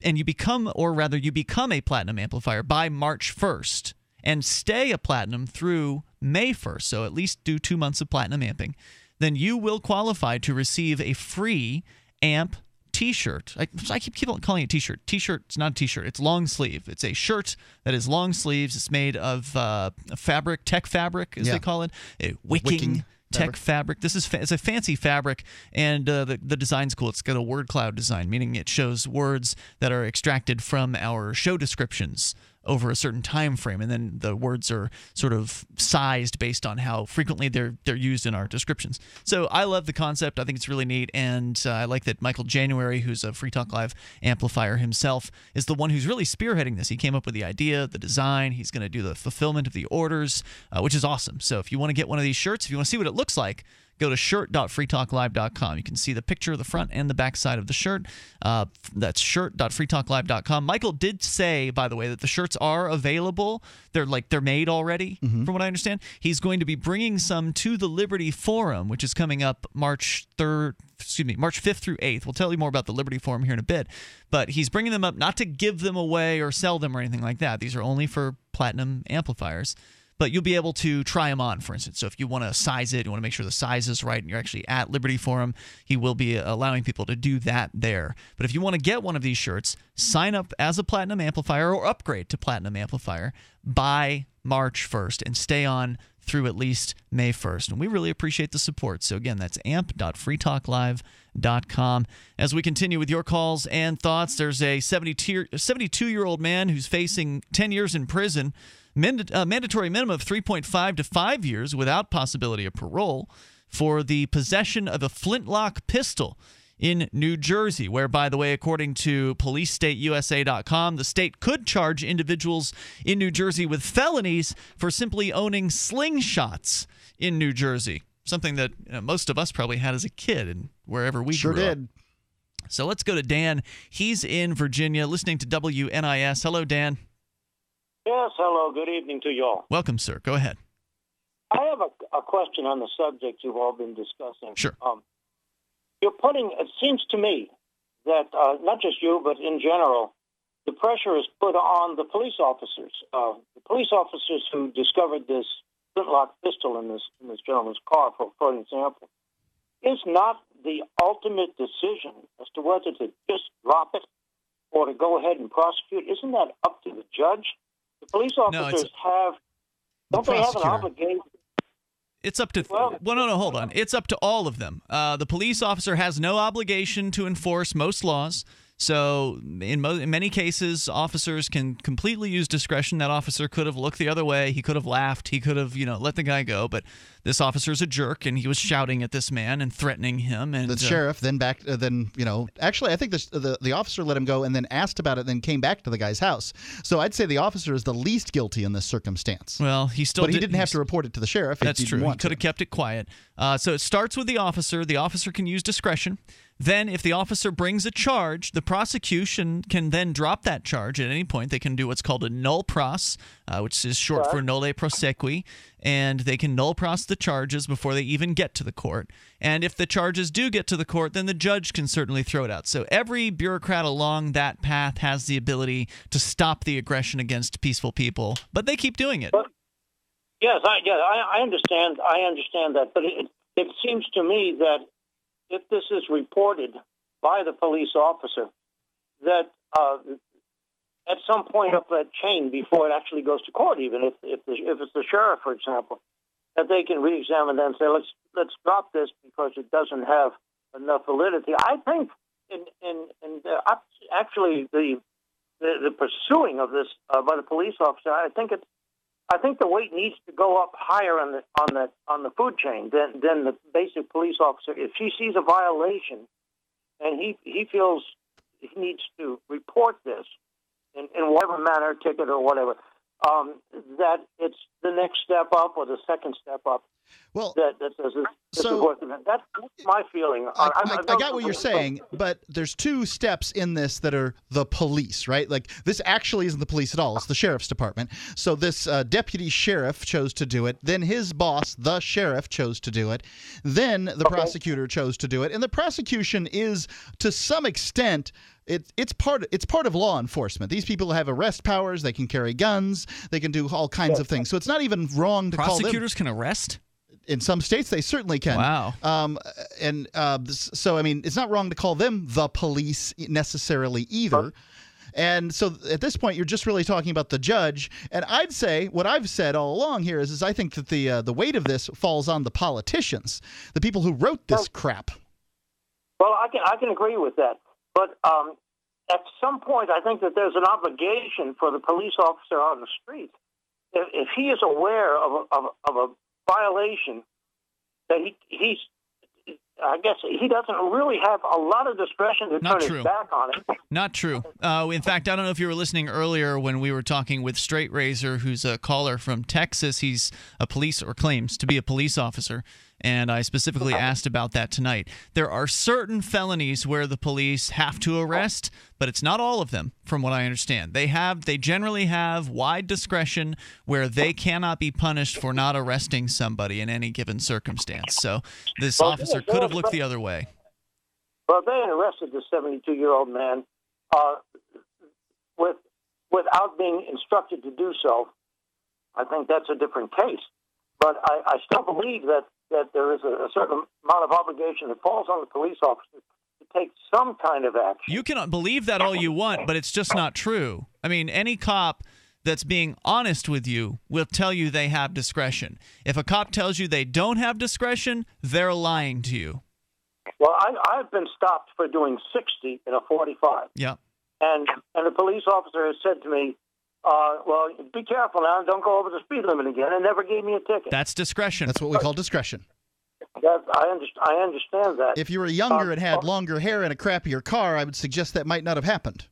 and you become or rather you become a platinum amplifier by march 1st and stay a platinum through may 1st so at least do two months of platinum amping then you will qualify to receive a free amp t-shirt. I, I keep, keep calling it t-shirt. T-shirt. It's not a t-shirt. It's long sleeve. It's a shirt that is long sleeves. It's made of uh, fabric, tech fabric, as Yeah. they call it, a wicking. Wicking Tech fabric. This is fa- it's a fancy fabric, and uh, the the design's cool. It's got a word cloud design, meaning it shows words that are extracted from our show descriptions over a certain time frame, and then the words are sort of sized based on how frequently they're they're used in our descriptions. So I love the concept. I think it's really neat, and uh, I like that Michael January, who's a Free Talk Live amplifier himself, is the one who's really spearheading this. He came up with the idea, the design. He's going to do the fulfillment of the orders, uh, which is awesome. So if you want to get one of these shirts, if you want to see what it looks like. Go to shirt.freetalklive.com. You can see the picture of the front and the back side of the shirt. Uh, that's shirt.freetalklive.com. Michael did say, by the way, that the shirts are available. They're like they're made already, from what I understand. He's going to be bringing some to the Liberty Forum, which is coming up March 3rd, excuse me, March 5th through 8th. We'll tell you more about the Liberty Forum here in a bit. But he's bringing them up not to give them away or sell them or anything like that. These are only for platinum amplifiers. But you'll be able to try them on, for instance. So if you want to size it, you want to make sure the size is right, and you're actually at Liberty Forum, he will be uh, allowing people to do that there. But if you want to get one of these shirts, sign up as a Platinum Amplifier or upgrade to Platinum Amplifier by March 1st and stay on through at least May 1st. And we really appreciate the support. So, again, that's amp.freetalklive.com. As we continue with your calls and thoughts, there's a 72 year old man who's facing 10 years in prison, a uh, mandatory minimum of 3.5 to 5 years without possibility of parole for the possession of a flintlock pistol in New Jersey, where, by the way, according to PoliceStateUSA.com, the state could charge individuals in New Jersey with felonies for simply owning slingshots in New Jersey. Something that you know, most of us probably had as a kid and wherever we sure grew did. Up. So let's go to Dan. He's in Virginia listening to WNIS. Hello, Dan. Yes, hello. Good evening to you all. Welcome, sir. Go ahead. I have a, a question on the subject you've all been discussing. Sure. Um, you're putting, it seems to me that uh, not just you, but in general, the pressure is put on the police officers. Uh, the police officers who discovered this flintlock pistol in this, in this gentleman's car, for, for example, is not the ultimate decision as to whether to just drop it or to go ahead and prosecute. Isn't that up to the judge? The police officers no, have, don't the they have an obligation? It's up to well, well, no, no, hold on. It's up to all of them. Uh, the police officer has no obligation to enforce most laws. So, in, mo- in, many cases, officers can completely use discretion. That officer could have looked the other way. He could have laughed. He could have, you know, let the guy go. But this officer is a jerk, and he was shouting at this man and threatening him. And the uh, sheriff then back, uh, then you know, actually, I think the, the the officer let him go and then asked about it, then came back to the guy's house. So I'd say the officer is the least guilty in this circumstance. Well, he still, but he did, didn't have to report it to the sheriff. That's true. He could have kept it quiet. Uh, so it starts with the officer. The officer can use discretion. Then, if the officer brings a charge, the prosecution can then drop that charge at any point. They can do what's called a nol pros, uh, which is short for nolle prosequi, and they can nol pros the charges before they even get to the court. And if the charges do get to the court, then the judge can certainly throw it out. So every bureaucrat along that path has the ability to stop the aggression against peaceful people, but they keep doing it. Yes, I, yeah, I, I understand. I understand that, but it, it seems to me that if this is reported by the police officer, that uh, at some point up that chain before it actually goes to court, even if if, the, if it's the sheriff, for example, that they can re-examine that and say let's let's drop this because it doesn't have enough validity. I think in in, in the, actually the, the the pursuing of this uh, by the police officer, I think it's I think the weight needs to go up higher on the on the on the food chain than than the basic police officer. If he sees a violation and he he feels he needs to report this in, in whatever manner, ticket or whatever, um, that it's the next step up or the second step up. Well, that, that says this so is working. That's, that's my feeling. I, I, I, got what you're saying, but there's two steps in this that are the police, right? Like this actually isn't the police at all; it's the sheriff's department. So this uh, deputy sheriff chose to do it. Then his boss, the sheriff, chose to do it. Then the okay. prosecutor chose to do it, and the prosecution is, to some extent, it, it's part it's part of law enforcement. These people have arrest powers. They can carry guns. They can do all kinds of things. So it's not even wrong to prosecutors call them. Prosecutors can arrest. In some states, they certainly can. Wow. Um, and uh, so, I mean, it's not wrong to call them the police necessarily either. And so at this point, you're just really talking about the judge. And I'd say what I've said all along here is, is I think that the uh, the weight of this falls on the politicians, the people who wrote this well, crap. Well, I can I can agree with that. But um, at some point, I think that there's an obligation for the police officer on the street. If, if he is aware of a, of, of a violation, that he, he's I guess he doesn't really have a lot of discretion to Not turn true. his back on it. Not true. Uh, in fact, I don't know if you were listening earlier when we were talking with Straight Razor, who's a caller from Texas. He's a police or claims to be a police officer and I specifically asked about that tonight. There are certain felonies where the police have to arrest, but it's not all of them, from what I understand. They have, they generally have wide discretion where they cannot be punished for not arresting somebody in any given circumstance. So this Well, officer could have looked the other way. Well, they arrested the 72 year old man uh, with without being instructed to do so. I think that's a different case. But I, I still believe that, that there is a, a certain amount of obligation that falls on the police officer to take some kind of action. You can believe that all you want, but it's just not true. I mean, any cop that's being honest with you will tell you they have discretion. If a cop tells you they don't have discretion, they're lying to you. Well, I, I've been stopped for doing 60 in a 45. Yeah. And, and the police officer has said to me, uh, well, be careful now. Don't go over the speed limit again, and never gave me a ticket. That's discretion. That's what we call discretion. That, I, underst- I understand that. If you were younger Uh, and had longer hair and a crappier car, I would suggest that might not have happened.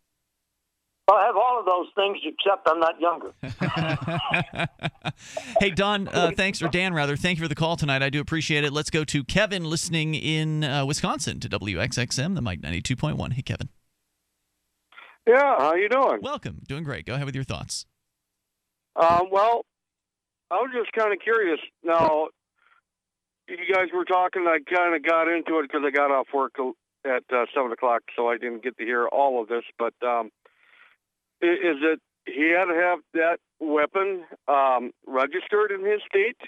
I have all of those things, except I'm not younger. [laughs] hey, Don, uh, thanks, or Dan, rather, thank you for the call tonight. I do appreciate it. Let's go to Kevin listening in uh, Wisconsin to WXXM, the Mic 92.1. Hey, Kevin. Yeah, how you doing? Welcome. Doing great. Go ahead with your thoughts. Um, well, I was just kind of curious. Now, you guys were talking. I kind of got into it because I got off work at uh, seven o'clock, so I didn't get to hear all of this. But um, is it he had to have that weapon um, registered in his state?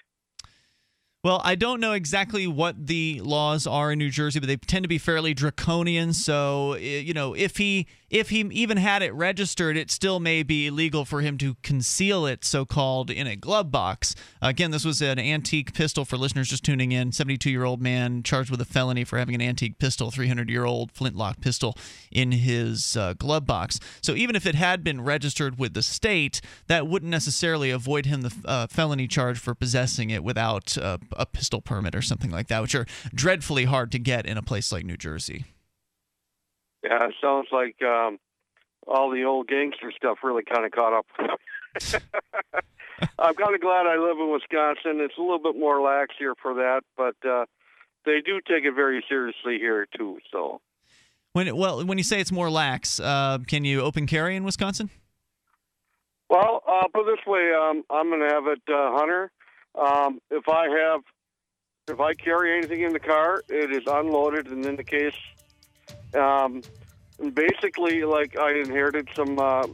Well, I don't know exactly what the laws are in New Jersey, but they tend to be fairly draconian. So, you know, if he if he even had it registered, it still may be illegal for him to conceal it, so called, in a glove box. Again, this was an antique pistol for listeners just tuning in. Seventy-two year old man charged with a felony for having an antique pistol, three hundred year old flintlock pistol, in his uh, glove box. So even if it had been registered with the state, that wouldn't necessarily avoid him the uh, felony charge for possessing it without uh, a pistol permit or something like that, which are dreadfully hard to get in a place like New Jersey. Yeah, it sounds like um, all the old gangster stuff really kind of caught up. [laughs] I'm kind of glad I live in Wisconsin. It's a little bit more lax here for that, but uh, they do take it very seriously here too. So, When it, well, when you say it's more lax, uh, can you open carry in Wisconsin? well, uh, put it this way: um, I'm going an avid uh, hunter. Um, if I have, if I carry anything in the car, it is unloaded and in the case. Um, and basically, like I inherited some uh,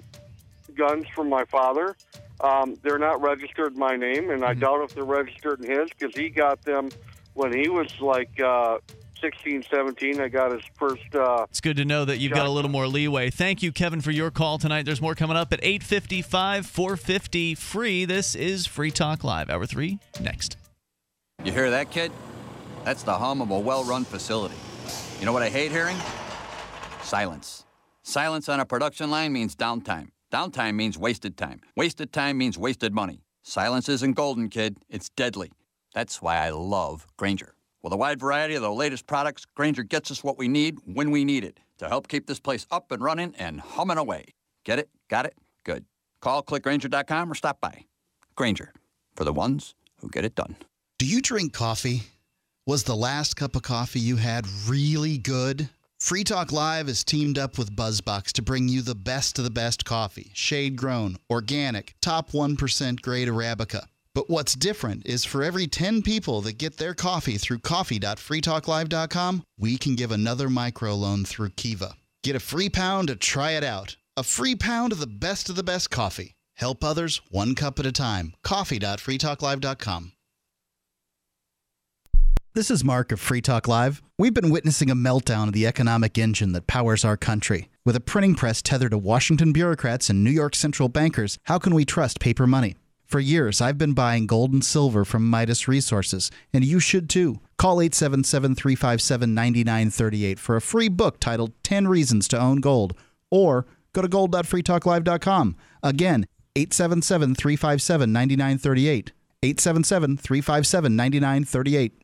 guns from my father. Um, they're not registered in my name, and I doubt if they're registered in his because he got them when he was like uh, 16, 17. I got his first. Uh, It's good to know that you've got a little more leeway. Thank you, Kevin, for your call tonight. There's more coming up at 8:55, 450 free. This is Free Talk Live, hour three. Next. You hear that, kid? That's the hum of a well run facility. You know what I hate hearing? Silence. Silence on a production line means downtime. Downtime means wasted time. Wasted time means wasted money. Silence isn't golden, kid. It's deadly. That's why I love Grainger. With a wide variety of the latest products, Grainger gets us what we need when we need it to help keep this place up and running and humming away. Get it? Got it? Good. Call clickgrainger.com or stop by. Grainger, for the ones who get it done. Do you drink coffee? Was the last cup of coffee you had really good? Free Talk Live is teamed up with Buzzbox to bring you the best of the best coffee, shade grown, organic, top 1% grade Arabica. But what's different is for every 10 people that get their coffee through coffee.freetalklive.com, we can give another microloan through Kiva. Get a free pound to try it out. A free pound of the best of the best coffee. Help others one cup at a time. Coffee.freetalklive.com. This is Mark of Free Talk Live. We've been witnessing a meltdown of the economic engine that powers our country. With a printing press tethered to Washington bureaucrats and New York central bankers, how can we trust paper money? For years, I've been buying gold and silver from Midas Resources, and you should too. Call 877 357 9938 for a free book titled 10 Reasons to Own Gold, or go to gold.freetalklive.com. Again, 877 357 9938. 877 357 9938.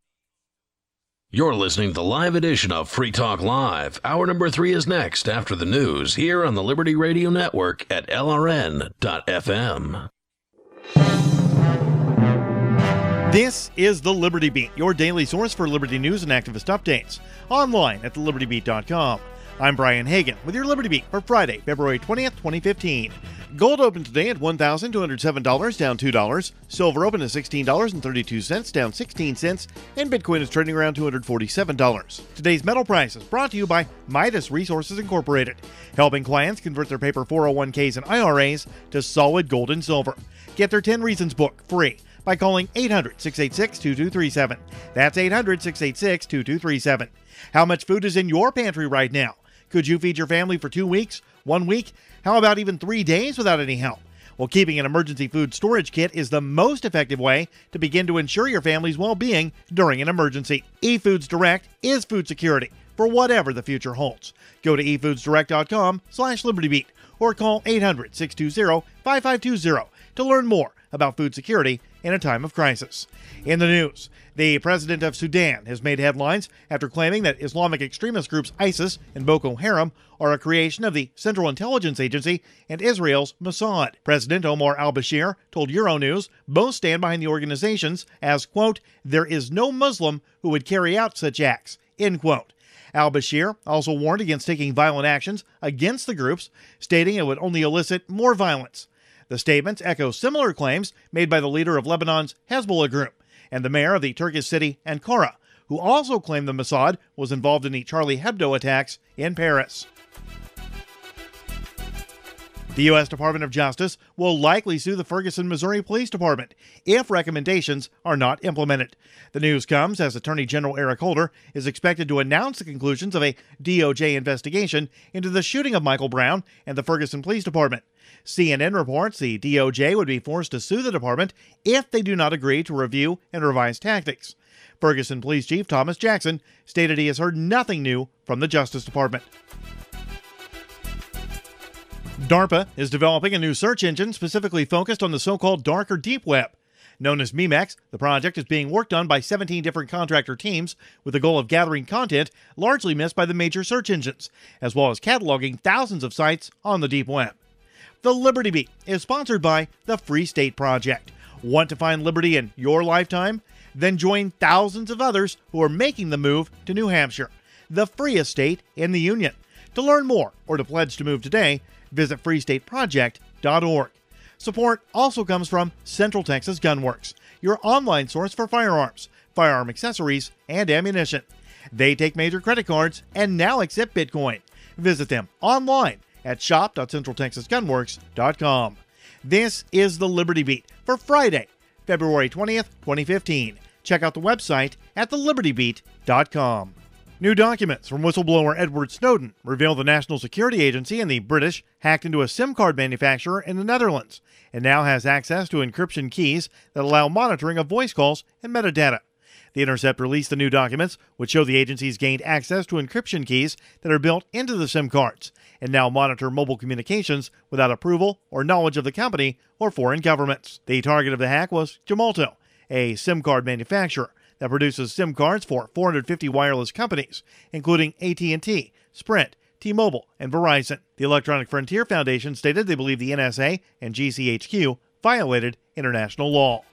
You're listening to the live edition of Free Talk Live. Hour number three is next after the news here on the Liberty Radio Network at LRN.FM. This is the Liberty Beat, your daily source for liberty news and activist updates, online at thelibertybeat.com. I'm Brian Hagan with your Liberty Beat for Friday, February 20th, 2015. Gold opened today at $1,207, down $2. Silver opened at $16.32, down 16 cents. And Bitcoin is trading around $247. Today's metal price is brought to you by Midas Resources Incorporated, helping clients convert their paper 401ks and IRAs to solid gold and silver. Get their 10 Reasons book free by calling 800 686 2237. That's 800 686 2237. How much food is in your pantry right now? Could you feed your family for two weeks, one week? How about even three days without any help? Well, keeping an emergency food storage kit is the most effective way to begin to ensure your family's well being during an emergency. eFoods Direct is food security for whatever the future holds. Go to efoodsdirect.com slash libertybeat or call 800 620 5520 to learn more about food security in a time of crisis. In the news, the president of Sudan has made headlines after claiming that Islamic extremist groups ISIS and Boko Haram are a creation of the Central Intelligence Agency and Israel's Mossad. President Omar al Bashir told Euronews both stand behind the organizations as, quote, there is no Muslim who would carry out such acts, end quote. Al Bashir also warned against taking violent actions against the groups, stating it would only elicit more violence. The statements echo similar claims made by the leader of Lebanon's Hezbollah group and the mayor of the Turkish city Ankara, who also claimed the Mossad was involved in the Charlie Hebdo attacks in Paris. The U.S. Department of Justice will likely sue the Ferguson, Missouri Police Department if recommendations are not implemented. The news comes as Attorney General Eric Holder is expected to announce the conclusions of a DOJ investigation into the shooting of Michael Brown and the Ferguson Police Department. CNN reports the DOJ would be forced to sue the department if they do not agree to review and revise tactics. Ferguson Police Chief Thomas Jackson stated he has heard nothing new from the Justice Department. DARPA is developing a new search engine specifically focused on the so called dark or deep web. Known as Memex, the project is being worked on by 17 different contractor teams with the goal of gathering content largely missed by the major search engines, as well as cataloging thousands of sites on the deep web. The Liberty Beat is sponsored by the Free State Project. Want to find liberty in your lifetime? Then join thousands of others who are making the move to New Hampshire, the freest state in the Union. To learn more or to pledge to move today, visit freestateproject.org. Support also comes from Central Texas Gunworks, your online source for firearms, firearm accessories, and ammunition. They take major credit cards and now accept Bitcoin. Visit them online at shop.centraltexasgunworks.com. This is the Liberty Beat for Friday, February 20th, 2015. Check out the website at thelibertybeat.com. New documents from whistleblower Edward Snowden reveal the National Security Agency and the British hacked into a SIM card manufacturer in the Netherlands and now has access to encryption keys that allow monitoring of voice calls and metadata. The Intercept released the new documents, which show the agencies gained access to encryption keys that are built into the SIM cards and now monitor mobile communications without approval or knowledge of the company or foreign governments. The target of the hack was Gemalto, a SIM card manufacturer that produces SIM cards for 450 wireless companies, including AT&T, Sprint, T-Mobile, and Verizon. The Electronic Frontier Foundation stated they believe the NSA and GCHQ violated international law.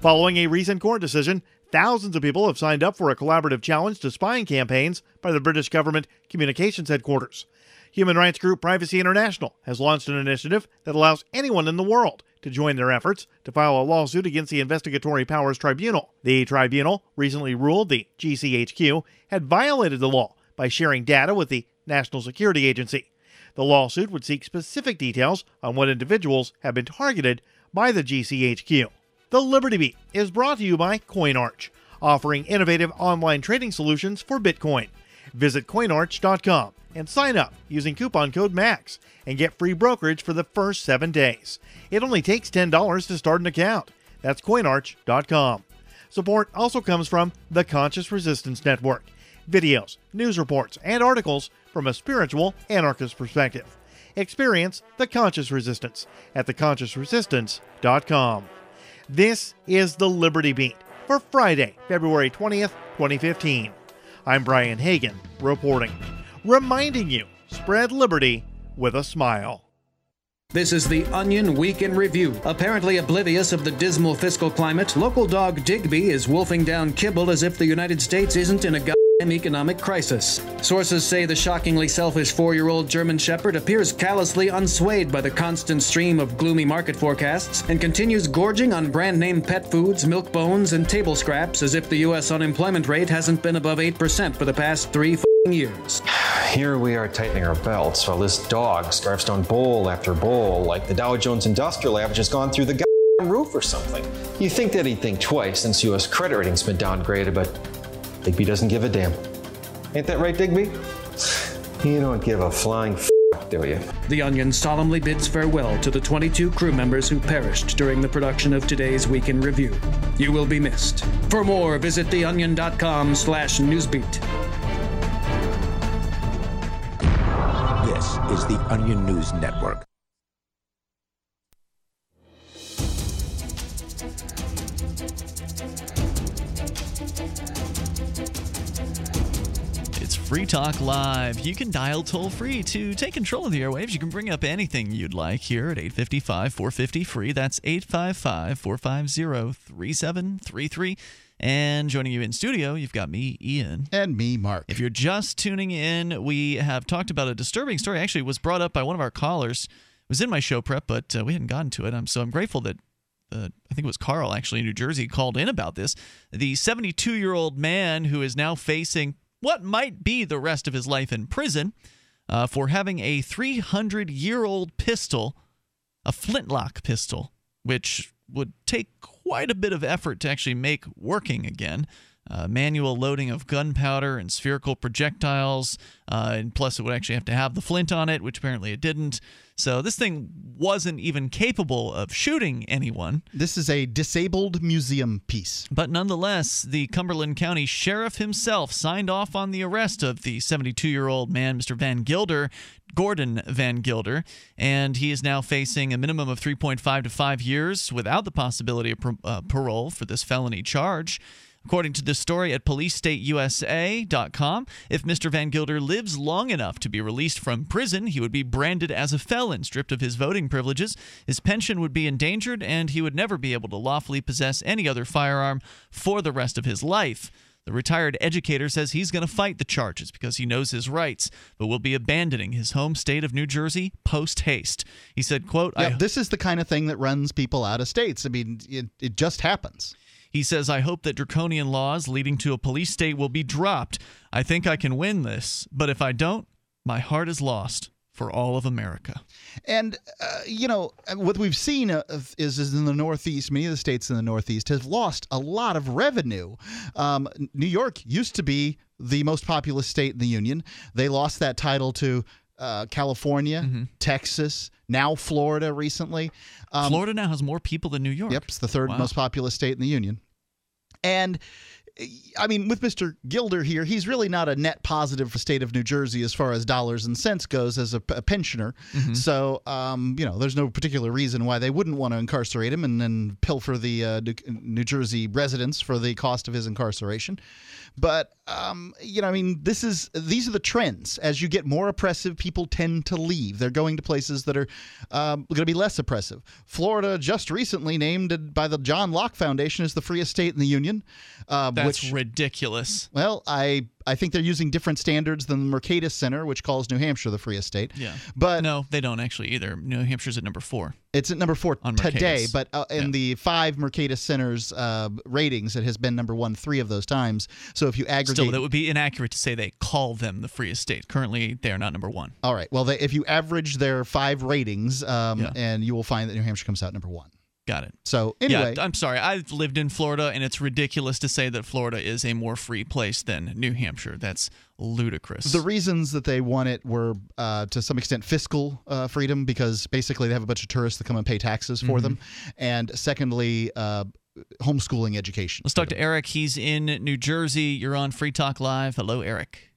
Following a recent court decision, thousands of people have signed up for a collaborative challenge to spying campaigns by the British government communications headquarters. Human rights group Privacy International has launched an initiative that allows anyone in the world to join their efforts to file a lawsuit against the Investigatory Powers Tribunal. The tribunal recently ruled the GCHQ had violated the law by sharing data with the National Security Agency. The lawsuit would seek specific details on what individuals have been targeted by the GCHQ. The Liberty Beat is brought to you by CoinArch, offering innovative online trading solutions for Bitcoin. Visit coinarch.com and sign up using coupon code MAX and get free brokerage for the first seven days. It only takes $10 to start an account. That's coinarch.com. Support also comes from the Conscious Resistance Network videos, news reports, and articles from a spiritual anarchist perspective. Experience the Conscious Resistance at theconsciousresistance.com. This is the Liberty Beat for Friday, February 20th, 2015. I'm Brian Hagan reporting reminding you spread liberty with a smile. This is the Onion Week in Review. Apparently oblivious of the dismal fiscal climate, local dog Digby is wolfing down kibble as if the United States isn't in a goddamn economic crisis. Sources say the shockingly selfish four year old German Shepherd appears callously unswayed by the constant stream of gloomy market forecasts and continues gorging on brand name pet foods, milk bones, and table scraps as if the U.S. unemployment rate hasn't been above 8% for the past three years. Here we are tightening our belts while this dog scarfs down bowl after bowl like the Dow Jones Industrial Average has gone through the roof or something. You think that he'd think twice since U.S. credit rating's been downgraded, but Digby doesn't give a damn. Ain't that right, Digby? You don't give a flying f, do you? The Onion solemnly bids farewell to the 22 crew members who perished during the production of today's Week in Review. You will be missed. For more, visit theonion.com slash newsbeat. Is the Onion News Network. It's Free Talk Live. You can dial toll free to take control of the airwaves. You can bring up anything you'd like here at 855 450 free. That's 855 450 3733. And joining you in studio, you've got me, Ian. And me, Mark. If you're just tuning in, we have talked about a disturbing story. Actually, it was brought up by one of our callers. It was in my show prep, but uh, we hadn't gotten to it. Um, so I'm grateful that uh, I think it was Carl actually in New Jersey called in about this. The 72 year old man who is now facing what might be the rest of his life in prison uh, for having a 300 year old pistol, a flintlock pistol, which would take quite a bit of effort to actually make working again. Uh, manual loading of gunpowder and spherical projectiles, uh, and plus it would actually have to have the flint on it, which apparently it didn't. So this thing wasn't even capable of shooting anyone. This is a disabled museum piece. But nonetheless, the Cumberland County Sheriff himself signed off on the arrest of the 72 year old man, Mr. Van Gilder, Gordon Van Gilder, and he is now facing a minimum of 3.5 to 5 years without the possibility of uh, parole for this felony charge. According to the story at policestateusa.com, if Mr. Van Gilder lives long enough to be released from prison, he would be branded as a felon, stripped of his voting privileges, his pension would be endangered, and he would never be able to lawfully possess any other firearm for the rest of his life. The retired educator says he's going to fight the charges because he knows his rights, but will be abandoning his home state of New Jersey post haste. He said, "quote yeah, This is the kind of thing that runs people out of states. I mean, it, it just happens." He says, I hope that draconian laws leading to a police state will be dropped. I think I can win this, but if I don't, my heart is lost for all of America. And, uh, you know, what we've seen uh, is, is in the Northeast, many of the states in the Northeast have lost a lot of revenue. Um, New York used to be the most populous state in the Union. They lost that title to uh, California, mm-hmm. Texas, now Florida recently. Um, Florida now has more people than New York. Yep, it's the third wow. most populous state in the union. And I mean, with Mr. Gilder here, he's really not a net positive for state of New Jersey as far as dollars and cents goes as a, a pensioner. Mm-hmm. So, um, you know, there's no particular reason why they wouldn't want to incarcerate him and then pilfer the uh, New Jersey residents for the cost of his incarceration. But um, you know, I mean, this is these are the trends. As you get more oppressive, people tend to leave. They're going to places that are um, going to be less oppressive. Florida just recently named by the John Locke Foundation as the freest state in the union. Uh, That's which, ridiculous. Well, I I think they're using different standards than the Mercatus Center, which calls New Hampshire the freest state. Yeah, but no, they don't actually either. New Hampshire's at number four. It's at number four On today, but uh, in yeah. the five Mercatus Centers uh, ratings, it has been number one three of those times. So if you aggregate, still, that would be inaccurate to say they call them the freest state. Currently, they are not number one. All right. Well, they, if you average their five ratings, um, yeah. and you will find that New Hampshire comes out number one. Got it. So anyway, yeah, I'm sorry. I've lived in Florida, and it's ridiculous to say that Florida is a more free place than New Hampshire. That's ludicrous. The reasons that they won it were, uh, to some extent, fiscal uh, freedom because basically they have a bunch of tourists that come and pay taxes for mm-hmm. them, and secondly. Uh, homeschooling education. Let's talk to Eric. He's in New Jersey. You're on Free Talk Live. Hello, Eric.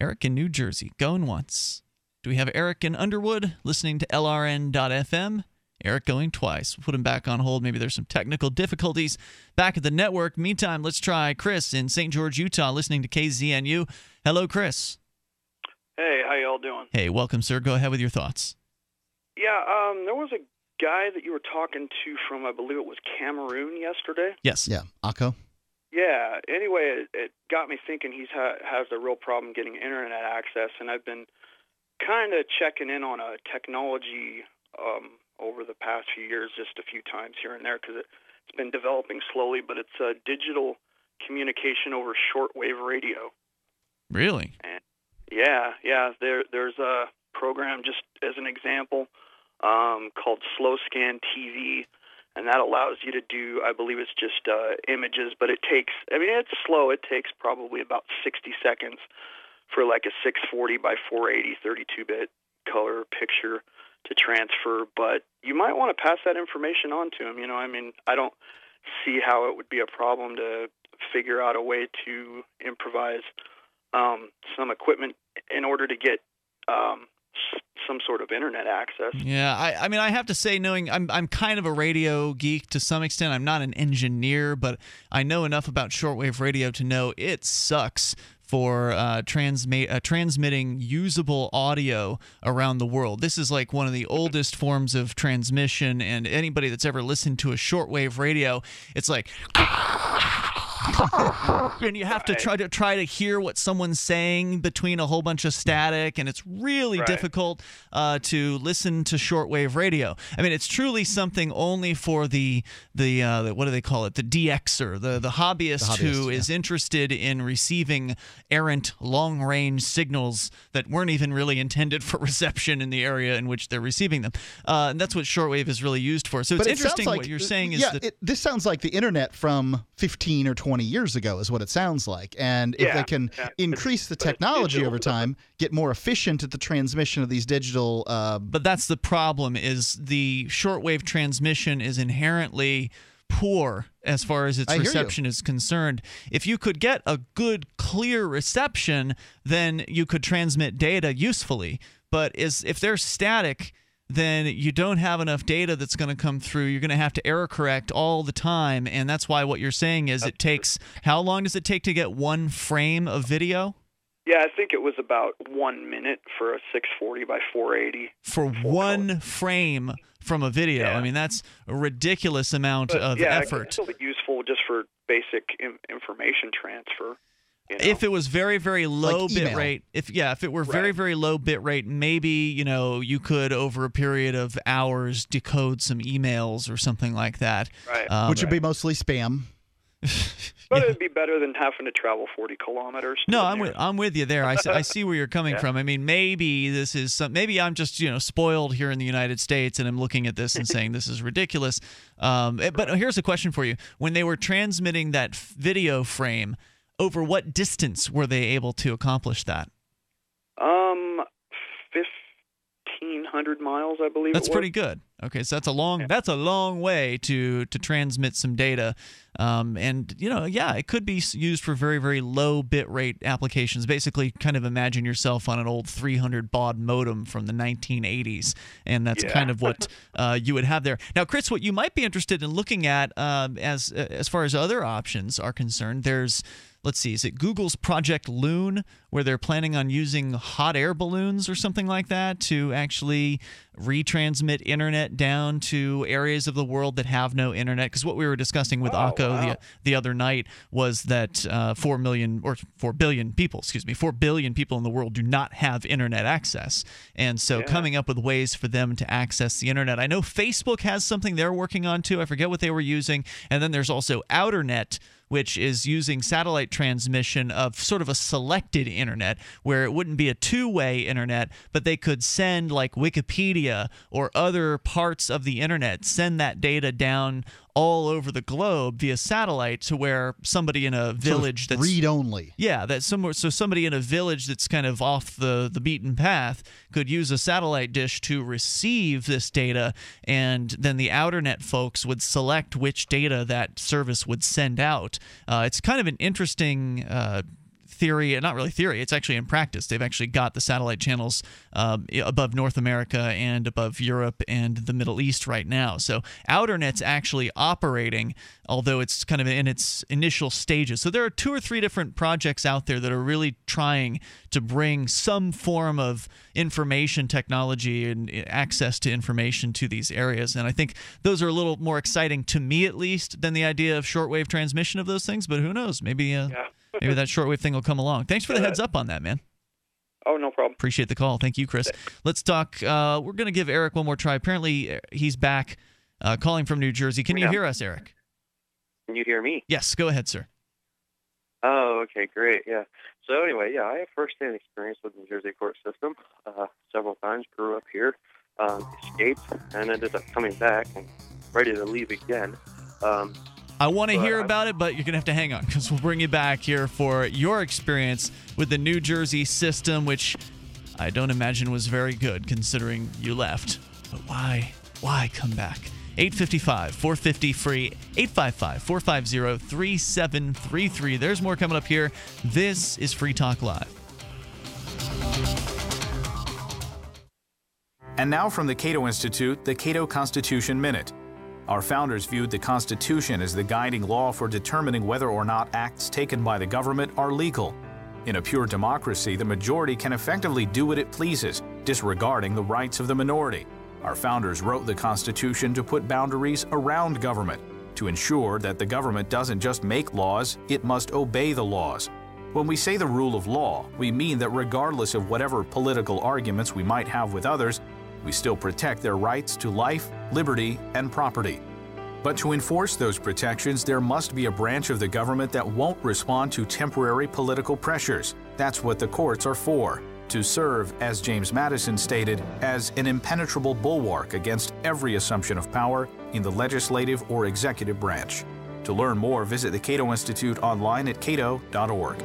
Eric in New Jersey, going once. Do we have Eric in Underwood listening to LRN.FM? Eric going twice. We'll put him back on hold. Maybe there's some technical difficulties back at the network. Meantime, let's try Chris in St. George, Utah, listening to KZNU. Hello, Chris. Hey, how y'all doing? Hey, welcome, sir. Go ahead with your thoughts. Yeah, um, there was a guy that you were talking to from, I believe it was Cameroon yesterday. Yes. Yeah. Akko. Yeah. Anyway, it, it got me thinking. He's ha- has a real problem getting internet access, and I've been kind of checking in on a technology um, over the past few years, just a few times here and there, because it, it's been developing slowly. But it's a digital communication over shortwave radio. Really? And yeah, yeah. There, there's a program just as an example um, called Slow Scan TV, and that allows you to do. I believe it's just uh, images, but it takes. I mean, it's slow. It takes probably about 60 seconds for like a 640 by 480 32-bit color picture to transfer. But you might want to pass that information on to him. You know, I mean, I don't see how it would be a problem to figure out a way to improvise um, some equipment in order to get um, some sort of internet access. Yeah, I, I mean, I have to say, knowing I'm, I'm kind of a radio geek to some extent. I'm not an engineer, but I know enough about shortwave radio to know it sucks for uh, transmit, uh, transmitting usable audio around the world. This is like one of the oldest forms of transmission, and anybody that's ever listened to a shortwave radio, it's like. And you have to try to try to hear what someone's saying between a whole bunch of static, and it's really Right. difficult uh, to listen to shortwave radio. I mean, it's truly something only for the the, uh, the what do they call it? The DXer, the the hobbyist, The hobbyist, who is interested in receiving errant long range signals that weren't even really intended for [laughs] reception in the area in which they're receiving them. Uh, and that's what shortwave is really used for. So it's it interesting like, what you're saying is yeah, that it, this sounds like the internet from 15 or 20 years ago is what it sounds like. And if Yeah, they can yeah. increase the technology over time, get more efficient at the transmission of these digital. Uh, but that's the problem is the shortwave transmission is inherently poor as far as its I reception is concerned. If you could get a good clear reception, then you could transmit data usefully. But is if they're static, then you don't have enough data that's going to come through. You're going to have to error correct all the time, and that's why what you're saying is it takes how long does it take to get one frame of video? Yeah, I think it was about one minute for a 640 by 480. for one frame from a video. I mean, that's a ridiculous amount But, of yeah, effort. it's still useful just for basic information transfer. You know? If it was very very low Like bit rate, if yeah, if it were very very low bit rate, maybe you know you could over a period of hours decode some emails or something like that. Right. Um, which would be mostly spam. [laughs] But it'd be better than having to travel 40 kilometers. No, I'm with I'm with you there. I, see- I see where you're coming [laughs] Yeah. from. I mean, maybe this is some. Maybe I'm just you know spoiled here in the United States, and I'm looking at this and [laughs] saying this is ridiculous. Um, eh, but here's a question for you: When they were transmitting that video frame, over what distance were they able to accomplish that? Um, 1,500 miles, I believe. That's it was. pretty good. Okay, so that's a long that's a long way to to transmit some data, um, and you know, yeah, it could be used for very very low bit rate applications. Basically, kind of imagine yourself on an old 300 baud modem from the 1980s, and that's Yeah. kind of what [laughs] uh, you would have there. Now, Chris, what you might be interested in looking at um, as as far as other options are concerned, there's let's see, is it Google's Project Loon, where they're planning on using hot air balloons or something like that to actually retransmit internet down to areas of the world that have no internet? Because what we were discussing with Akko the, the other night was that uh, 4 million or 4 billion people, excuse me, 4 billion people in the world do not have internet access. And so coming up with ways for them to access the internet. I know Facebook has something they're working on too. I forget what they were using. And then there's also OuterNet which is using satellite transmission of sort of a selected internet where it wouldn't be a two way internet, but they could send like Wikipedia or other parts of the internet, send that data down all over the globe via satellite to where somebody in a village that's read only. yeah, that somewhere so somebody in a village that's kind of off the the beaten path could use a satellite dish to receive this data and then the outernet folks would select which data that service would send out. Uh, it's kind of an interesting uh, theory, not really theory, it's actually in practice. They've actually got the satellite channels um, above North America and above Europe and the Middle East right now. So OuterNet's actually operating, although it's kind of in its initial stages. So there are two or three different projects out there that are really trying to bring some form of information technology and access to information to these areas. And I think those are a little more exciting to me, at least, than the idea of shortwave transmission of those things. But who knows? Maybe uh, Yeah. Maybe that shortwave thing will come along. Thanks for the heads up on that, man. Oh, no problem. Appreciate the call. Thank you, Chris. Let's talk. Uh, we're going to give Eric one more try. Apparently, uh, he's back uh, calling from New Jersey. Can you Yeah. hear us, Eric? Can you hear me? Yes, go ahead, sir. Oh, okay, great. Yeah. So anyway, yeah, I have firsthand experience with the New Jersey court system uh, several times. Grew up here, um, escaped, and ended up coming back and ready to leave again. Um, I want to hear I'm- about it, but you're going to have to hang on because we'll bring you back here for your experience with the New Jersey system, which I don't imagine was very good considering you left. But why? Why come back? 855 450 free, 855 450 3733. There's more coming up here. This is Free Talk Live. And now from the Cato Institute, the Cato Constitution Minute. Our founders viewed the Constitution as the guiding law for determining whether or not acts taken by the government are legal. In a pure democracy, the majority can effectively do what it pleases, disregarding the rights of the minority. Our founders wrote the Constitution to put boundaries around government, to ensure that the government doesn't just make laws, it must obey the laws. When we say the rule of law, we mean that regardless of whatever political arguments we might have with others, we still protect their rights to life, liberty, and property. But to enforce those protections, there must be a branch of the government that won't respond to temporary political pressures. That's what the courts are for to serve, as James Madison stated, as an impenetrable bulwark against every assumption of power in the legislative or executive branch. To learn more, visit the Cato Institute online at cato.org.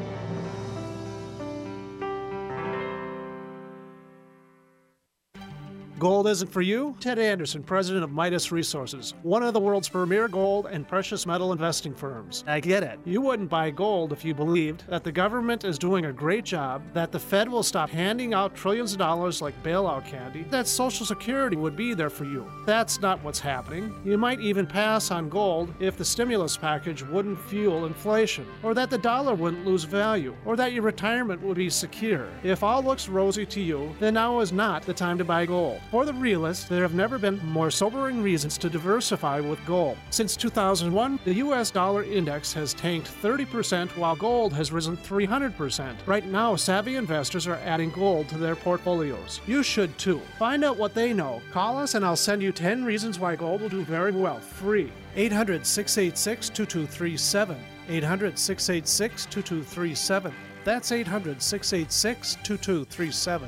Gold isn't for you? Ted Anderson, president of Midas Resources, one of the world's premier gold and precious metal investing firms. I get it. You wouldn't buy gold if you believed that the government is doing a great job, that the Fed will stop handing out trillions of dollars like bailout candy, that Social Security would be there for you. That's not what's happening. You might even pass on gold if the stimulus package wouldn't fuel inflation, or that the dollar wouldn't lose value, or that your retirement would be secure. If all looks rosy to you, then now is not the time to buy gold. For the realist, there have never been more sobering reasons to diversify with gold. Since 2001, the US dollar index has tanked 30% while gold has risen 300%. Right now, savvy investors are adding gold to their portfolios. You should too. Find out what they know. Call us and I'll send you 10 reasons why gold will do very well free. 800 686 2237. 800 686 2237. That's 800 686 2237.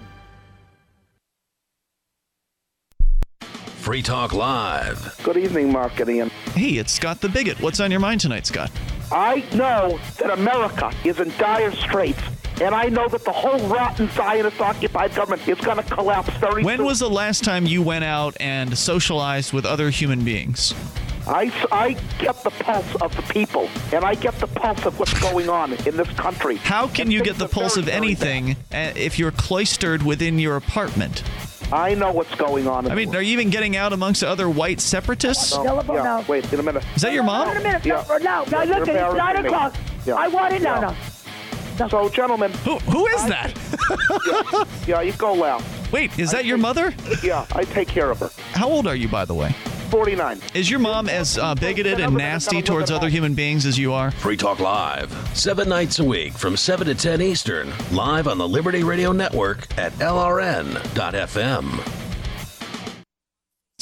Free Talk Live. Good evening, Mark and Ian. Hey, it's Scott the Bigot. What's on your mind tonight, Scott? I know that America is in dire straits, and I know that the whole rotten Zionist occupied government is going to collapse very When soon. was the last time you went out and socialized with other human beings? I, I get the pulse of the people, and I get the pulse of what's going on in this country. How can you get the pulse of anything uh, if you're cloistered within your apartment? I know what's going on. I mean, are you even getting out amongst other white separatists? Telephone yeah, Wait, in a minute. Is that your mom? In a minute. No, no, no, You're listen, it's nine o'clock. Yeah. I want it now, Yeah. no. So, gentlemen. Who, who is that? [laughs] yeah, yeah, you go loud. Wait, is that your mother? Yeah, I take care of her. How old are you, by the way? 49. Is your mom as uh, bigoted and nasty towards other human beings as you are? Free Talk Live. Seven nights a week from 7 to 10 Eastern. Live on the Liberty Radio Network at LRN.FM.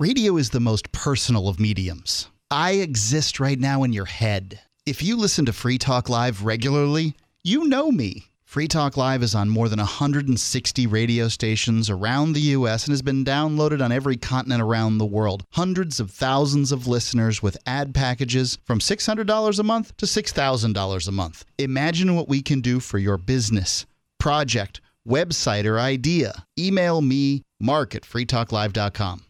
Radio is the most personal of mediums. I exist right now in your head. If you listen to Free Talk Live regularly, you know me. Free Talk Live is on more than 160 radio stations around the U.S. and has been downloaded on every continent around the world. Hundreds of thousands of listeners with ad packages from $600 a month to $6,000 a month. Imagine what we can do for your business, project, website, or idea. Email me, mark at freetalklive.com.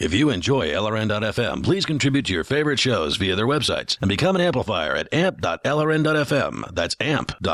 If you enjoy LRN.FM, please contribute to your favorite shows via their websites and become an amplifier at amp.lrn.fm. That's amp.lrn.fm.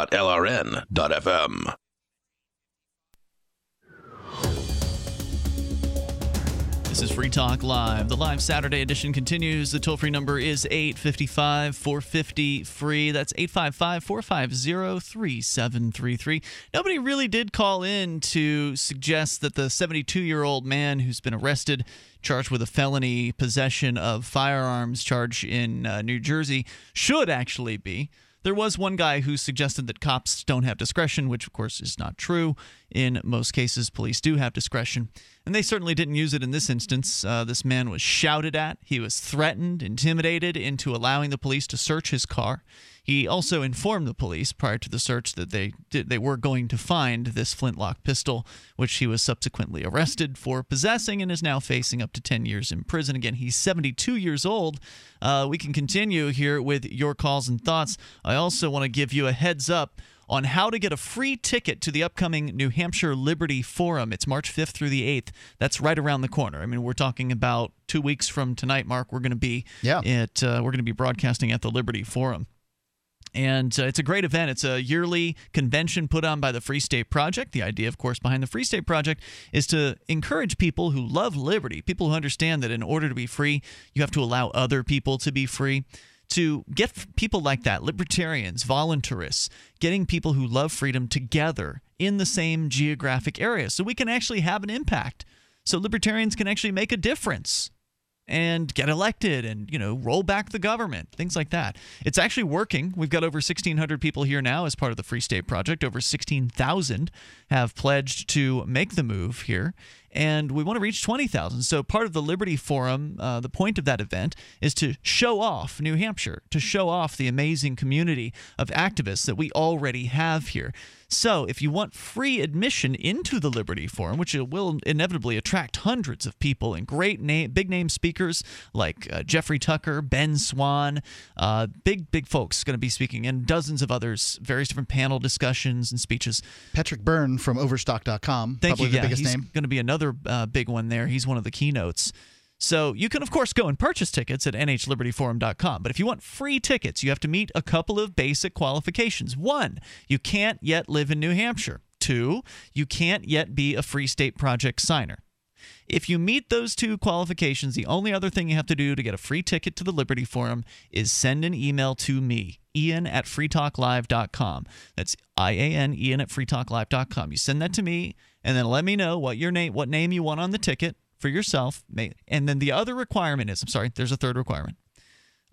This is Free Talk Live. The live Saturday edition continues. The toll free number is 855 450 free. That's 855 450 3733. Nobody really did call in to suggest that the 72 year old man who's been arrested, charged with a felony possession of firearms charge in uh, New Jersey, should actually be. There was one guy who suggested that cops don't have discretion, which of course is not true. In most cases, police do have discretion. And they certainly didn't use it in this instance. Uh, this man was shouted at, he was threatened, intimidated into allowing the police to search his car. He also informed the police prior to the search that they did, they were going to find this flintlock pistol, which he was subsequently arrested for possessing and is now facing up to 10 years in prison. Again, he's 72 years old. Uh, we can continue here with your calls and thoughts. I also want to give you a heads up on how to get a free ticket to the upcoming New Hampshire Liberty Forum. It's March 5th through the 8th. That's right around the corner. I mean, we're talking about two weeks from tonight, Mark. We're going to be yeah. at uh, we're going to be broadcasting at the Liberty Forum. And uh, it's a great event. It's a yearly convention put on by the Free State Project. The idea, of course, behind the Free State Project is to encourage people who love liberty, people who understand that in order to be free, you have to allow other people to be free to get people like that, libertarians, voluntarists, getting people who love freedom together in the same geographic area so we can actually have an impact. So libertarians can actually make a difference and get elected and you know roll back the government things like that. It's actually working. We've got over 1600 people here now as part of the free state project. Over 16000 have pledged to make the move here and we want to reach 20,000. So part of the Liberty Forum, uh, the point of that event is to show off New Hampshire, to show off the amazing community of activists that we already have here. So, if you want free admission into the Liberty Forum, which will inevitably attract hundreds of people and great name, big name speakers like uh, Jeffrey Tucker, Ben Swann, uh, big big folks going to be speaking, and dozens of others, various different panel discussions and speeches. Patrick Byrne from Overstock.com, Thank probably you. the Yeah, biggest he's name. going to be another uh, big one there. He's one of the keynotes. So you can, of course, go and purchase tickets at nhlibertyforum.com. But if you want free tickets, you have to meet a couple of basic qualifications. One, you can't yet live in New Hampshire. Two, you can't yet be a Free State Project signer. If you meet those two qualifications, the only other thing you have to do to get a free ticket to the Liberty Forum is send an email to me, Ian at freetalklive.com. That's I A N, Ian at freetalklive.com. You send that to me, and then let me know what your name, what name you want on the ticket for yourself. And then the other requirement is I'm sorry, there's a third requirement.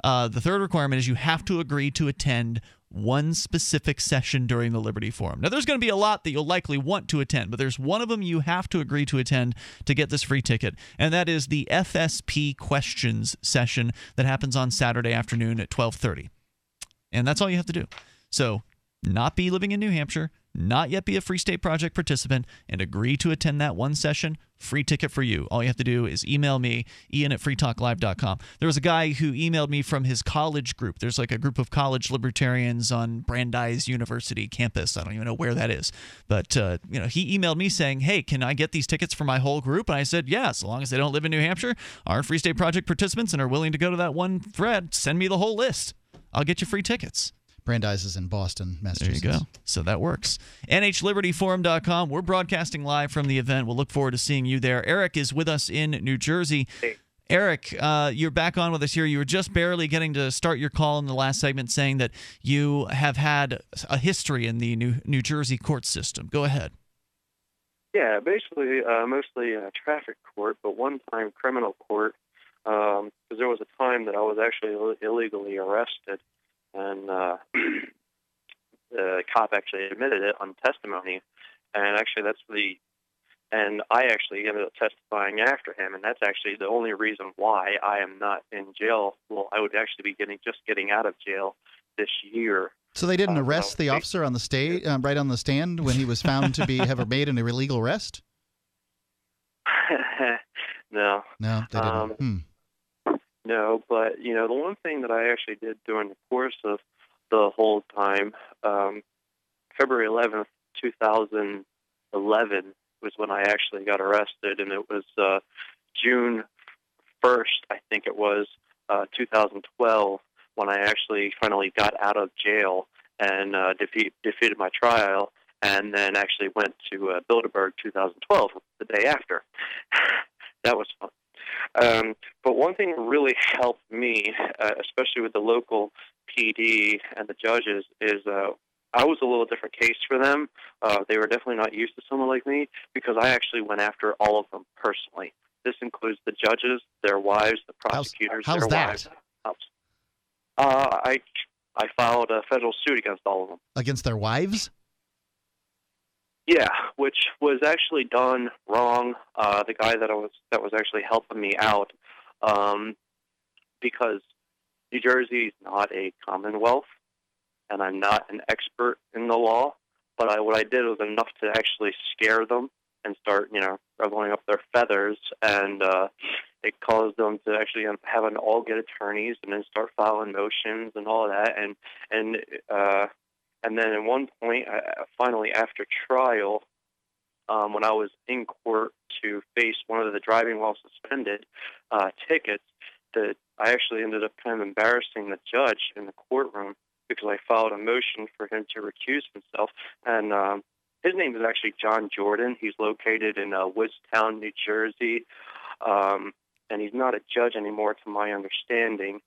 Uh, the third requirement is you have to agree to attend one specific session during the Liberty Forum. Now, there's going to be a lot that you'll likely want to attend, but there's one of them you have to agree to attend to get this free ticket, and that is the FSP questions session that happens on Saturday afternoon at 12:30. And that's all you have to do. So, not be living in New Hampshire, not yet be a Free State Project participant, and agree to attend that one session, free ticket for you. All you have to do is email me, ian at freetalklive.com. There was a guy who emailed me from his college group. There's like a group of college libertarians on Brandeis University campus. I don't even know where that is. But, uh, you know, he emailed me saying, hey, can I get these tickets for my whole group? And I said, yeah, as long as they don't live in New Hampshire, are Free State Project participants, and are willing to go to that one thread, send me the whole list. I'll get you free tickets. Brandeis is in Boston, There Massachusetts. you go. So that works. NHLibertyForum.com. We're broadcasting live from the event. We'll look forward to seeing you there. Eric is with us in New Jersey. Eric, uh, you're back on with us here. You were just barely getting to start your call in the last segment saying that you have had a history in the New, New Jersey court system. Go ahead. Yeah, basically, uh, mostly uh, traffic court, but one time criminal court, because there was a time that I was actually Ill- illegally arrested, and uh, [clears throat] the cop actually admitted it on testimony, and actually that's the, and I actually ended up testifying after him, and that's actually the only reason why I am not in jail. Well, I would actually be getting just getting out of jail this year. So they didn't Uh, arrest the officer on the sta- uh, right on the stand when he was found to be have made an illegal arrest. [laughs] no, No, they didn't. Um, Hmm. No, but you know, the one thing that I actually did during the course of the whole time, um, February 11th, 2011 was when I actually got arrested, and it was uh, June 1st, I think it was, uh, 2012, when I actually finally got out of jail and uh, defeat, defeated my trial, and then actually went to uh, Bilderberg 2012, the day after. [laughs] that was fun. Um, but one thing that really helped me, uh, especially with the local PD and the judges, is uh, I was a little different case for them. Uh, they were definitely not used to someone like me because I actually went after all of them personally. This includes the judges, their wives, the prosecutors, how's their that? wives. How's- Uh, I I filed a federal suit against all of them. Against their wives? Yeah, which was actually done wrong. Uh, the guy that I was that was actually helping me out, um, because New Jersey is not a commonwealth, and I'm not an expert in the law. But I, what I did was enough to actually scare them and start, you know, ruffling up their feathers, and uh, it caused them to actually have an all get attorneys and then start filing motions and all that, and and uh, and then at one point, I, finally after trial, um, when I was in court to face one of the driving while suspended uh, tickets, that I actually ended up kind of embarrassing the judge in the courtroom because I filed a motion for him to recuse himself. And um, his name is actually John Jordan. He's located in uh, Woodstown, New Jersey, um, and he's not a judge anymore, to my understanding.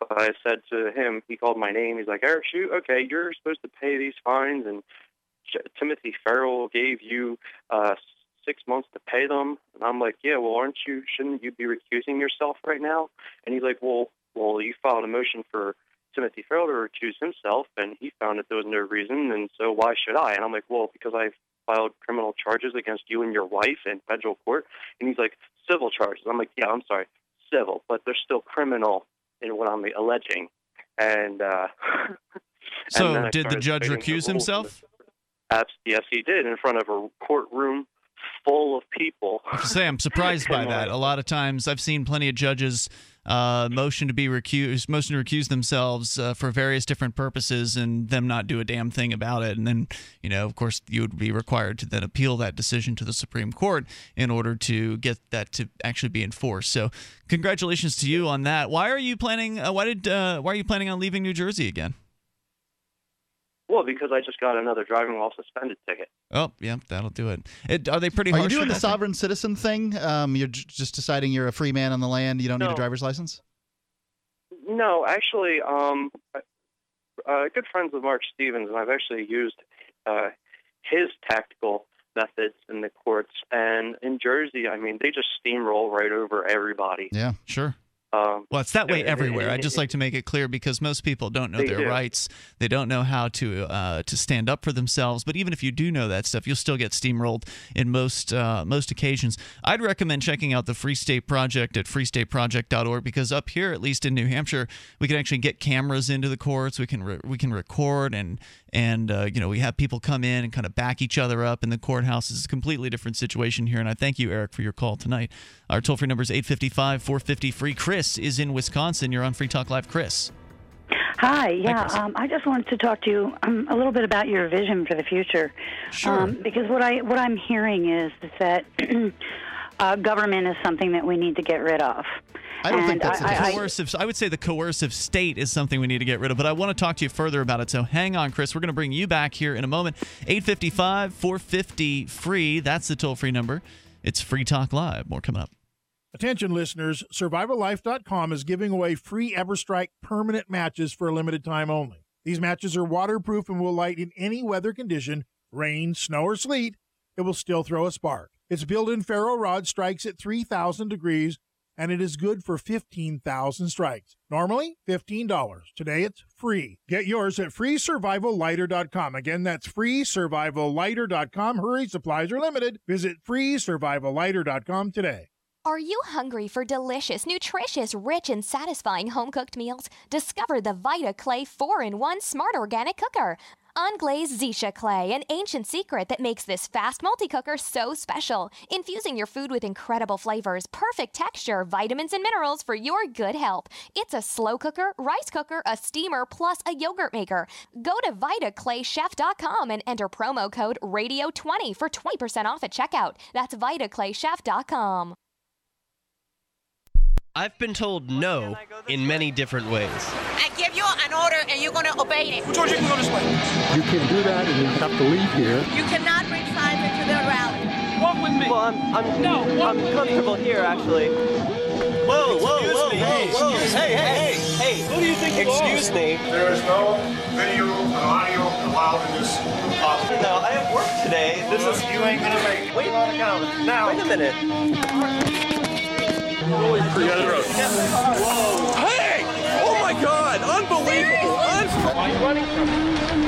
But I said to him, he called my name. He's like, Eric, shoot, okay, you're supposed to pay these fines, and Timothy Farrell gave you uh, six months to pay them. And I'm like, yeah, well, aren't you? Shouldn't you be recusing yourself right now? And he's like, well, well, you filed a motion for Timothy Farrell to recuse himself, and he found that there was no reason, and so why should I? And I'm like, well, because I filed criminal charges against you and your wife in federal court. And he's like, civil charges. I'm like, yeah, I'm sorry, civil, but they're still criminal in what I'm alleging. And uh, [laughs] So, I did the judge the recuse himself? Yes, he did in front of a courtroom full of people. I have to say, I'm [laughs] surprised by that. A lot of times, I've seen plenty of judges uh, motion to be recused, motion to recuse themselves uh, for various different purposes, and them not do a damn thing about it. And then, you know, of course, you would be required to then appeal that decision to the Supreme Court in order to get that to actually be enforced. So, congratulations to you on that. Why are you planning? Uh, why did? Uh, why are you planning on leaving New Jersey again? Well, because I just got another driving while suspended ticket. Oh, yeah, that'll do it. it are they pretty? Are you harsh doing the sovereign citizen thing? Um, you're j- just deciding you're a free man on the land. You don't need a driver's license. No, actually, um, uh, good friends with Marc Stevens, and I've actually used uh, his tactical methods in the courts. And in Jersey, I mean, they just steamroll right over everybody. Yeah, sure. Um, Well, it's that way everywhere. I'd just like to make it clear because most people don't know their do. rights. They don't know how to uh, to stand up for themselves. But even if you do know that stuff, you'll still get steamrolled in most uh, most occasions. I'd recommend checking out the Free State Project at freestateproject.org because up here, at least in New Hampshire, we can actually get cameras into the courts. We can re- we can record and and uh, you know we have people come in and kind of back each other up in the courthouse. It's a completely different situation here. And I thank you, Eric, for your call tonight. Our toll free number is 855 450 free. Chris is in Wisconsin. You're on Free Talk Live. Chris. Hi, yeah. um, I just wanted to talk to you um, a little bit about your vision for the future. Sure. Um, because what I what I'm hearing is, is that [clears throat] uh, government is something that we need to get rid of. I don't think that's I- the I- I- coercive. I would say the coercive state is something we need to get rid of, but I want to talk to you further about it. So hang on, Chris. We're going to bring you back here in a moment. 855 450 free. That's the toll free number. It's Free Talk Live. More coming up. Attention listeners, survivallife.com is giving away free EverStrike permanent matches for a limited time only. These matches are waterproof and will light in any weather condition, rain, snow, or sleet. It will still throw a spark. Its built-in ferro rod strikes at 3,000 degrees and it is good for 15,000 strikes. Normally, $15. Today it's free. Get yours at freesurvivallighter.com. Again, that's freesurvivallighter.com. Hurry, supplies are limited. Visit freesurvivallighter.com today. Are you hungry for delicious, nutritious, rich, and satisfying home cooked meals? Discover the Vita Clay 4 in 1 Smart Organic Cooker. Unglazed Zisha clay, an ancient secret that makes this fast multi cooker so special. Infusing your food with incredible flavors, perfect texture, vitamins, and minerals for your good health. It's a slow cooker, rice cooker, a steamer, plus a yogurt maker. Go to VitaClayChef.com and enter promo code RADIO20 for 20% off at checkout. That's VitaClayChef.com. I've been told no in many different ways. I give you an order and you're going to obey it. George, you can go this way. You can't do that and you have to leave here. You cannot bring signs into the rally. Walk with me. Well, I'm, I'm, no, I'm comfortable here, actually. Whoa, whoa, Excuse whoa, me. whoa, Hey, whoa. excuse Hey, hey, hey, hey. Who do you think you Excuse are? me. There is no video and audio allowed in this office. No, I have work today. This is. You ain't gonna make it. Wait on account. Now. Wait a minute. Hey! Oh my God! Unbelievable! Unbelievable! Why are you running from me?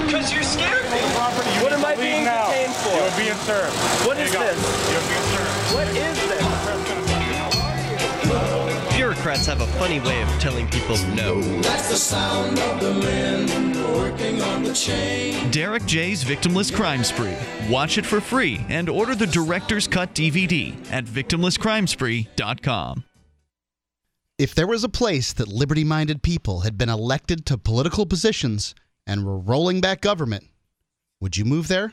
Because you scared me. Property, What am I being now. detained for? You're being served. What There is you this? You're being served. What is this? Bureaucrats have a funny way of telling people no. That's the sound of the men working on the chain. Derrick J's Victimless Crime Spree. Watch it for free and order the Director's Cut DVD at victimlesscrimespree.com. If there was a place that liberty minded people had been elected to political positions and were rolling back government, would you move there?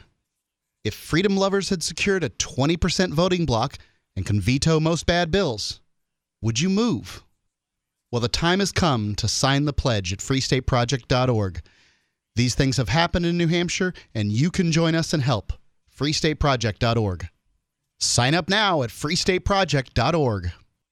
If freedom lovers had secured a 20% voting block and can veto most bad bills, would you move? Well, the time has come to sign the pledge at freestateproject.org. These things have happened in New Hampshire, and you can join us and help. freestateproject.org. Sign up now at freestateproject.org.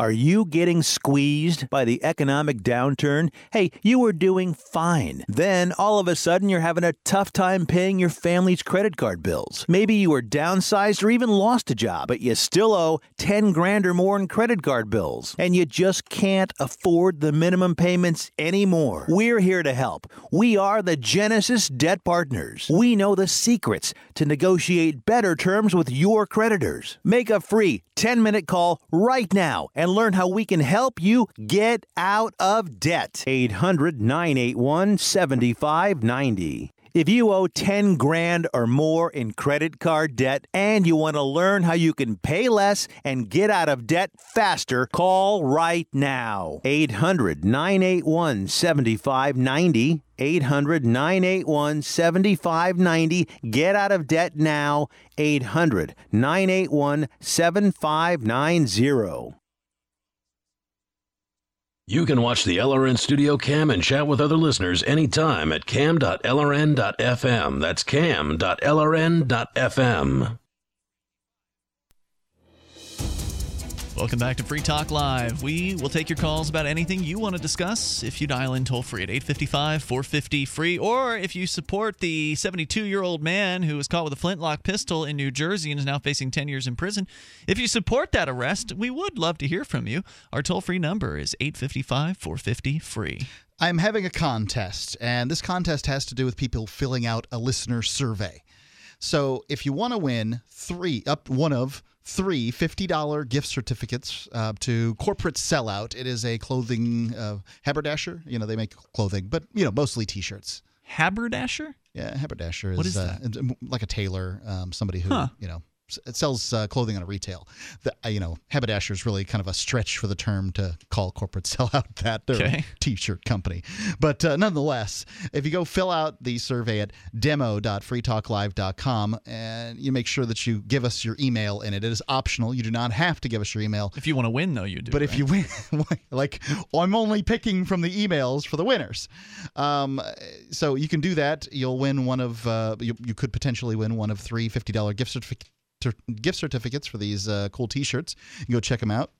Are you getting squeezed by the economic downturn? Hey, you were doing fine. Then all of a sudden you're having a tough time paying your family's credit card bills. Maybe you were downsized or even lost a job, but you still owe 10 grand or more in credit card bills, and you just can't afford the minimum payments anymore. We're here to help. We are the Genesis Debt Partners. We know the secrets to negotiate better terms with your creditors. Make a free 10 minute call right now and learn how we can help you get out of debt. 800 981 7590. If you owe 10 grand or more in credit card debt and you want to learn how you can pay less and get out of debt faster, call right now. 800 981 7590. 800 981 7590. Get out of debt now. 800 981 7590. You can watch the LRN Studio Cam and chat with other listeners anytime at cam.lrn.fm. That's cam.lrn.fm. Welcome back to Free Talk Live. We will take your calls about anything you want to discuss if you dial in toll free at 855 450 free, or if you support the 72 year old man who was caught with a flintlock pistol in New Jersey and is now facing 10 years in prison. If you support that arrest, we would love to hear from you. Our toll free number is 855 450 free. I'm having a contest, and this contest has to do with people filling out a listener survey. So if you want to win three, up one of three $50 gift certificates uh, to Corporate Sellout, it is a clothing uh, haberdasher. You know, they make clothing, but, you know, mostly t shirts. Haberdasher? Yeah, haberdasher is, What is uh, like a tailor, um, somebody who, Huh. you know, it sells uh, clothing on a retail. The, uh, you know, haberdasher is really kind of a stretch for the term to call corporate [laughs] sellout that. They're Okay. a t-shirt company. But uh, nonetheless, if you go fill out the survey at demo.freetalklive.com and you make sure that you give us your email in it. It is optional. You do not have to give us your email. If you want to win, though, you do. But if you win, [laughs] like I'm only picking from the emails for the winners. Um, so you can do that. You'll win one of, uh, you, you could potentially win one of three $50 gift certificates. Gift certificates for these uh, cool T-shirts. You can go check them out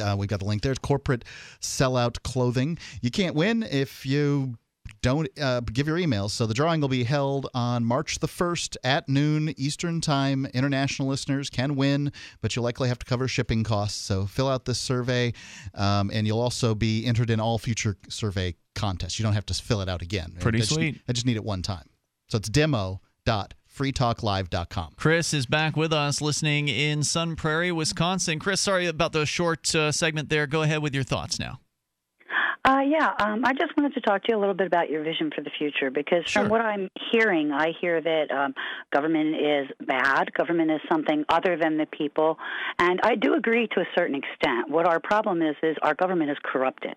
Uh, we've got the link there. It's corporate sellout clothing. You can't win if you don't uh, give your emails. So the drawing will be held on March the 1st at noon Eastern Time. International listeners can win, but you'll likely have to cover shipping costs. So fill out this survey, um, and you'll also be entered in all future survey contests. You don't have to fill it out again. Pretty I just, sweet. I just need it one time. So it's demo.freetalklive.com. Chris is back with us listening in Sun Prairie, Wisconsin. Chris, sorry about the short uh, segment there. Go ahead with your thoughts now. Uh, yeah, um, I just wanted to talk to you a little bit about your vision for the future because from what I'm hearing, I hear that um, government is bad. Government is something other than the people, and I do agree to a certain extent. What our problem is is our government is corrupted,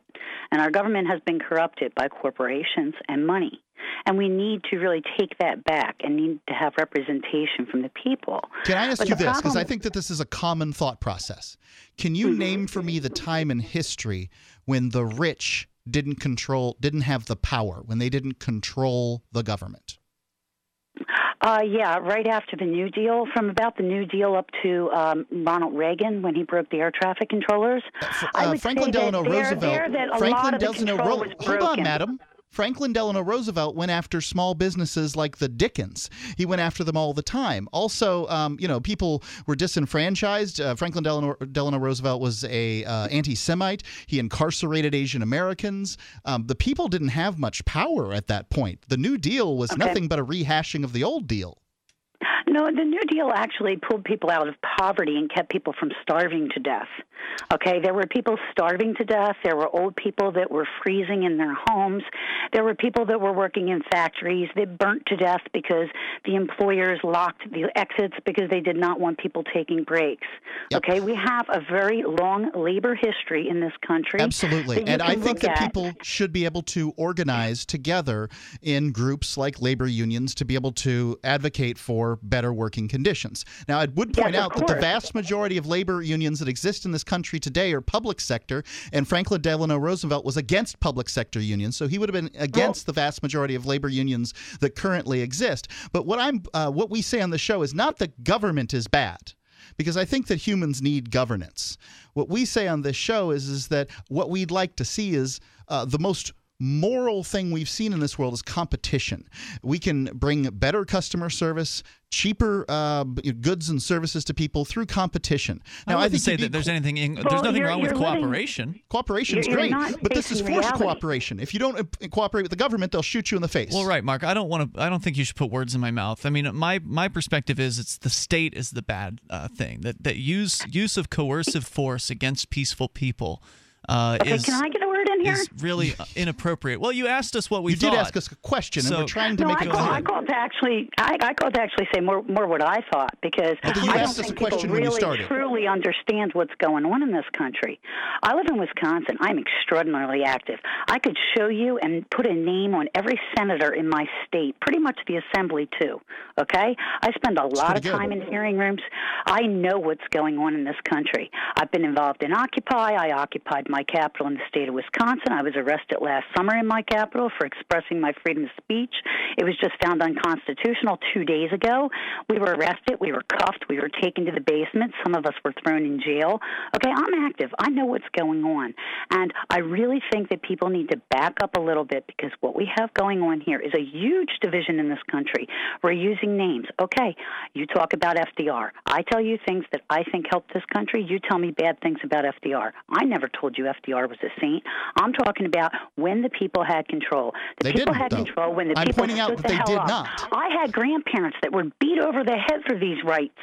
and our government has been corrupted by corporations and money. And we need to really take that back and need to have representation from the people. Can I ask But you this? Because I think that this is a common thought process. Can you Mm-hmm. name for me the time in history when the rich didn't control, didn't have the power, when they didn't control the government? Uh, yeah, right after the New Deal, from about the New Deal up to um, Ronald Reagan when he broke the air traffic controllers. I Uh, would Franklin say Delano there, Roosevelt. there that a Franklin lot of the Delano control Ro- was Hold on, madam. Franklin Delano Roosevelt went after small businesses like the Dickens. He went after them all the time. Also, um, you know, people were disenfranchised. Uh, Franklin Delano, Delano Roosevelt was a uh, anti-Semite. He incarcerated Asian Americans. Um, the people didn't have much power at that point. The New Deal was Okay. nothing but a rehashing of the old deal. No, the New Deal actually pulled people out of poverty and kept people from starving to death. Okay, there were people starving to death. There were old people that were freezing in their homes. There were people that were working in factories that burnt to death because the employers locked the exits because they did not want people taking breaks. Okay, we have a very long labor history in this country. Absolutely. And I think that at. people should be able to organize together in groups like labor unions to be able to advocate for better working conditions. Now, I would point of out that the vast majority of labor unions that exist in this country today are public sector, and Franklin Delano Roosevelt was against public sector unions, so he would have been against the vast majority of labor unions that currently exist. But what I'm, uh, what we say on the show is not that government is bad because I think that humans need governance. What we say on this show is is that what we'd like to see is uh, the most moral thing we've seen in this world is competition. We can bring better customer service, cheaper uh, goods and services to people through competition. Now, I, wouldn't think say that there's anything. In, Well, there's nothing you're- wrong with you're living- cooperation. Cooperation's You're- you're great, but this is forced reality. cooperation. If you don't uh, cooperate with the government, they'll shoot you in the face. Well, right, Mark. I don't want to. I don't think you should put words in my mouth. I mean, my my perspective is it's the state is the bad uh, thing. That that use use of coercive force against peaceful people uh, Okay, is can I get a word in here? is really inappropriate. Well, you asked us what we You thought. did ask us a question, and So- we're trying to no, make I it call, I called to actually, I, I called to actually say more, more what I thought because Well, you I don't asked us a think people question when you really truly understand what's going on in this country. I live in Wisconsin. I'm extraordinarily active. I could show you and put a name on every senator in my state, pretty much the assembly too. Okay, I spend a lot of pretty good. time in hearing rooms. I know what's going on in this country. I've been involved in Occupy. I occupied my capital in the state of Wisconsin. I was arrested last summer in my capital for expressing my freedom of speech. It was just found unconstitutional two days ago. We were arrested. We were cuffed. We were taken to the basement. Some of us were thrown in jail. Okay, I'm active. I know what's going on. And I really think that people need to back up a little bit because what we have going on here is a huge division in this country. We're using names. Okay, you talk about FDR. I tell you things that I think helped this country. You tell me bad things about FDR. I never told you FDR was a saint. I'm talking about when the people had control. The They people had though. control when the I'm people pointing out that the they hell did up. not. I had grandparents that were beat over the head for these rights.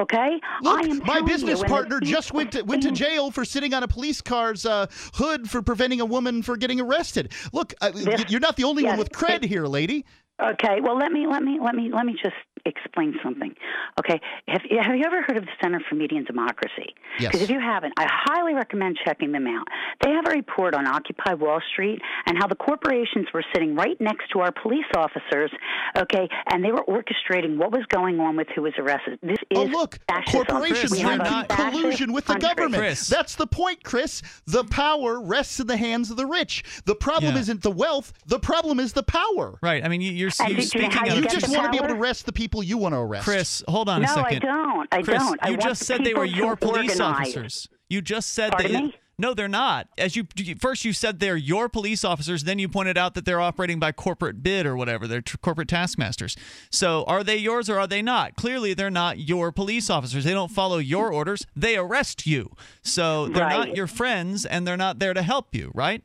Okay, I am My business you, partner just went to, went to jail for sitting on a police car's uh, hood for preventing a woman from getting arrested. Look, uh, This- you're not the only one with cred here, lady. Okay, well let me let me let me let me just explain something. Okay, have, have you ever heard of the Center for Media and Democracy? Yes. Because if you haven't, I highly recommend checking them out. They have a report on Occupy Wall Street and how the corporations were sitting right next to our police officers. Okay, and they were orchestrating what was going on with who was arrested. This oh, is Oh, look, fascism. corporations We are have in collusion with the country. government. That's the point, Chris. The power rests in the hands of the rich. The problem Yeah. isn't the wealth. The problem is the power. Right. I mean, you- you're, you're did you- speaking of you You just want to be able to power? arrest the people you want to arrest. Chris, hold on no, a second. No, I don't. I Chris, don't. I you just the said they were your police organize. officers. You just said Pardon that. me? No, they're not. As you you- first you said they're your police officers, then you pointed out that they're operating by corporate bid or whatever. They're tr- corporate taskmasters. So, are they yours or are they not? Clearly, they're not your police officers. They don't follow your orders. They arrest you. So, they're not your friends and they're not there to help you, right?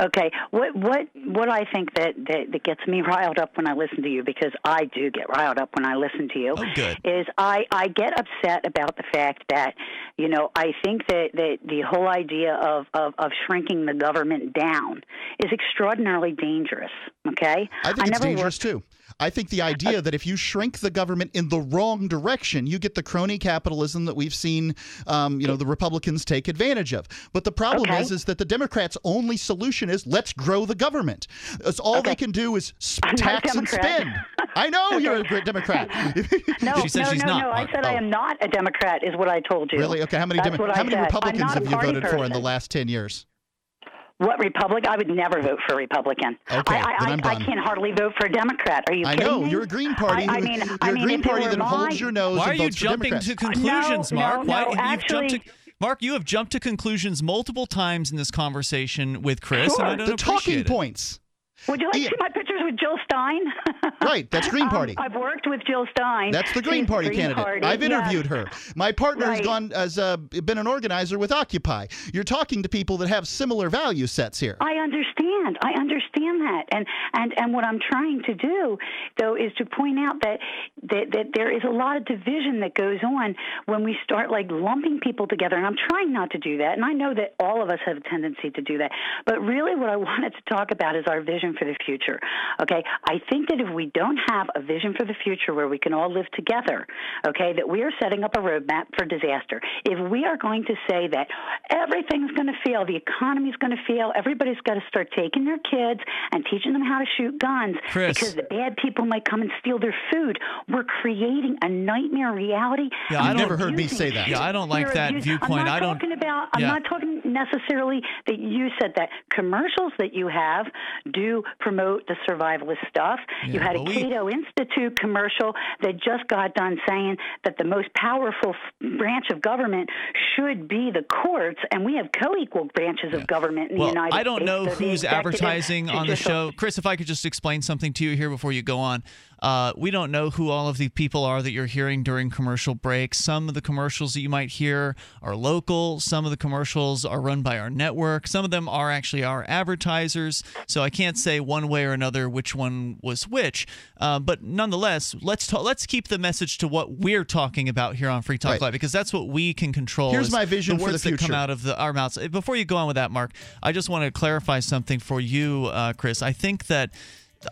Okay, what what what I think that, that that gets me [laughs] riled up when I listen to you because I do get riled up when I listen to you. Oh, good. Is I I get upset about the fact that you know I think that that the whole idea of of, of shrinking the government down is extraordinarily dangerous. Okay, I think it's never dangerous worked- too. I think the idea that if you shrink the government in the wrong direction, you get the crony capitalism that we've seen, um, you know, the Republicans take advantage of. But the problem Okay. is, is that the Democrats' only solution is let's grow the government. It's all they can do is s- I'm not a tax and spend. I know you're a great Democrat. [laughs] No, no, no, no. I said I Oh. am not a Democrat. Is what I told you. Really? Okay. How many That's Demo- what how many said. Republicans have you party voted for in the last ten years? What Republic? I would never vote for a Republican. Okay, I, I, then I'm I, I can't hardly vote for a Democrat. Are you I know me? you're a Green Party. I, I mean, you're I a mean, Green if it Party were that holds your nose Why are and you votes jumping to conclusions, No, Mark? no, Why no, you've jumped to actually- Mark, you have jumped to conclusions multiple times in this conversation with Chris, and I don't the talking it. points. Would you like to see my pictures with Jill Stein? [laughs] Right, that's Green Um, Party. I've worked with Jill Stein. That's the Green She's Party Green candidate. Party, I've yes. interviewed her. My partner has gone as uh, been an organizer with Occupy. You're talking to people that have similar value sets here. I understand. I understand that, and and and what I'm trying to do, though, is to point out that that that there is a lot of division that goes on when we start like lumping people together. And I'm trying not to do that, and I know that all of us have a tendency to do that. But really, what I [laughs] wanted to talk about is our vision for the future. Okay, I think that if we don't have a vision for the future where we can all live together, okay, that we are setting up a roadmap for disaster. If we are going to say that everything's going to fail, the economy's going to fail, everybody's got to start taking their kids and teaching them how to shoot guns Chris. because the bad people might come and steal their food. We're creating a nightmare reality. Yeah, I we're Never heard me say that. Yeah, I don't like that abus- viewpoint. I'm not I don't- talking about. I'm Yeah. not talking necessarily that you said that commercials that you have do promote the survivalist stuff. you had a but we- Cato Institute commercial that just got done saying that the most powerful f- branch of government should be the courts, and we have co-equal branches of government in well, the United States. I don't States. know So who's advertising on the show. Chris, if I could just explain something to you here before you go on. Uh, we don't know who all of the people are that you're hearing during commercial breaks. Some of the commercials that you might hear are local. Some of the commercials are run by our network. Some of them are actually our advertisers. So I can't say one way or another which one was which. Uh, but nonetheless, let's ta- let's keep the message to what we're talking about here on Free Talk Right. Live because that's what we can control. Here's my vision the for the words that come future. out of the, our mouths. Before you go on with that, Mark, I just want to clarify something for you, uh, Chris. I think that.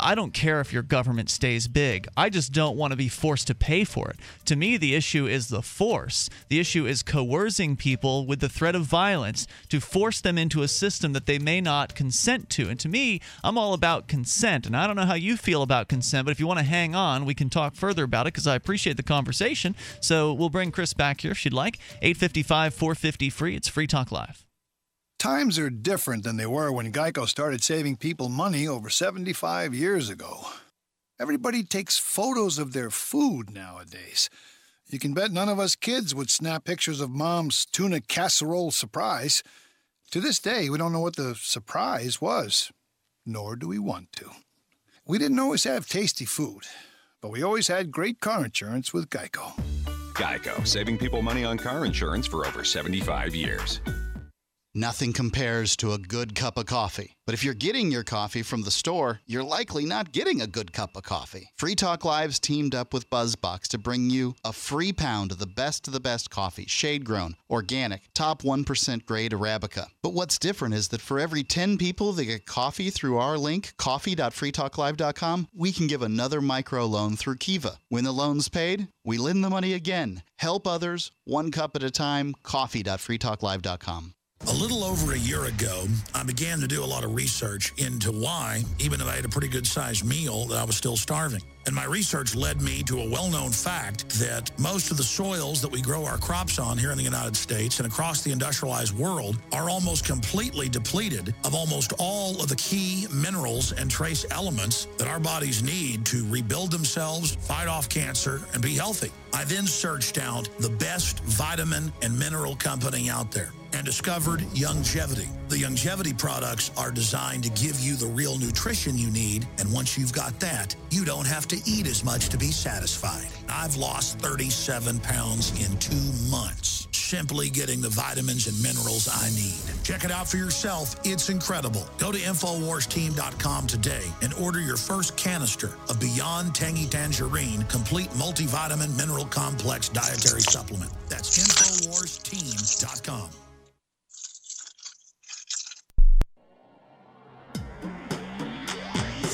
I don't care if your government stays big. I just don't want to be forced to pay for it. To me, the issue is the force. The issue is coercing people with the threat of violence to force them into a system that they may not consent to. And to me, I'm all about consent. And I don't know how you feel about consent, but if you want to hang on, we can talk further about it because I appreciate the conversation. So we'll bring Chris back here if she'd like. 855 450 free. It's Free Talk Live. Times are different than they were when Geico started saving people money over 75 years ago. Everybody takes photos of their food nowadays. You can bet none of us kids would snap pictures of mom's tuna casserole surprise. To this day, we don't know what the surprise was, nor do we want to. We didn't always have tasty food, but we always had great car insurance with Geico. Geico, saving people money on car insurance for over 75 years. Nothing compares to a good cup of coffee. But if you're getting your coffee from the store, you're likely not getting a good cup of coffee. Free Talk Live's teamed up with BuzzBox to bring you a free pound of the best of the best coffee, shade grown, organic, top 1% grade Arabica. But what's different is that for every 10 people that get coffee through our link, coffee.freetalklive.com, we can give another micro loan through Kiva. When the loan's paid, we lend the money again. Help others, one cup at a time, coffee.freetalklive.com. A little over a year ago, I began to do a lot of research into why, even if I had a pretty good sized meal, that I was still starving. And my research led me to a well known fact that most of the soils that we grow our crops on here in the United States and across the industrialized world are almost completely depleted of almost all of the key minerals and trace elements that our bodies need to rebuild themselves, fight off cancer, and be healthy. I then searched out the best vitamin and mineral company out there. and discovered Youngevity. The Youngevity products are designed to give you the real nutrition you need, and once you've got that, you don't have to eat as much to be satisfied. I've lost 37 pounds in two months simply getting the vitamins and minerals I need. Check it out for yourself. It's incredible. Go to InfoWarsTeam.com today and order your first canister of Beyond Tangy Tangerine Complete Multivitamin Mineral Complex Dietary Supplement. That's InfoWarsTeam.com.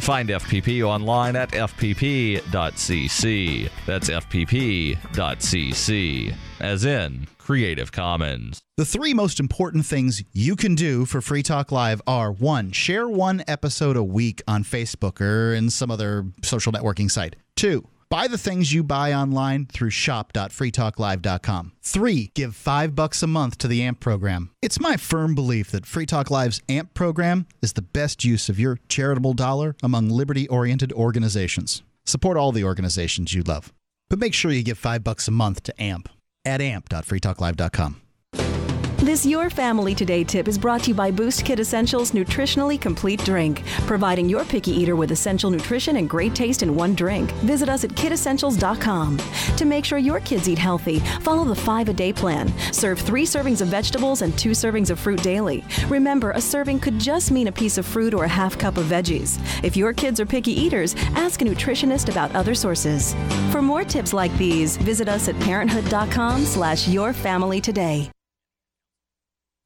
Find FPP online at fpp.cc. That's fpp.cc, as in Creative Commons. The three most important things you can do for Free Talk Live are one, share one episode a week on Facebook or in some other social networking site. Two, Buy the things you buy online through shop.freetalklive.com. Three, give five bucks a month to the AMP program. It's my firm belief that Free Talk Live's AMP program is the best use of your charitable dollar among liberty oriented organizations. Support all the organizations you love, but make sure you give five bucks a month to AMP at amp.freetalklive.com. This Your Family Today tip is brought to you by Boost Kid Essentials Nutritionally Complete Drink, providing your picky eater with essential nutrition and great taste in one drink. Visit us at kidessentials.com. To make sure your kids eat healthy, follow the five a day plan. Serve three servings of vegetables and two servings of fruit daily. Remember, a serving could just mean a piece of fruit or a half cup of veggies. If your kids are picky eaters, ask a nutritionist about other sources. For more tips like these, visit us at parenthood.com slash your family today.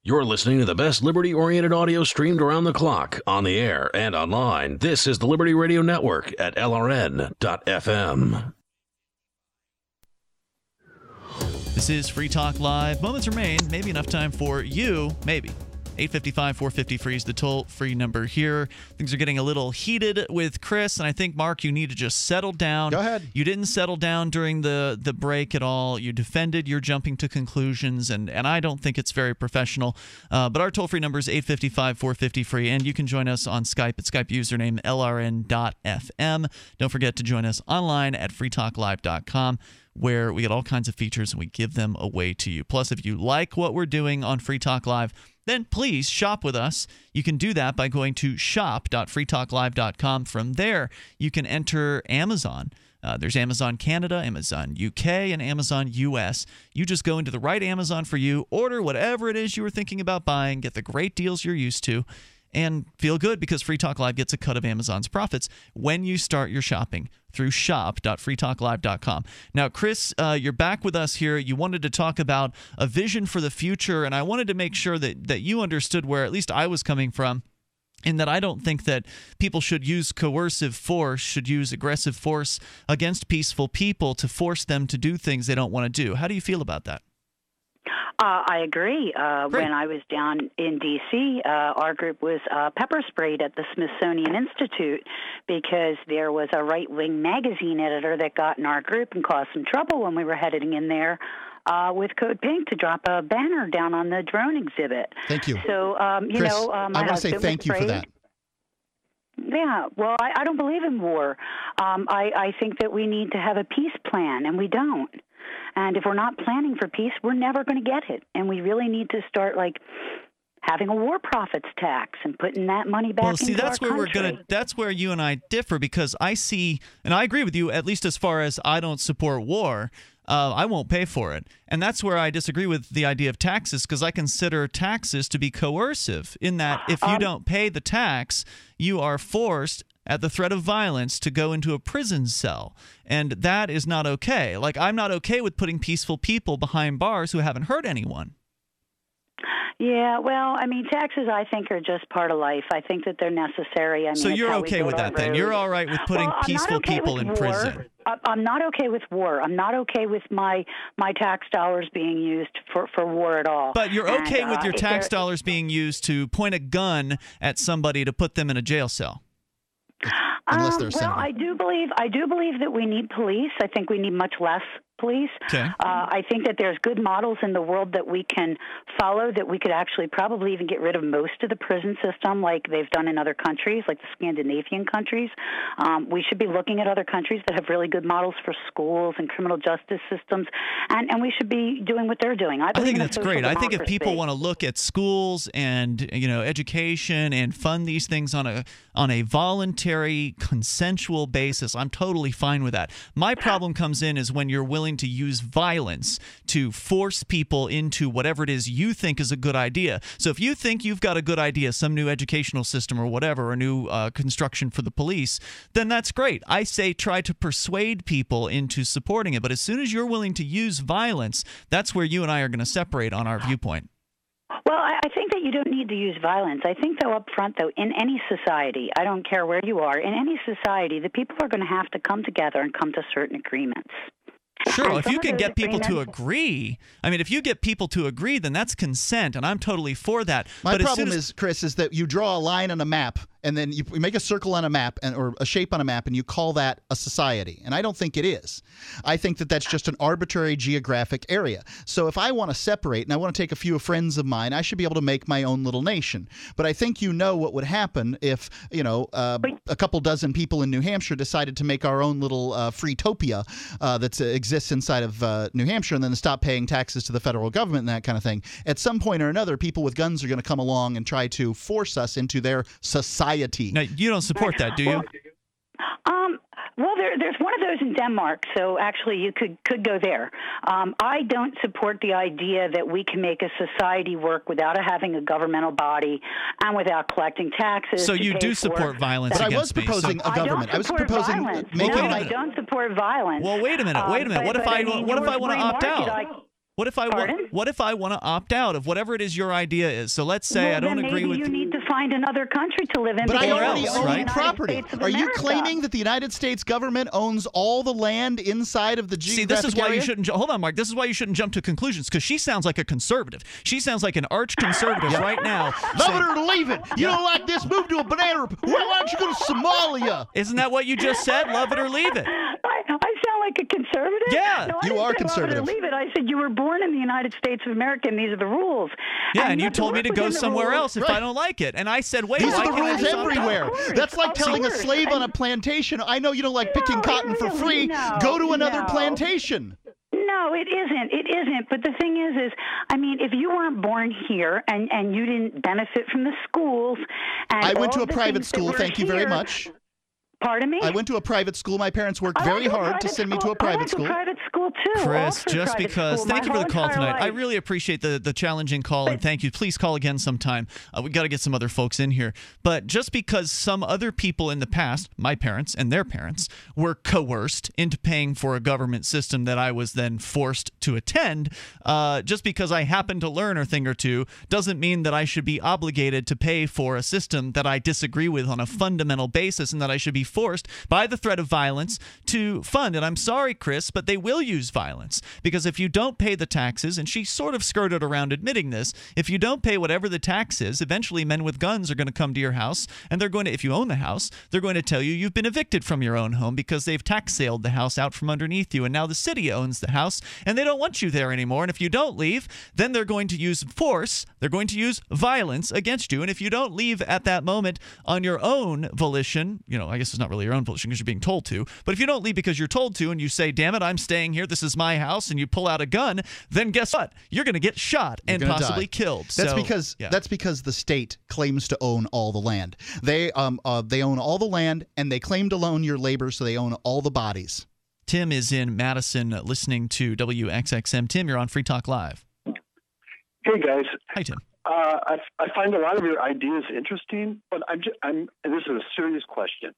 You're listening to the best liberty oriented audio streamed around the clock, on the air, and online. This is the Liberty Radio Network at LRN.FM. This is Free Talk Live. Moments remain. Maybe enough time for you, maybe, 855 450 free is the toll free number here. Things are getting a little heated with Chris, and I think, Mark, you need to just settle down. Go ahead. You didn't settle down during the, the break at all. You defended your jumping to conclusions, and, and I don't think it's very professional. Uh, but our toll free number is 855 450 free, and you can join us on Skype at Skype username LRN.FM. Don't forget to join us online at freetalklive.com where we get all kinds of features and we give them away to you. Plus, if you like what we're doing on Free Talk Live, then please shop with us. You can do that by going to shop.freetalklive.com. From there, you can enter Amazon. Uh, there's Amazon Canada, Amazon UK, and Amazon US. You just go into the right Amazon for you, order whatever it is you were thinking about buying, get the great deals you're used to, and feel good because Free Talk Live gets a cut of Amazon's profits when you start your shopping through shop.freetalklive.com. Now, Chris, uh, you're back with us here. You wanted to talk about a vision for the future, and I wanted to make sure that, that you understood where at least I was coming from. In that I don't think that people should use coercive force, should use aggressive force against peaceful people to force them to do things they don't want to do. How do you feel about that? Uh, I agree. Uh, when I was down in D.C., uh, our group was uh, pepper sprayed at the Smithsonian Institute because there was a right wing magazine editor that got in our group and caused some trouble when we were heading in there. Uh, with Code Pink to drop a banner down on the drone exhibit. Thank you. So, um, you Chris, know, um, I want to say thank you for that. Yeah, well, I, I don't believe in war. Um, I, I think that we need to have a peace plan, and we don't. And if we're not planning for peace, we're never going to get it. And we really need to start like having a war profits tax and putting that money back well, see, that's where country. we're gonna. That's where you and I differ because I see, and I agree with you at least as far as I don't support war. Uh, I won't pay for it, and that's where I disagree with the idea of taxes because I consider taxes to be coercive. In that, if you Um, don't pay the tax, you are forced at the threat of violence to go into a prison cell. And that is not okay. Like, I'm not okay with putting peaceful people behind bars who haven't hurt anyone. Yeah, well, I mean, taxes I think are just part of life. I think that they're necessary. I mean, so you're okay with that then? You're all right with putting Well, peaceful okay people in war. prison? I'm not okay with war. I'm not okay with my my tax dollars being used for for war at all. But you're And, okay with uh, your tax dollars being used to point a gun at somebody to put them in a jail cell. Um, well. I do believe I do believe that we need police. I think we need much less police. Okay. Uh, I think that there's good models in the world that we can follow. That we could actually probably even get rid of most of the prison system, like they've done in other countries, like the Scandinavian countries. Um, we should be looking at other countries that have really good models for schools and criminal justice systems, and and we should be doing what they're doing. I, I think that's great. I think if people want to look at schools and you know education and fund these things on a on a voluntary consensual basis, I'm totally fine with that. My [laughs] problem comes in is when you're willing to use violence to force people into whatever it is you think is a good idea. So if you think you've got a good idea, some new educational system or whatever, or new uh, construction for the police, then that's great. I say try to persuade people into supporting it. But as soon as you're willing to use violence, that's where you and I are going to separate on our viewpoint. Well, I, I think that you don't need to use violence. I think, though, up front, though, in any society, I don't care where you are, in any society, the people are going to have to come together and come to certain agreements. Sure, And if you can get people to agree, I mean, if you get people to agree, then that's consent, and I'm totally for that. My but problem soon as, is, Chris, is that you draw a line on a map and then you make a circle on a map and or a shape on a map and you call that a society. And I don't think it is. I think that that's just an arbitrary geographic area. So if I want to separate and I want to take a few friends of mine, I should be able to make my own little nation. But I think you know what would happen if you know uh, a couple dozen people in New Hampshire decided to make our own little uh, freetopia uh, that uh, exists inside of uh, New Hampshire and then stop paying taxes to the federal government and that kind of thing. At some point or another, people with guns are going to come along and try to force us into their society. Now, you don't support that, do you? Um, well, there, there's one of those in Denmark, so actually you could could go there. Um, I don't support the idea that we can make a society work without having a governmental body and without collecting taxes. So you do support violence But I against was me, so- proposing a I don't government. I was proposing violence. making no, my- I don't support violence. Well, wait a minute. Wait a Um, minute. What if but I mean, what if I want to opt market, out? I- What if I want? Pardon? What if I want to opt out of whatever it is your idea is? So let's say well, I don't then agree maybe with. you need to find another country to live in. But I already you're own in the United property. States of Are you claiming that the United States government owns all the land inside of the See, this is why area? you shouldn't. Hold on, Mark. This is why you shouldn't jump to conclusions because she sounds like a conservative. She sounds like an arch conservative right now. [laughs] Love saying- it or leave it. You don't like this? Move to a banana. Rep- Why why don't you go to Somalia? Isn't that what you just said? Love it or leave it. I, I sound like a conservative. Yeah, no, I you are say love it or conservative. Leave it. I said you were born in the United States of America, and these are the rules. Yeah, and, you have told me to go somewhere rules. else if I don't like it. And I said, wait, These why are the can't I rules just opt out? everywhere. That's like Of telling a slave on a plantation, I know you don't like picking No, cotton for free. no, Go to another no. plantation. No, it isn't. It isn't. But the thing is, is I mean, if you weren't born here and and you didn't benefit from the schools, and I went to a private school. were Thank you very much. Pardon me. I went to a private school. My parents worked I very to hard to send me to a private I went school. To private school too. Chris, just because. school, Thank you for the call tonight. I really appreciate the the challenging call, and thank you. Please call again sometime. Uh, we got to get some other folks in here. But just because some other people in the past, my parents and their parents, were coerced into paying for a government system that I was then forced to attend, uh, just because I happened to learn a thing or two, doesn't mean that I should be obligated to pay for a system that I disagree with on a fundamental basis, and that I should be forced by the threat of violence to fund. And I'm sorry, Chris, but they will use violence because if you don't pay the taxes, and she sort of skirted around admitting this, if you don't pay whatever the tax is, eventually men with guns are going to come to your house and they're going to, if you own the house, they're going to tell you you've been evicted from your own home because they've tax sailed the house out from underneath you. And now the city owns the house and they don't want you there anymore. And if you don't leave, then they're going to use force, they're going to use violence against you. And if you don't leave at that moment on your own volition, you know, I guess it's not really your own volition because you're being told to, but if you don't leave because you're told to and you say, damn it, I'm staying here, this is my house, and you pull out a gun, then guess what? You're going to get shot You're and possibly die. killed. That's So, because yeah. that's because the state claims to own all the land. They um uh, they own all the land and they claim to own your labor, so they own all the bodies. Tim is in Madison uh, listening to WXXM. Tim, you're on Free Talk Live. Hey guys. Hi Tim. Uh, I, I find a lot of your ideas interesting, but I'm just, I'm and this is a serious question.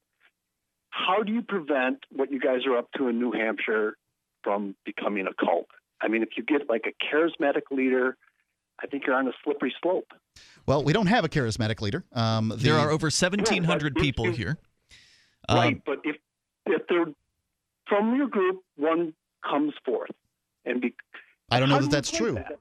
How do you prevent what you guys are up to in New Hampshire from becoming a cult? I mean, if you get like a charismatic leader, I think you're on a slippery slope. Well, we don't have a charismatic leader. Um, the- There are over 1,700 people here. Um, right, but if if they're from your group, one comes forth and be. I don't know that that's play true. that?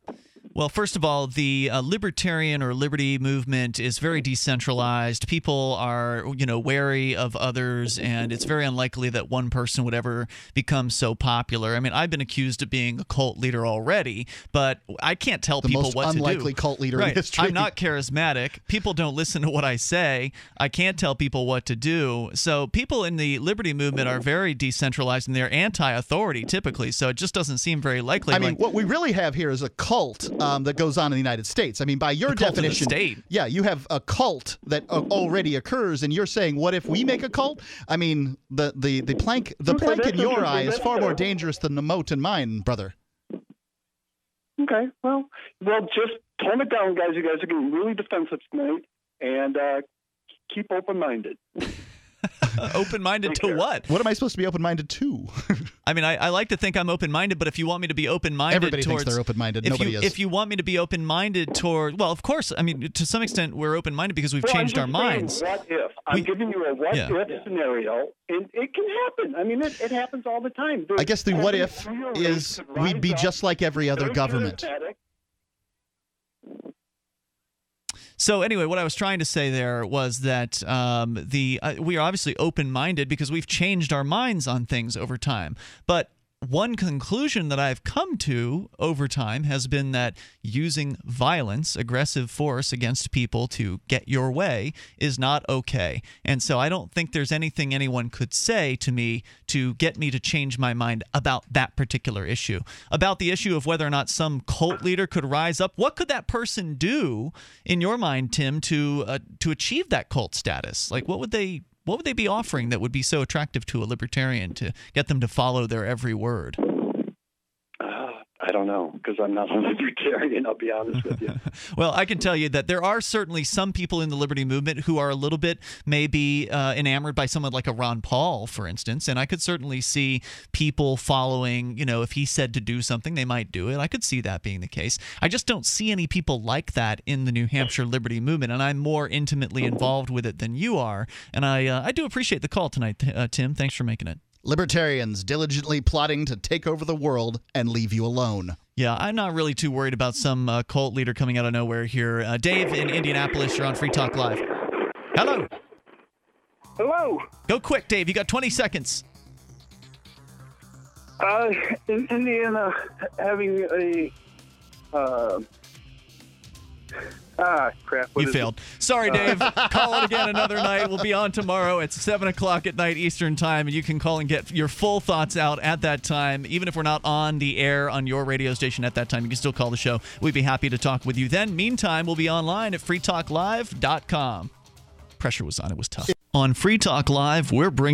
Well, first of all, the uh, libertarian or liberty movement is very decentralized. People are, you know, wary of others, and it's very unlikely that one person would ever become so popular. I mean, I've been accused of being a cult leader already, but I can't tell The people what to do. unlikely cult leader in history. I'm not charismatic. People don't listen to what I say. I can't tell people what to do. So people in the liberty movement are very decentralized and they're anti-authority typically. So it just doesn't seem very likely. I mean, Like- what we really have here is a cult um, that goes on in the United States. I mean, by your A cult of the definition, state. yeah, you have a cult that uh, already occurs, and you're saying, what if we make a cult? I mean, the the the plank the Okay, plank in your eye is far more dangerous than the mote in mine, brother. Okay, well, well, just tone it down, guys. You guys are getting really defensive tonight, and uh, keep [laughs] open-minded. open-minded to what? What am I supposed to be open-minded to? [laughs] I mean, I, I like to think I'm open-minded, but if you want me to be open-minded, Everybody thinks they're open-minded. If Nobody you, is. If you want me to be open-minded toward, well, of course. I mean, to some extent, we're open-minded because we've Well, changed our minds. What if? I'm We- giving you a what Yeah. if scenario, and it can happen. I mean, it, it happens all the time. I guess the what if is we'd be up, just like every other government. charismatic, So anyway, what I was trying to say there was that um, the uh, we are obviously open-minded because we've changed our minds on things over time. But one conclusion that I've come to over time has been that using violence, aggressive force against people to get your way is not okay. And so I don't think there's anything anyone could say to me to get me to change my mind about that particular issue. About the issue of whether or not some cult leader could rise up, what could that person do in your mind, Tim, to uh, to achieve that cult status? Like what would they what would they be offering that would be so attractive to a libertarian to get them to follow their every word? I don't know because I'm not a [laughs] libertarian. I'll be honest with you. [laughs] Well, I can tell you that there are certainly some people in the liberty movement who are a little bit maybe uh, enamored by someone like a Ron Paul, for instance. And I could certainly see people following, you know, if he said to do something, they might do it. I could see that being the case. I just don't see any people like that in the New Hampshire liberty movement. And I'm more intimately involved with it than you are. And I, uh, I do appreciate the call tonight, uh, Tim. Thanks for making it. Libertarians diligently plotting to take over the world and leave you alone. Yeah, I'm not really too worried about some uh, cult leader coming out of nowhere here. Uh, Dave in Indianapolis, you're on Free Talk Live. Hello. Hello. Go quick, Dave. You got 20 seconds. Uh, in Indiana, having a uh, ah crap. what You is it? failed. Sorry, Dave. call it again [laughs] another night. We'll be on tomorrow at 7 o'clock at night Eastern Time, and you can call and get your full thoughts out at that time. Even if we're not on the air on your radio station at that time, you can still call the show. We'd be happy to talk with you then. Meantime, we'll be online at freetalklive.com. Pressure was on. It was tough. On Free Talk Live, we're bringing